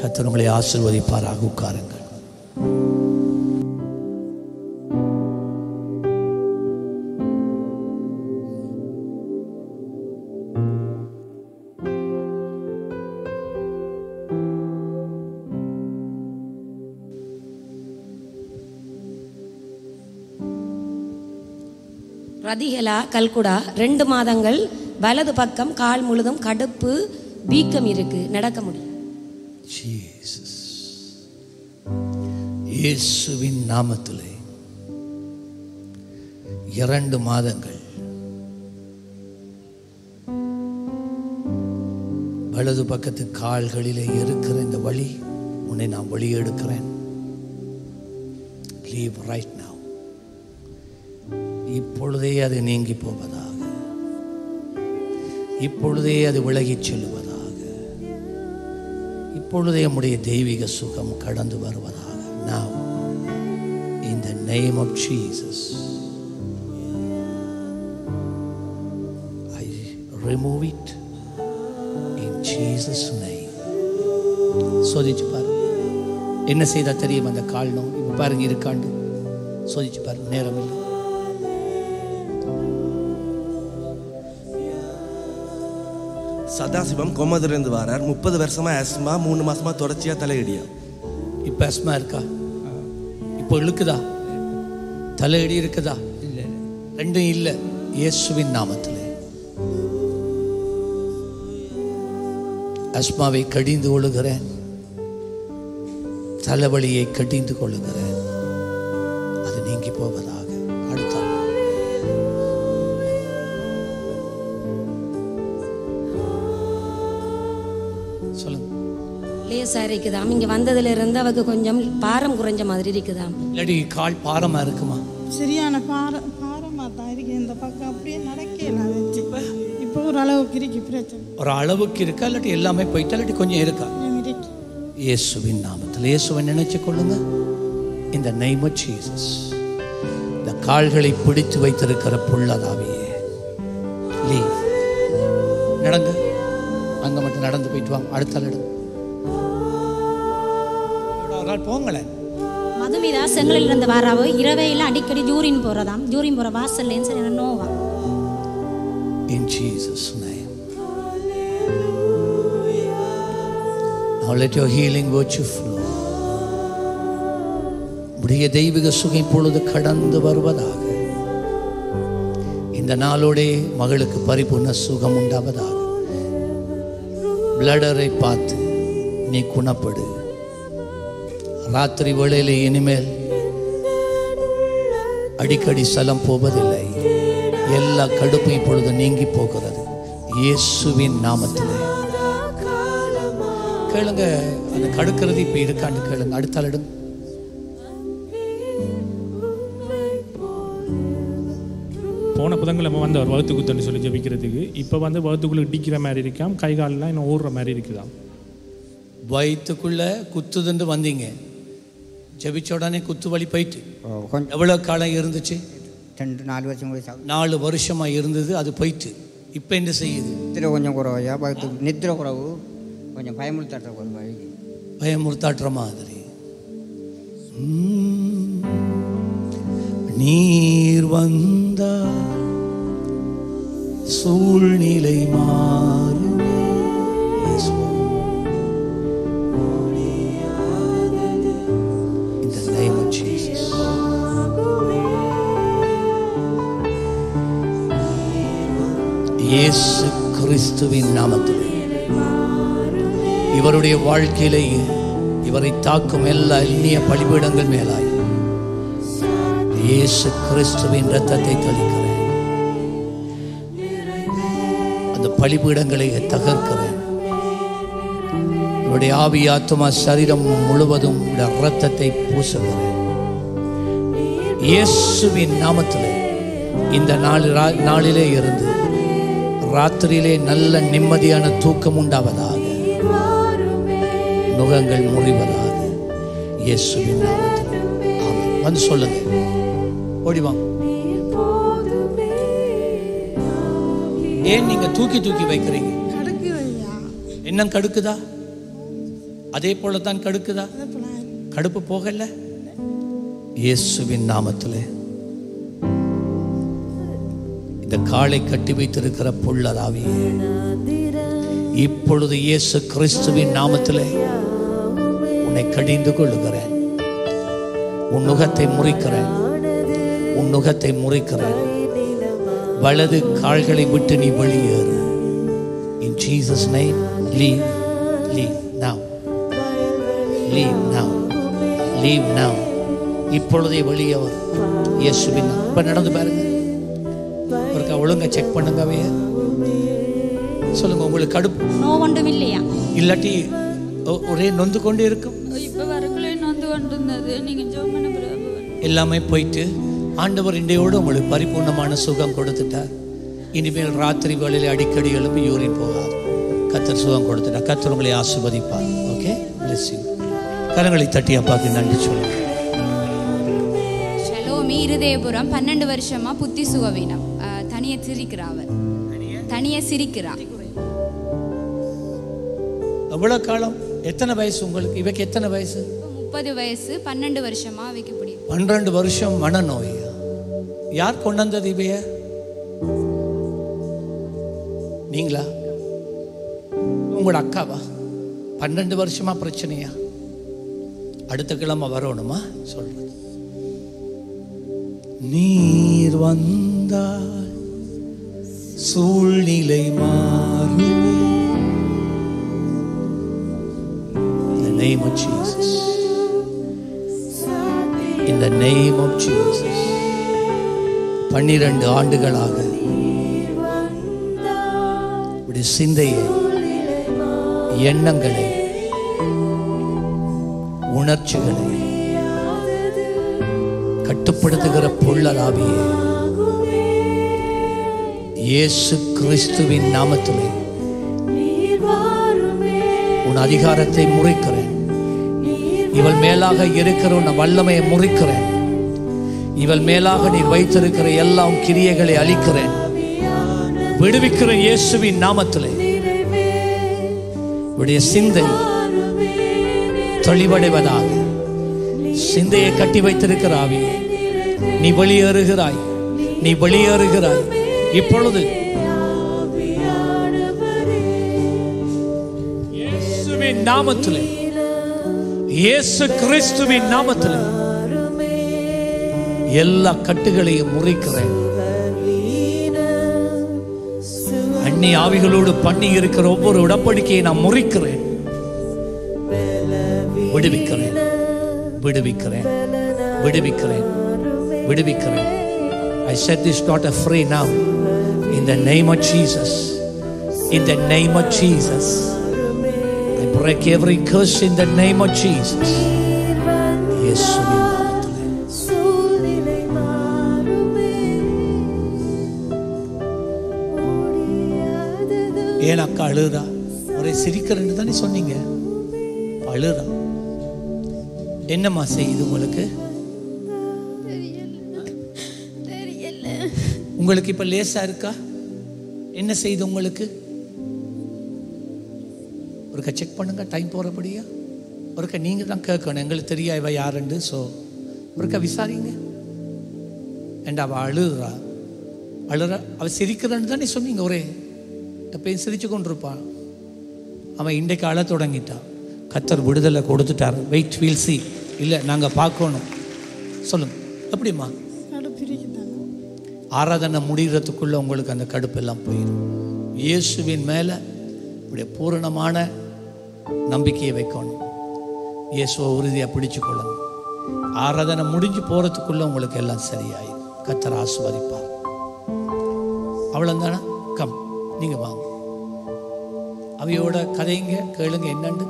கத்தர் உங்களை ஆசிர்வதிப்பாராக உட்காருங்க கல்குடா ரெண்டு மாதங்கள் வலது பக்கம் கால் முழுதும் கடுப்பு வீக்கம் இருக்கு. நடக்க முடியும். இயேசுவின் நாமத்திலே இரண்டு மாதங்கள் வலது பக்கத்து கால்களிலே இருக்கிற இந்த வழி உன்னை நான் வழி எடுக்கிறேன். அது நீங்கி போவதாக. இப்பொழுதே அது விலகிச் செல்வதாக இப்பொழுதே நம்முடைய தெய்வீக சுகம் கடந்து வருவதாக. நாம் in the name of Jesus. I remove it in Jesus name. சோதிச்சு பாரு. என்ன செய்தால் தெரியும் அந்த கால் நோய்? இப்போ பாருங்க இருக்காண்டு. சோதிச்சு பாருங்க நேரம் இல்லை. சதாசிவம் கொமதுலேருந்து வரார். முப்பது வருஷமா ஆஸ்மா மூணு மாசமா தொடர்ச்சியா தலையடியா? இப்போ அஸ்மா இருக்கா? இப்போ இழுக்குதா? தலையடி இருக்குதா? ரெண்டும் இல்லை. இயேசுவின் நாமத்தில். அஸ்மாவை கடிந்து கொள்ளுகிறேன். தலைவலியை கடிந்து கொள்ளுகிறேன். அது நீங்கி போவதாக. அடுத்த லேசா இருக்குதாம்? இங்க வந்ததுல இருந்து அவக்கு கொஞ்சம் பாரம் குறைஞ்ச மாதிரி இருக்குதாம். இல்லாட்டி கால் பாரமா இருக்குமா? சரியான பார பாரமாக தான் இருக்கு. இந்த பக்கம் அப்படியே நடக்கல வச்சு இப்போ ஒரு அளவுக்கு இருக்கு பிரச்சனை. ஒரு அளவுக்கு இருக்கா? இல்லாட்டி எல்லாமே போயிட்டா? இல்லாட்டி கொஞ்சம் இருக்கா? இருக்கு. இயேசுவின் நாமத்தில் இயேசுவை நினைச்சு கொள்ளுங்க. இந்த நெய்ம ஜீசஸ் இந்த கால்களை பிடித்து வைத்திருக்கிற புள்ளதாவியே. லீவ் நடங்க அங்க மட்டும் நடந்து போயிட்டு வாங்க. அடுத்த இடம் மதுமிதா இருந்து வராவோ? இரவையில் அடிக்கடி ஜூரின் போறதாம். ஜூரின் போற வாசல்லேன்னு சரி Noah. In Jesus' name. Now let your healing virtue flow. உடைய தெய்வீக சுகம் இப்பொழுது கடந்து வருவதாக. இந்த நாளோடே மகளுக்கு பரிபூர்ண சுகம் உண்டாவதாக. பிளடரை பார்த்து நீ குணப்படு. ராத்திரி வேளையிலே இனிமேல் அடிக்கடி சலம் போவதில்லை. எல்லா கடுப்பும் இப்பொழுது நீங்கி போகிறது. இயேசுவின் நாமத்திலே. கேளுங்க அந்த கடுக்கிறது இப்ப இருக்கான்னு கேளுங்க. அடுத்த ஆள் எடுங்க போன புதன்கிழமை வந்து அவர் வகுத்து குத்துன்னு சொல்லி ஜெபிக்கிறதுக்கு இப்போ வந்து வகுத்துக்குள்ளே இடிக்கிற மாதிரி இருக்காம் கை கால்லாம் இன்னும் ஓடுற மாதிரி இருக்குதாம். வயிற்றுக்குள்ள குத்துதுன்னு வந்தீங்க. ஜெபிச்ச உடனே குத்து வலி போயிட்டு. எவ்வளோ காலம் இருந்துச்சு? ரெண்டு நாலு வருஷம் கூட நாலு வருஷமா இருந்தது அது போயிட்டு. இப்போ என்ன செய்யுது? நித்திரை கொஞ்சம் குறவையா பக்கத்து நித்திரை குறவு கொஞ்சம் பயமுறுத்தாட்ட குறவு பயமுறுத்தாட்டுற மாதிரி. நீர் வந்தா சூழ்நிலை மாறுமே இயேசு கிறிஸ்துவின் நாமத்தில். இவருடைய வாழ்க்கையிலே இவரை தாக்கும் எல்லா இனிய பலிபீடங்கள் மேலாய். இயேசு கிறிஸ்துவின் ரத்தத்தை தெளிக்கிறேன். அந்த பலிபீடங்களை தகர்க்கிறேன். இவருடைய ஆவி ஆத்மா சரீரம் முழுவதும் ரத்தத்தை பூசுகிறேன். இயேசுவின் நாமத்தில் இந்த நாள் நாளிலே இருந்து ராத்திரியிலே நல்ல நிம்மதியான தூக்கம் உண்டாவதாக. நுகங்கள் முறிவதாக. இயேசுவின் நாமத்தில். வந்து சொல்லுங்க. ஓடி வாங்க ஏன் நீங்க தூக்கி தூக்கி வைக்கிறீங்க? என்ன கடுக்குதா? அதே போல தான் கடுக்குதா கடுப்பு போகல? இயேசுவின் நாமத்திலே. காலை கட்டி வைத்திருக்கிற புள்ளதாவியே இப்பொழுது இயேசு கிறிஸ்துவின் நாமத்தில் உன்னை கடிந்து கொள்ளுகிறேன். உன் நுகத்தை முறிக்கிறேன். உன் நுகத்தை முறிக்கிறேன். வலது கால்களை விட்டு நீ வெளியேறு. In Jesus name leave leave now leave now leave now இப்பொழுதே வெளியே வரும் இயேசுவின் இப்போ நடந்து பாருங்க. ஒருக்கா ஒழுங்கா செக் பண்ணுங்க அவைய சொல்லுங்க உங்களுக்கு கடுப்பு? நோ ஒன்றும் இல்லையா? இல்லாட்டி ஒரே நொந்து கொண்டு இருக்கும்? இப்போ வரக்குள்ளே நொந்து கொண்டு இருந்தது நீங்கள் ஜோம் பண்ண பிறகு எல்லாமே போயிட்டு ஆண்டவர் இன்றையோடு உங்களுக்கு பரிபூர்ணமான சுகம் கொடுத்துட்டார். இனிமேல் ராத்திரி வேளையில் அடிக்கடி எழும்பி யூரின் போகாது. கத்தர் சுகம் கொடுத்துட்டார். கத்தர் உங்களை ஆசிர்வதிப்பார். Okay you. கரங்களை தட்டி அப்பாக்கு நன்றி சொல்லுங்கள் ஷலோமி இருதயபுரம் பன்னெண்டு வருஷமா புத்தி சுகவீனம். தனியே சிரிக்கிறா அவர் தனியே சிரிக்கிறா எவ்வளோ காலம்? எத்தனை வயசு உங்களுக்கு? இவைக்கு எத்தனை வயசு? முப்பது வயசு பன்னெண்டு வருஷமா அவைக்கு பிடிக்கும் பன்னிரண்டு வருஷம் மனநோய். யார் கொண்டு வந்தது இவைய? நீங்களா? உங்களோட அக்காவா? பன்னெண்டு வருஷமா பிரச்சனையா? அடுத்த கிழமை வரணுமா? சொல்றது. நீர் வந்தால் சூழ்நிலை மாறும் In the name of Jesus. In the name of Jesus. பன்னிரண்டு ஆண்டுகளாக உடைய சிந்தையை எண்ணங்களை உணர்ச்சிகளை கட்டுப்படுத்துகிற பொள்ளலாவியே இயேசு கிறிஸ்துவின் நாமத்திலே. உன் அதிகாரத்தை முறிக்கிறேன். இவள் மேலாக இருக்கிற உன் வல்லமையை முறிக்கிறேன். இவள் மேலாக நீ வைத்திருக்கிற எல்லாம் கிரியைகளை அழிக்கிறேன். விடுவிக்கிற இயேசுவின் நாமத்திலே. உடைய சிந்தை தெளிவடைவதாக. சிந்தையை கட்டி வைத்திருக்கிற ஆவியே நீ வெளியேறுகிறாய். நீ வெளியேறுகிறாய். இப்பொழுது. இயேசுவின் நாமத்திலே. இயேசு கிறிஸ்துவின் நாமத்தில். எல்லா கட்டுகளையும் முறிக்கிறேன். அந்நி ஆவிகளோடு பண்ணி இருக்கிற ஒவ்வொரு உடன்படிக்கையை நான் முறிக்கிறேன். விடுவிக்கிறேன். விடுவிக்கிறேன். விடுவிக்கிறேன். விடுவிக்கிறேன். I set is not a free now. In the name of Jesus. In the name of Jesus. I break every curse in the name of Jesus. நாமத்திலே ஏன் அக்கா அழுறா ஒரே சிரிக்கிறேன்னு தானே சொன்னீங்க. அழுறா என்னம்மா செய்யுது உங்களுக்கு? உங்களுக்கு இப்ப லேசா இருக்கா? என்ன செய்து உங்களுக்கு? ஒருக்கா செக் பண்ணுங்க டைம் போறபடியா? ஒருக்க நீங்க தான் கேட்கணும் எங்களுக்கு தெரியா இவ யாருண்டு ஸோ ஒருக்க விசாரிங்க. ஏண்டா அவ அழுகுறா அழுற? அவ சிரிக்கிறான்னு தானே சொன்னீங்க ஒரே. எப்பயும் சிரிச்சு கொண்டிருப்பான் அவன் இன்றைக்கு அழ தொடங்கிட்டான் கத்தர் விடுதலை கொடுத்துட்டார். வெயிட் வீல் சி இல்லை நாங்கள் பார்க்கணும். சொல்லுங்க. எப்படிம்மா? ஆராதனை முடிகிறதுக்குள்ள உங்களுக்கு அந்த கடுப்பு எல்லாம் போயிடும் இயேசுவின் மேலே இப்படி பூரணமான நம்பிக்கையை வைக்கணும். இயேசுவை உறுதியாக பிடிச்சு கொள்ளணும் ஆராதனை முடிஞ்சு போகிறதுக்குள்ள உங்களுக்கு எல்லாம் சரியாயிடும் கத்தர் ஆசுவதிப்பார் அவ்வளோதானே கம் நீங்கள் வாங்க. அவையோட கதைங்க கேளுங்க என்னண்டு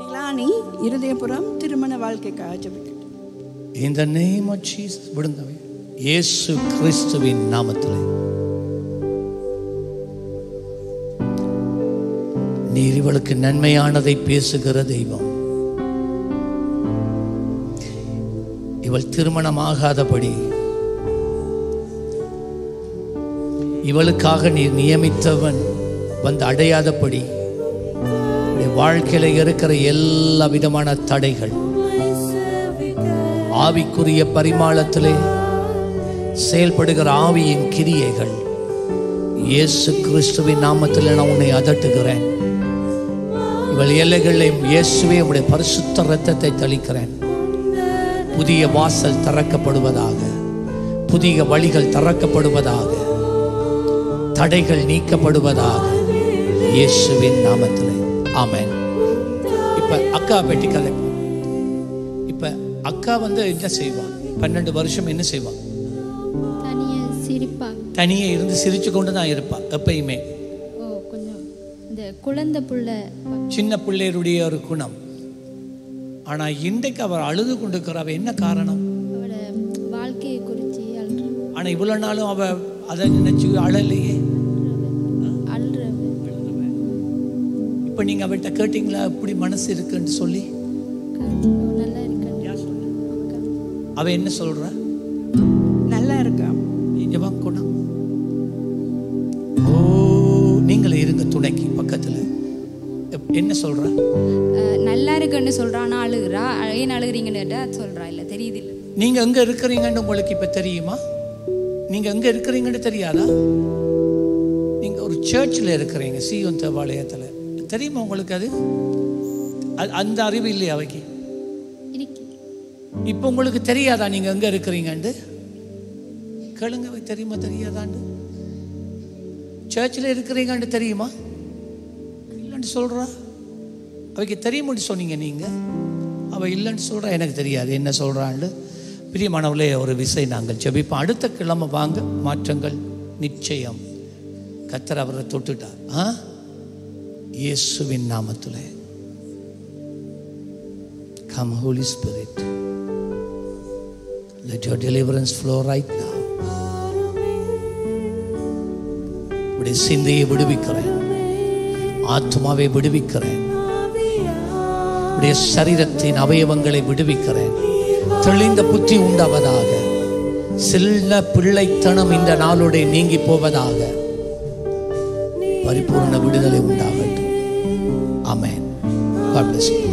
டிலானி இருதயபுரம் திருமண வாழ்க்கைக்காக ஜெபிக்கிறேன் இந்த நேம் ஆஃப் ஜீசஸ் அவை. இயேசு கிறிஸ்துவின் நாமத்தில். நீர் இவளுக்கு நன்மையானதை பேசுகிற தெய்வம். இவள் திருமணமாகாதபடி இவளுக்காக நீர் நியமித்தவன் வந்து அடையாதபடி வாழ்க்கையில் வாழ்க்கையில இருக்கிற எல்லா விதமான தடைகள் ஆவிக்குரிய பரிமாளத்திலே செயல்படுகிற ஆவியின் கிரியைகள். இயேசு கிறிஸ்துவின் நாமத்தில் நான் உன்னை அதட்டுகிறேன். இவள் எல்லைகளையும் இயேசுவே உடைய பரிசுத்த ரத்தத்தை தளிக்கிறேன். புதிய வாசல் திறக்கப்படுவதாக புதிய வழிகள் திறக்கப்படுவதாக தடைகள் நீக்கப்படுவதாக இயேசுவின் நாமத்தில். ஆமேன். இப்ப அக்கா பெட்டி கதை இப்ப அக்கா வந்து என்ன செய்வான் பன்னெண்டு வருஷம் என்ன செய்வான் தனியே இருந்து சிரிச்சு கொண்டு தான் இருப்பா எப்பயுமே. ஓ கொஞ்சம் இந்த குழந்தை புள்ள சின்ன பிள்ளையருடைய ஒரு குணம். ஆனா இன்றைக்கு அவர் அழுது கொண்டிருக்கிற அவ என்ன காரணம்? வாழ்க்கையை குறித்து அழுற ஆனா இவ்வளவு நாளும் அவ அதை நினைச்சு அழலையே. அழுறவ. இப்ப நீங்க அவட்ட கேட்டீங்களா இப்படி மனசு இருக்குன்னு சொல்லி? அவ என்ன சொல்றா? என்ன சொல்றா? நல்லா இருக்குன்னு சொல்றானா அழுகுறா. ஏன் அழுகுறீங்கன்னு சொல்றா இல்ல தெரியுது இல்ல நீங்க எங்க இருக்கிறீங்கன்னு உங்களுக்கு இப்ப தெரியுமா? நீங்க எங்க இருக்கிறீங்கன்னு தெரியாதா? நீங்க ஒரு சர்ச்சில் இருக்கிறீங்க சீயோன் தேவாலயத்துல. தெரியுமா உங்களுக்கு அது? அந்த அறிவு இல்லையா அவைக்கு? இப்போ உங்களுக்கு தெரியாதா நீங்க எங்க இருக்கிறீங்கன்னு? கேளுங்க தெரியுமா தெரியாதாண்டு சர்ச்சில் இருக்கிறீங்கன்னு தெரியுமா? இல்லைன்னு சொல்றா. அவைக்கு தெரியும்னு சொன்னீங்க நீங்கள் அவள் இல்லைன்னு சொல்கிறா எனக்கு தெரியாது என்ன சொல்கிறான்னு பிரியமானவர்களே ஒரு விசை நாங்கள் ஜெபிப்போம். அடுத்த கிழமை வாங்க மாற்றங்கள் நிச்சயம். கத்தர் அவரை தொட்டுட்டார். ஆ? இயேசுவின் நாமத்தில். Come holy spirit Let your deliverance flow right now. உடைய சிந்தையை விடுவிக்கிறேன். ஆத்மாவை விடுவிக்கிறேன். உடைய சரீரத்தின் அவயவங்களை விடுவிக்கிறேன். தெளிந்த புத்தி உண்டாவதாக சில்ல பிள்ளைத்தனம் இந்த நாளுடைய நீங்கி போவதாக. பரிபூர்ண விடுதலை உண்டாகட்டும். ஆமேன்.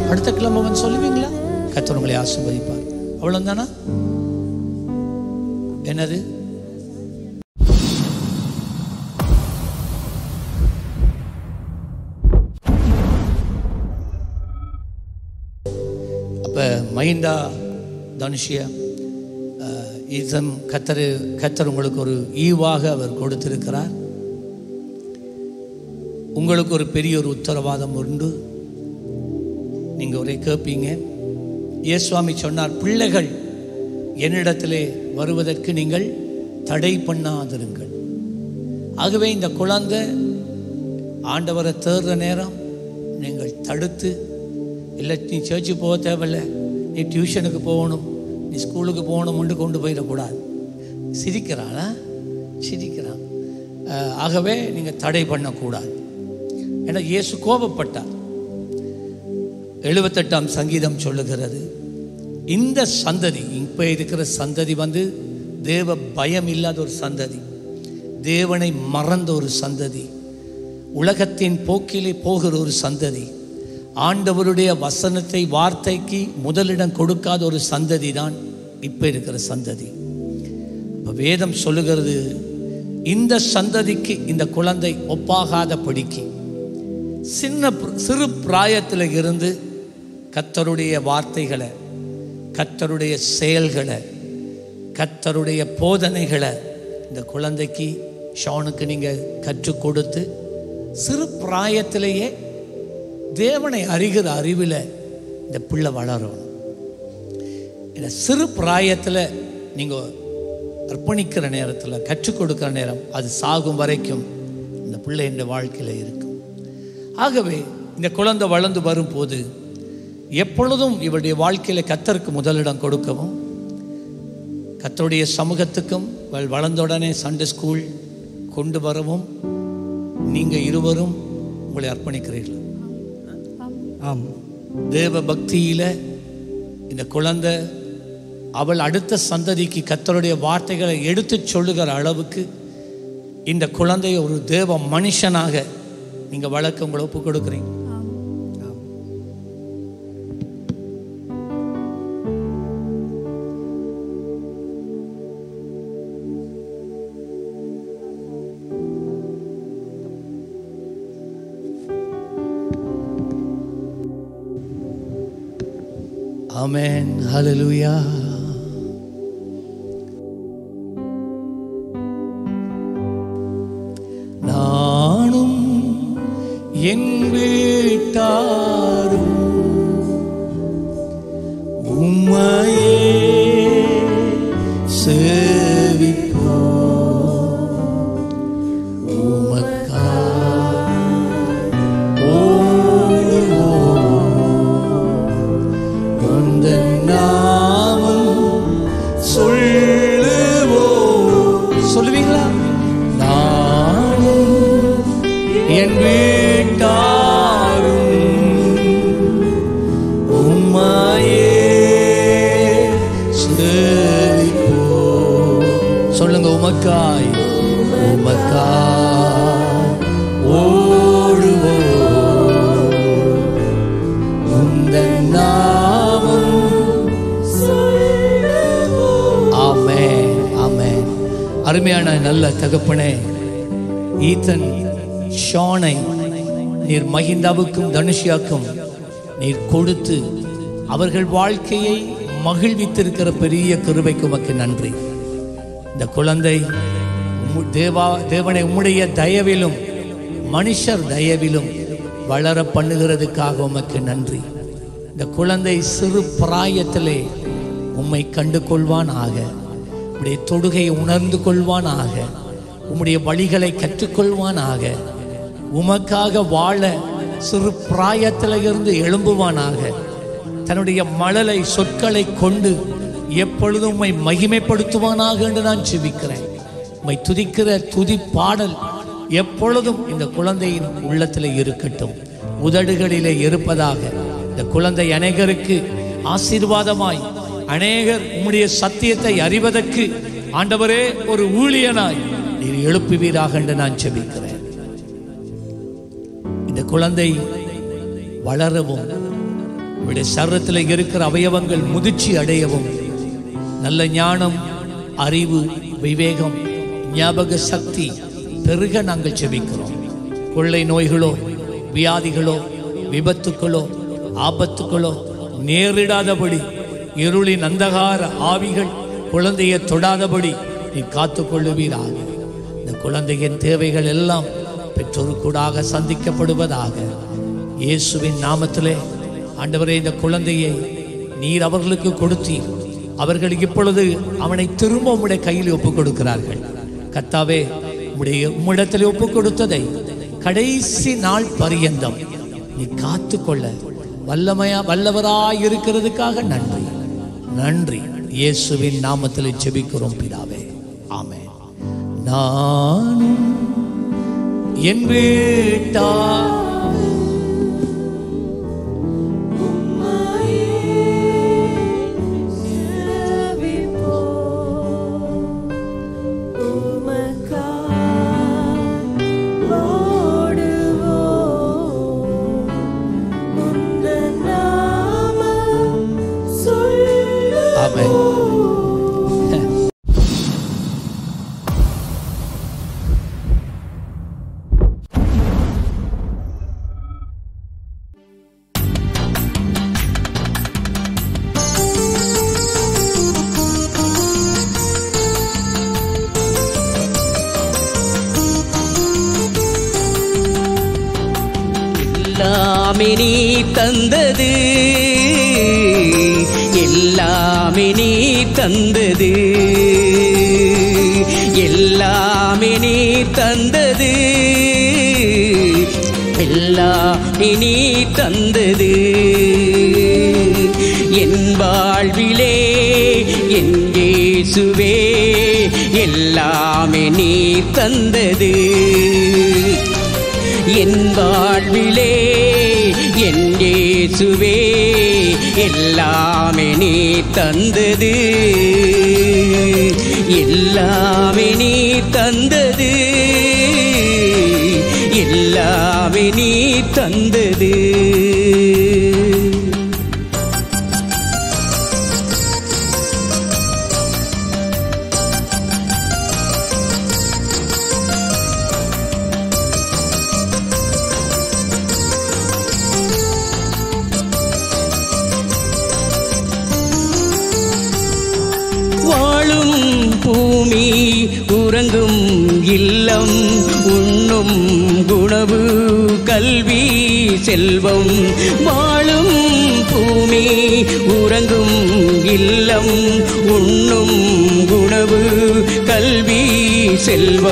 அடுத்த கிழமை வந்து சொல்லுவீங்களா? கத்தவங்களை ஆசிர்வதிப்பார் ஆசீர்வதிப்பார். அவ்வளவுதானா? என்னது? மைண்டா தனுஷியா அஹ், கத்தர் கத்தர் உங்களுக்கு ஒரு ஈவாக அவர் கொடுத்திருக்கிறார். உங்களுக்கு ஒரு பெரிய ஒரு உத்தரவாதம் உண்டு. நீங்கள் ஒரே கேட்பீங்க இயேசுவாமி சொன்னார் பிள்ளைகள் என்னிடத்திலே வருவதற்கு நீங்கள் தடை பண்ணாதிருங்கள். ஆகவே இந்த குழந்தை ஆண்டவரை தேடுற நேரம் நீங்கள் தடுத்து இல்லை நீ சேர்ச்சி போக தேவையில்ல. நீ டியூஷனுக்கு போகணும் நீ ஸ்கூலுக்கு போகணும்னு கொண்டு போயிடக்கூடாது. சிரிக்கிறானா. சிரிக்கிறான் ஆகவே நீங்கள் தடை பண்ணக்கூடாது. ஏன்னா இயேசு கோபப்பட்டார். எழுபத்தெட்டாம் சங்கீதம் சொல்லுகிறது இந்த சந்ததி இப்போ இருக்கிற சந்ததி வந்து தேவ பயம் இல்லாத ஒரு சந்ததி. தேவனை மறந்த ஒரு சந்ததி. உலகத்தின் போக்கிலே போகிற ஒரு சந்ததி. ஆண்டவருடைய வசனத்தை வார்த்தைக்கு முதலிடம் கொடுக்காத ஒரு சந்ததி தான் இப்போ இருக்கிற சந்ததி. இப்போ வேதம் சொல்லுகிறது இந்த சந்ததிக்கு இந்த குழந்தை ஒப்பாகாத படிக்கு. சின்ன சிறு பிராயத்தில் இருந்து கத்தருடைய வார்த்தைகளை கத்தருடைய செயல்களை கத்தருடைய போதனைகளை இந்த குழந்தைக்கு ஷானுக்கு நீங்கள் கற்றுக் கொடுத்து சிறு பிராயத்திலேயே தேவனை அறிகிற அறிவில் இந்த பிள்ளை வளரும். இந்த சிறு பிராயத்தில் நீங்கள் அர்ப்பணிக்கிற நேரத்தில் கற்றுக் கொடுக்கிற நேரம் அது சாகும் வரைக்கும் இந்த பிள்ளை இந்த வாழ்க்கையில் இருக்கும். ஆகவே இந்த குழந்தை வளர்ந்து வரும்போது எப்பொழுதும் இவருடைய வாழ்க்கையில் கத்தருக்கு முதலிடம் கொடுக்கவும் கத்தருடைய சமூகத்துக்கும் வளர்ந்தவுடனே வளர்ந்த உடனே சண்டே ஸ்கூல் கொண்டு வரவும் நீங்கள் இருவரும் உங்களை அர்ப்பணிக்கிறீர்கள். ஆம். தேவ பக்தியில் இந்த குழந்தை அவள் அடுத்த சந்ததிக்கு கத்தருடைய வார்த்தைகளை எடுத்துச் சொல்லுகிற அளவுக்கு இந்த குழந்தையை ஒரு தேவ மனுஷனாக நீங்கள் வளர்க்க உங்களை ஒப்பு கொடுக்குறீங்க Amen. Hallelujah. நானும் என் அருமையான நல்ல தகப்பனே ஈத்தன் ஷானை நீர் மஹிந்தாவுக்கும் தனுஷியாக்கும் நீர் கொடுத்து அவர்கள் வாழ்க்கையை மகிழ்வித்திருக்கிற பெரிய கருவைக்கு உமக்கு நன்றி. இந்த குழந்தை தேவா தேவனை உம்முடைய தயவிலும் மனுஷர் தயவிலும் வளர பண்ணுகிறதுக்காக உமக்கு நன்றி. இந்த குழந்தை சிறு பிராயத்திலே உம்மை கண்டு கொள்வான் ஆக உம்முடைய தொடுகையை உணர்ந்து கொள்வானாக. உம்முடைய வழிகளை கற்றுக்கொள்வானாக. உமக்காக வாழ சிறு பிராயத்தில் இருந்து எழும்புவானாக. தன்னுடைய மழலை சொற்களை கொண்டு எப்பொழுதும் உம்மை மகிமைப்படுத்துவானாக என்று நான் செபிக்கிறேன். உம்மை துதிக்கிற துதி பாடல் எப்பொழுதும் இந்த குழந்தையின் உள்ளத்தில் இருக்கட்டும். உதடுகளிலே இருப்பதாக. இந்த குழந்தை அநேகருக்கு ஆசீர்வாதமாய் அநேகர் உம்முடைய சத்தியத்தை அறிவதற்கு ஆண்டவரே ஒரு ஊழியனாய் நீர் எழுப்புவீராக என்று நான் செபிக்கிறேன். இந்த குழந்தை வளரவும் உடைய சரத்தில் இருக்கிற அவயவங்கள் முதிர்ச்சி அடையவும் நல்ல ஞானம் அறிவு விவேகம் ஞாபக சக்தி பெருக நாங்கள் செபிக்கிறோம். கொள்ளை நோய்களோ வியாதிகளோ விபத்துக்களோ ஆபத்துக்களோ நேரிடாதபடி இருளின் அந்தகார ஆவிகள் குழந்தையை தொடாதபடி நீ காத்துக்கொள்ளுவீராக இந்த குழந்தையின் தேவைகள் எல்லாம் பெற்றோருக்கூடாக சந்திக்கப்படுவதாக இயேசுவின் நாமத்திலே ஆண்டவரே இந்த குழந்தையை நீர் அவர்களுக்கு கொடுத்தீர். அவர்கள் இப்பொழுது அவனை திரும்ப உம்முடைய கையில் ஒப்புக் கொடுக்கிறார்கள். கத்தாவே உம்முடைய உம்மிடத்தில் ஒப்புக் கொடுத்ததை கடைசி நாள் பரியந்தம் நீ காத்துக்கொள்ள வல்லமையா வல்லவராய் இருக்கிறதுக்காக நன்றி. நன்றி. இயேசுவின் நாமத்தில் செபிக்கிறோம் பிதாவே. ஆமே நானும் என் வீட்டா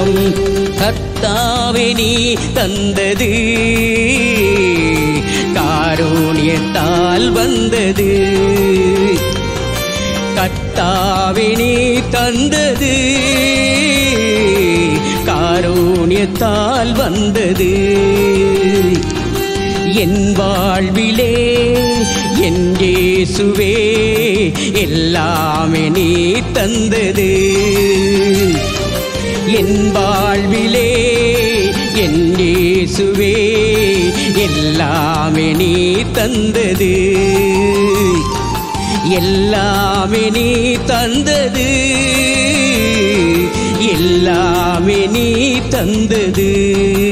செல்வம் கத்தாவே நீ தந்தது. காரூணியத்தால் வந்தது. கத்தாவே நீ தந்தது. காரூணியத்தால் வந்தது. என் வாழ்விலே என் இயேசுவே எல்லாமே நீ தந்தது. என் வாழ்விலே என் இயேசுவே எல்லாமே நீ தந்தது. எல்லாமே நீ தந்தது. எல்லாமே நீ தந்தது.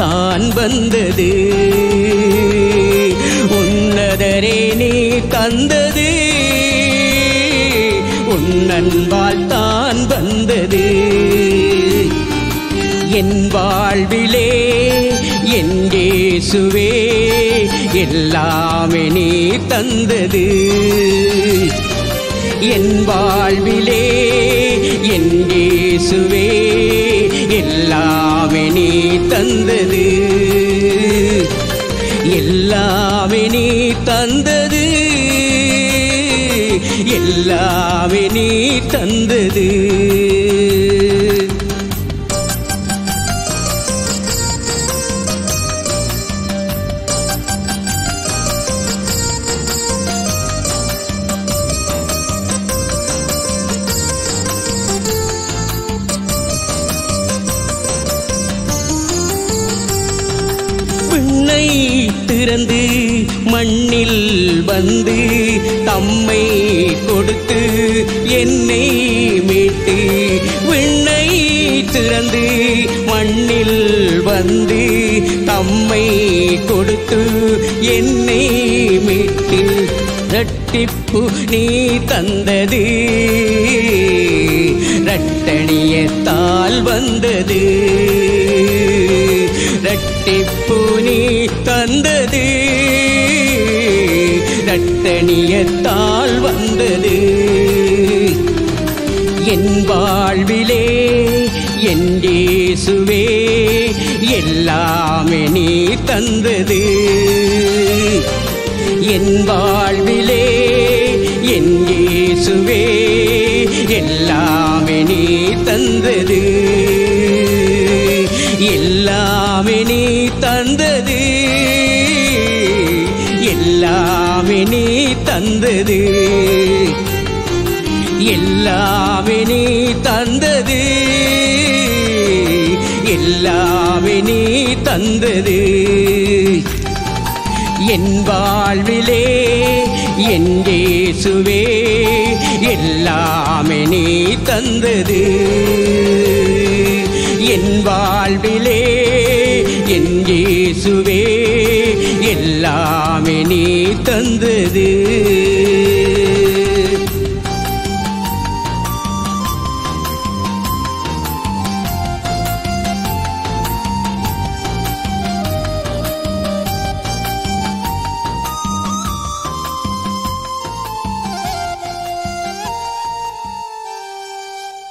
தான் வந்தது. உன்னதரே நீ தந்தது. உன்னன்பால் தான் வந்தது. என் வாழ்விலே என் இயேசுவே எல்லாமே நீ தந்தது. என் வாழ்விலே என் இயேசுவே எல்லாமே நீ தந்தது. எல்லாமே நீ தந்தது. எல்லாமே நீ தந்தது. தந்து தம்மை கொடுத்து என்னை மீட்டு ரட்டிப்பு நீ தந்தது. ரட்டணியத்தால் வந்தது. ரட்டிப்பு நீ தந்தது. ரட்டணியத்தால் வந்தது. என் வாழ்விலே என் இயேசுவே எல்லாமே நீ தந்தது. என் வாழ்விலே என் இயேசுவே எல்லாமே நீ தந்தது. எல்லாமே நீ தந்தது. எல்லாமே நீ தந்தது. எல்லாமே நீ தந்தது. எல்லாமே நீ தந்தது. என் வாழ்விலே என் இயேசுவே எல்லாமே நீ தந்தது. என் வாழ்விலே என் இயேசுவே எல்லாமே நீ தந்தது.